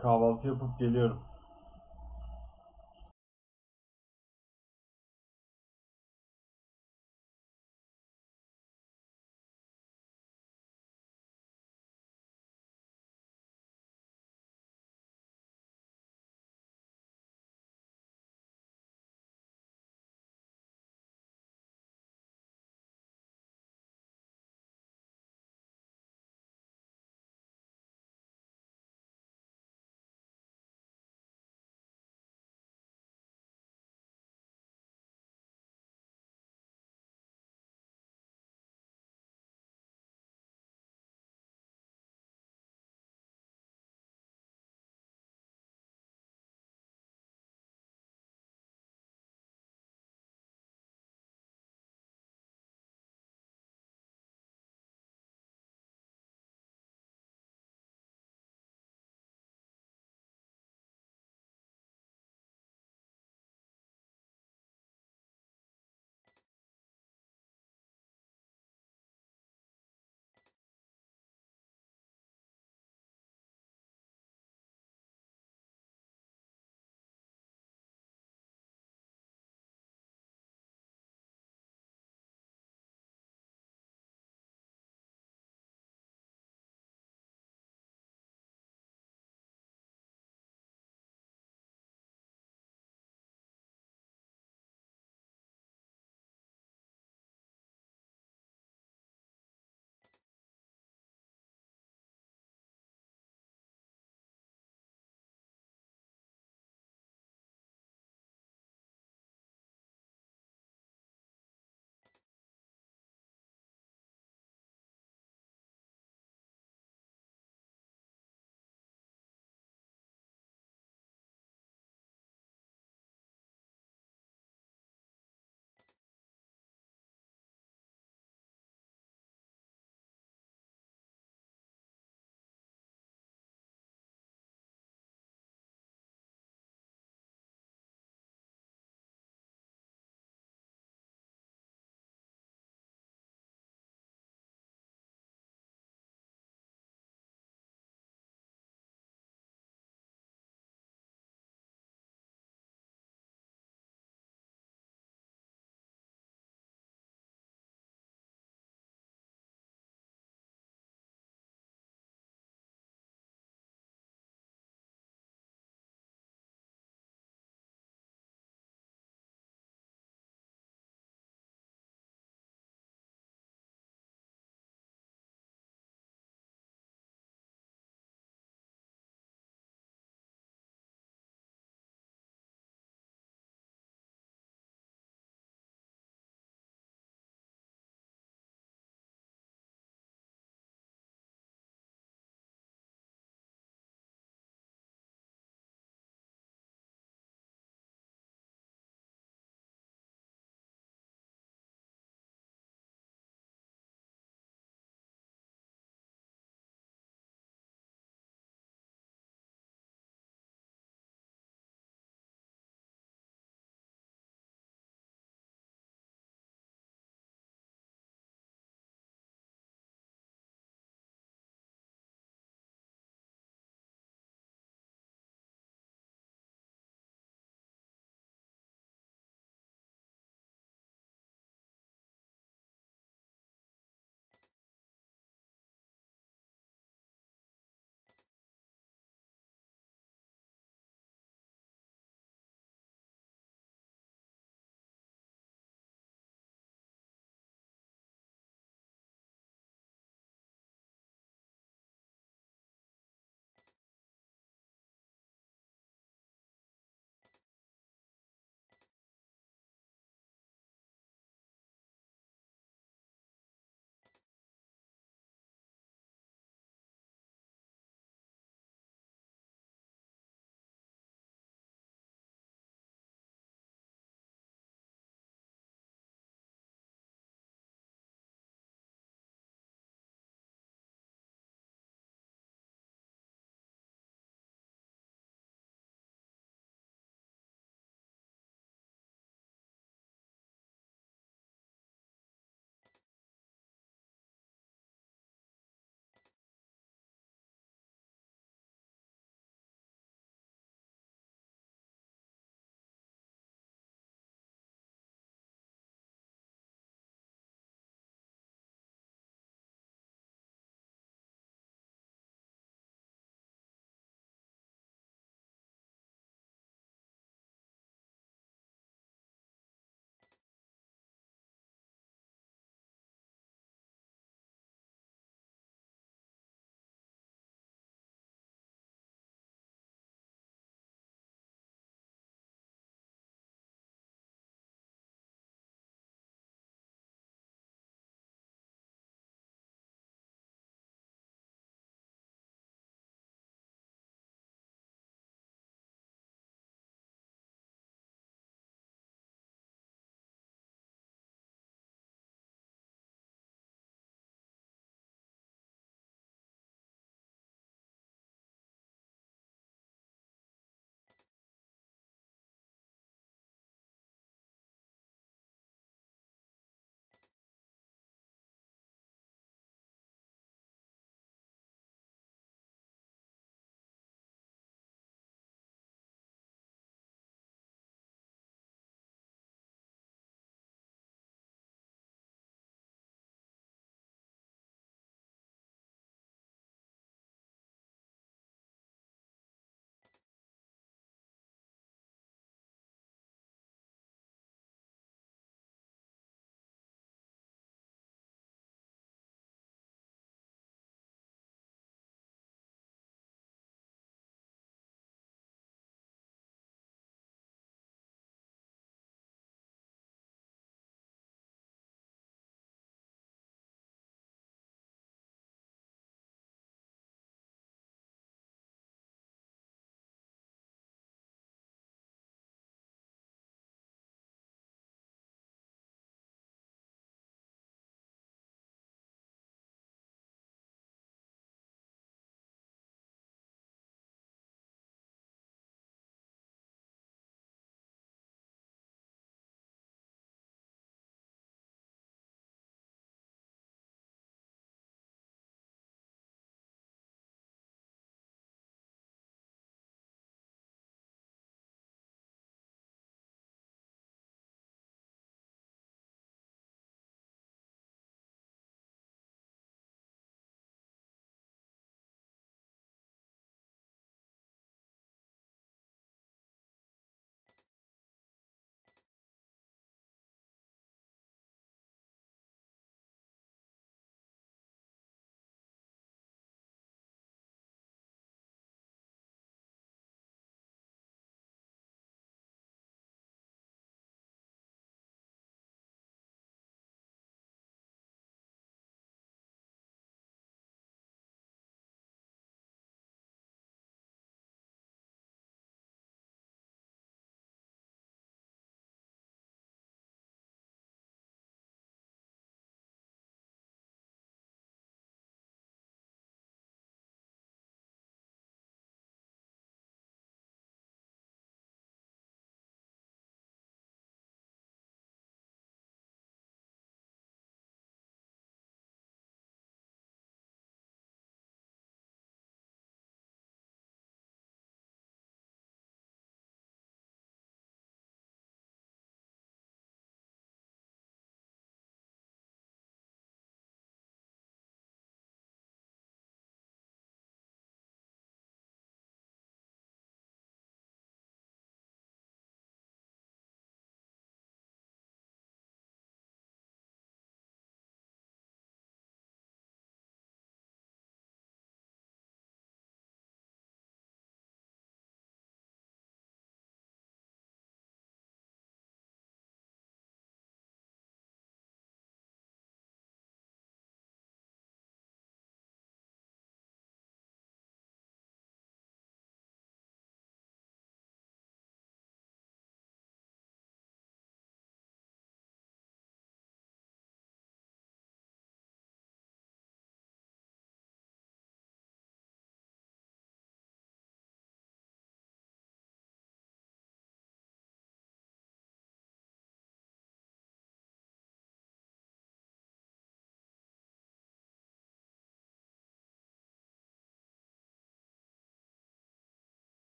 Kahvaltı yapıp geliyorum.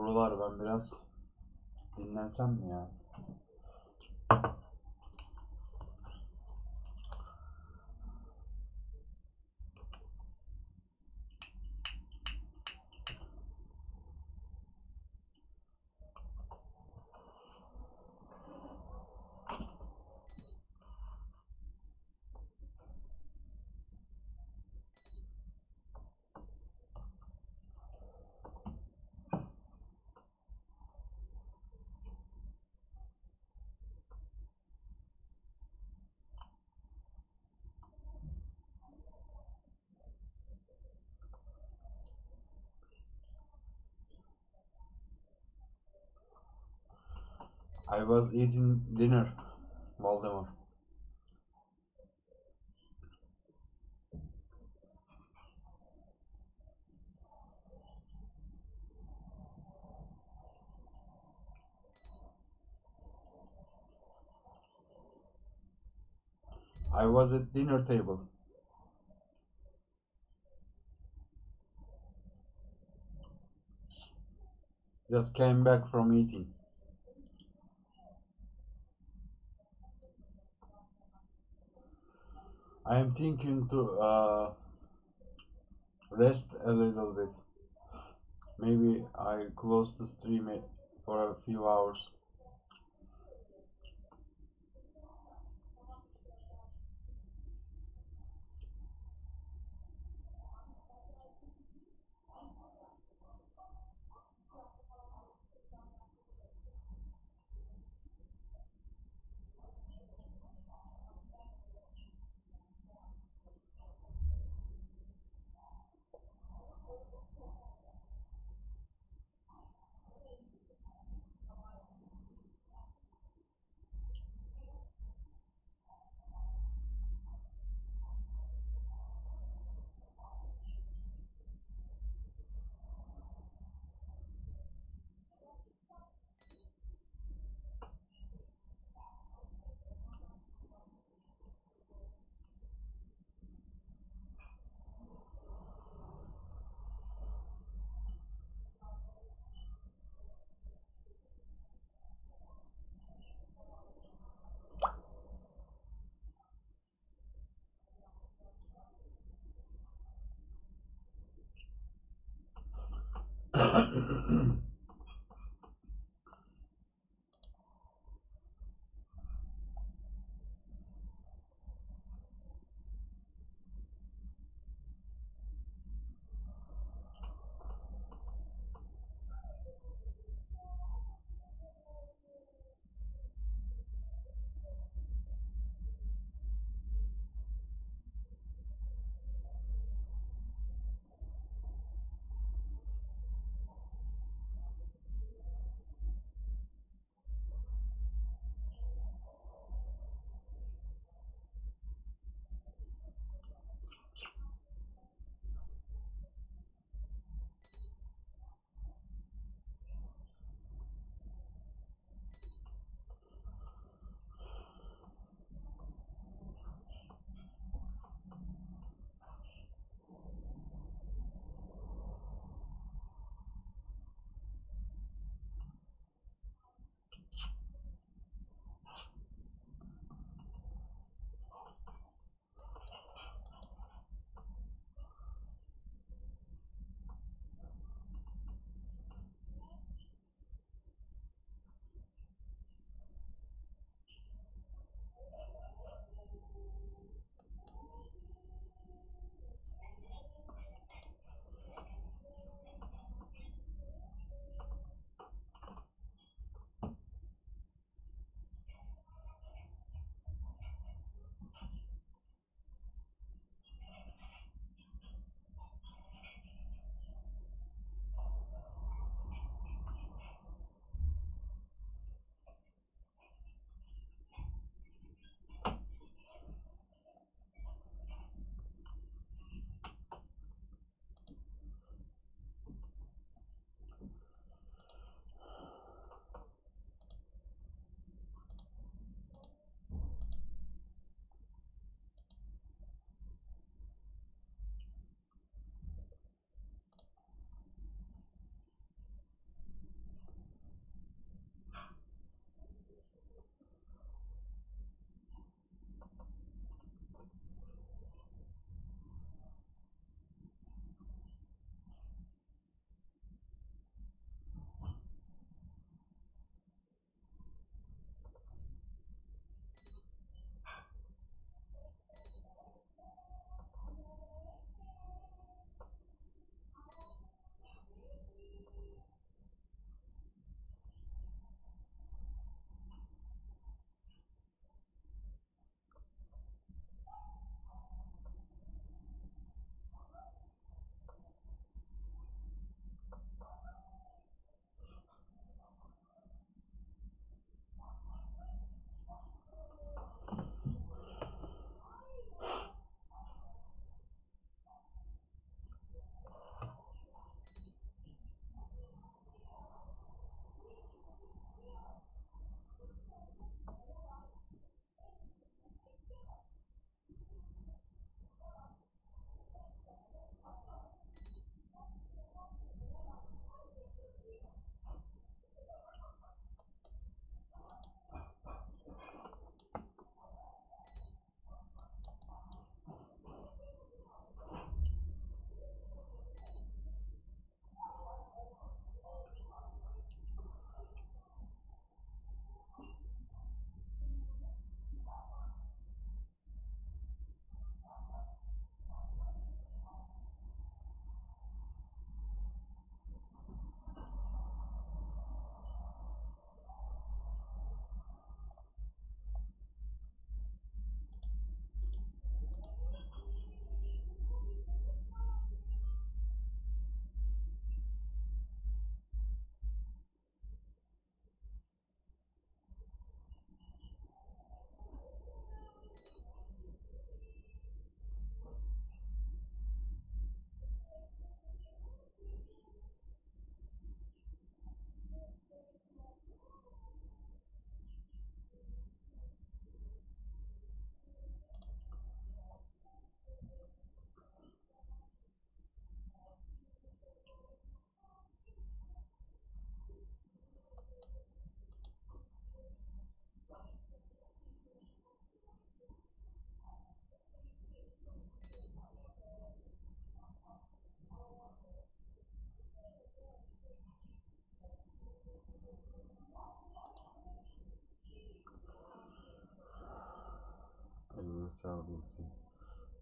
Buralar ben biraz dinlensem mi ya? I was eating dinner, Valdemar. I was at dinner table. Just came back from eating. I am thinking to uh, rest a little bit. Maybe I close the stream for a few hours.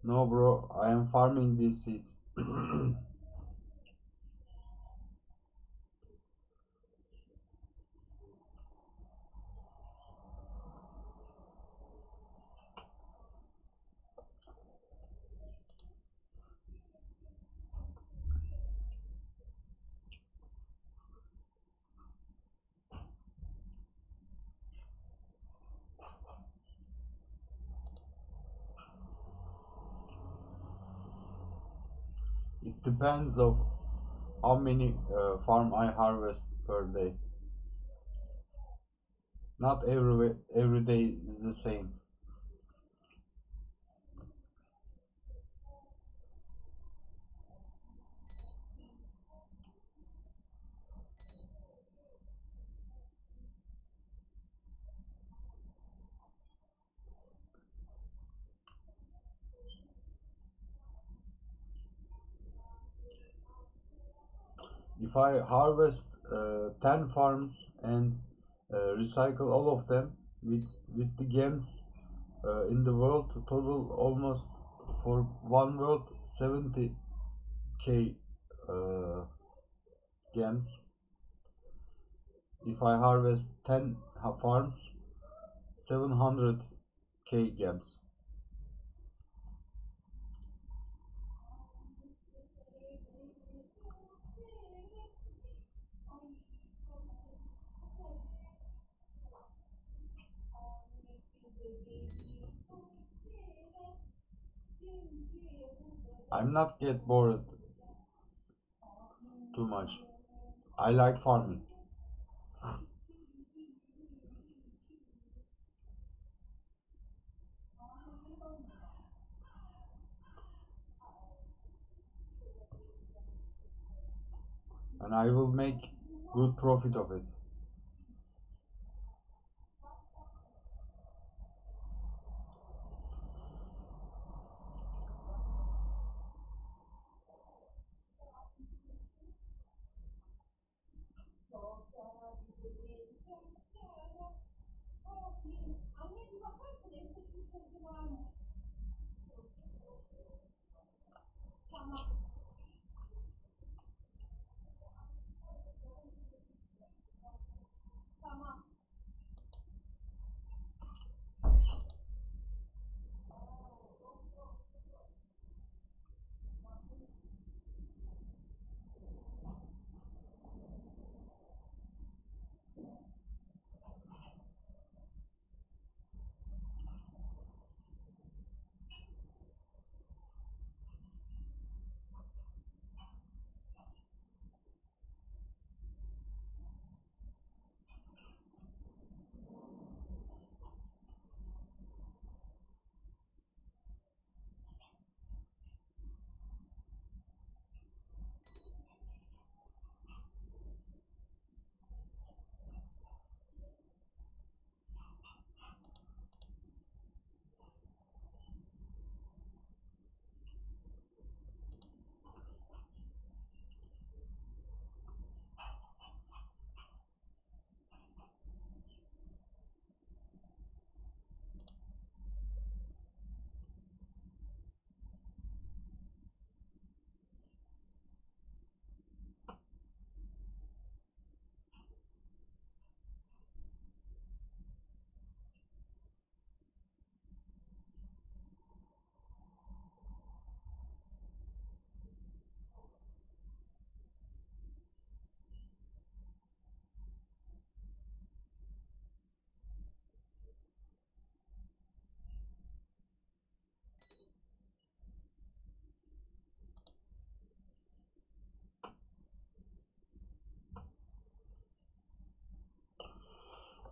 No, bro, I am farming these seeds. (clears throat) It depends of how many uh, farm I harvest per day. Not every every day is the same. If I harvest uh, 10 farms and uh, recycle all of them with with the games uh, in the world. Total almost for one world 70k uh, games. If I harvest 10 farms 700k games I'm not get bored too much. I like farming. And I will make good profit of it.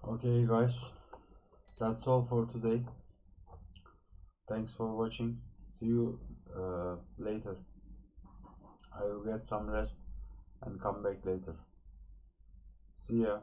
Okay, guys, that's all for today. Thanks for watching. See you uh, later. I will get some rest and come back later. See ya.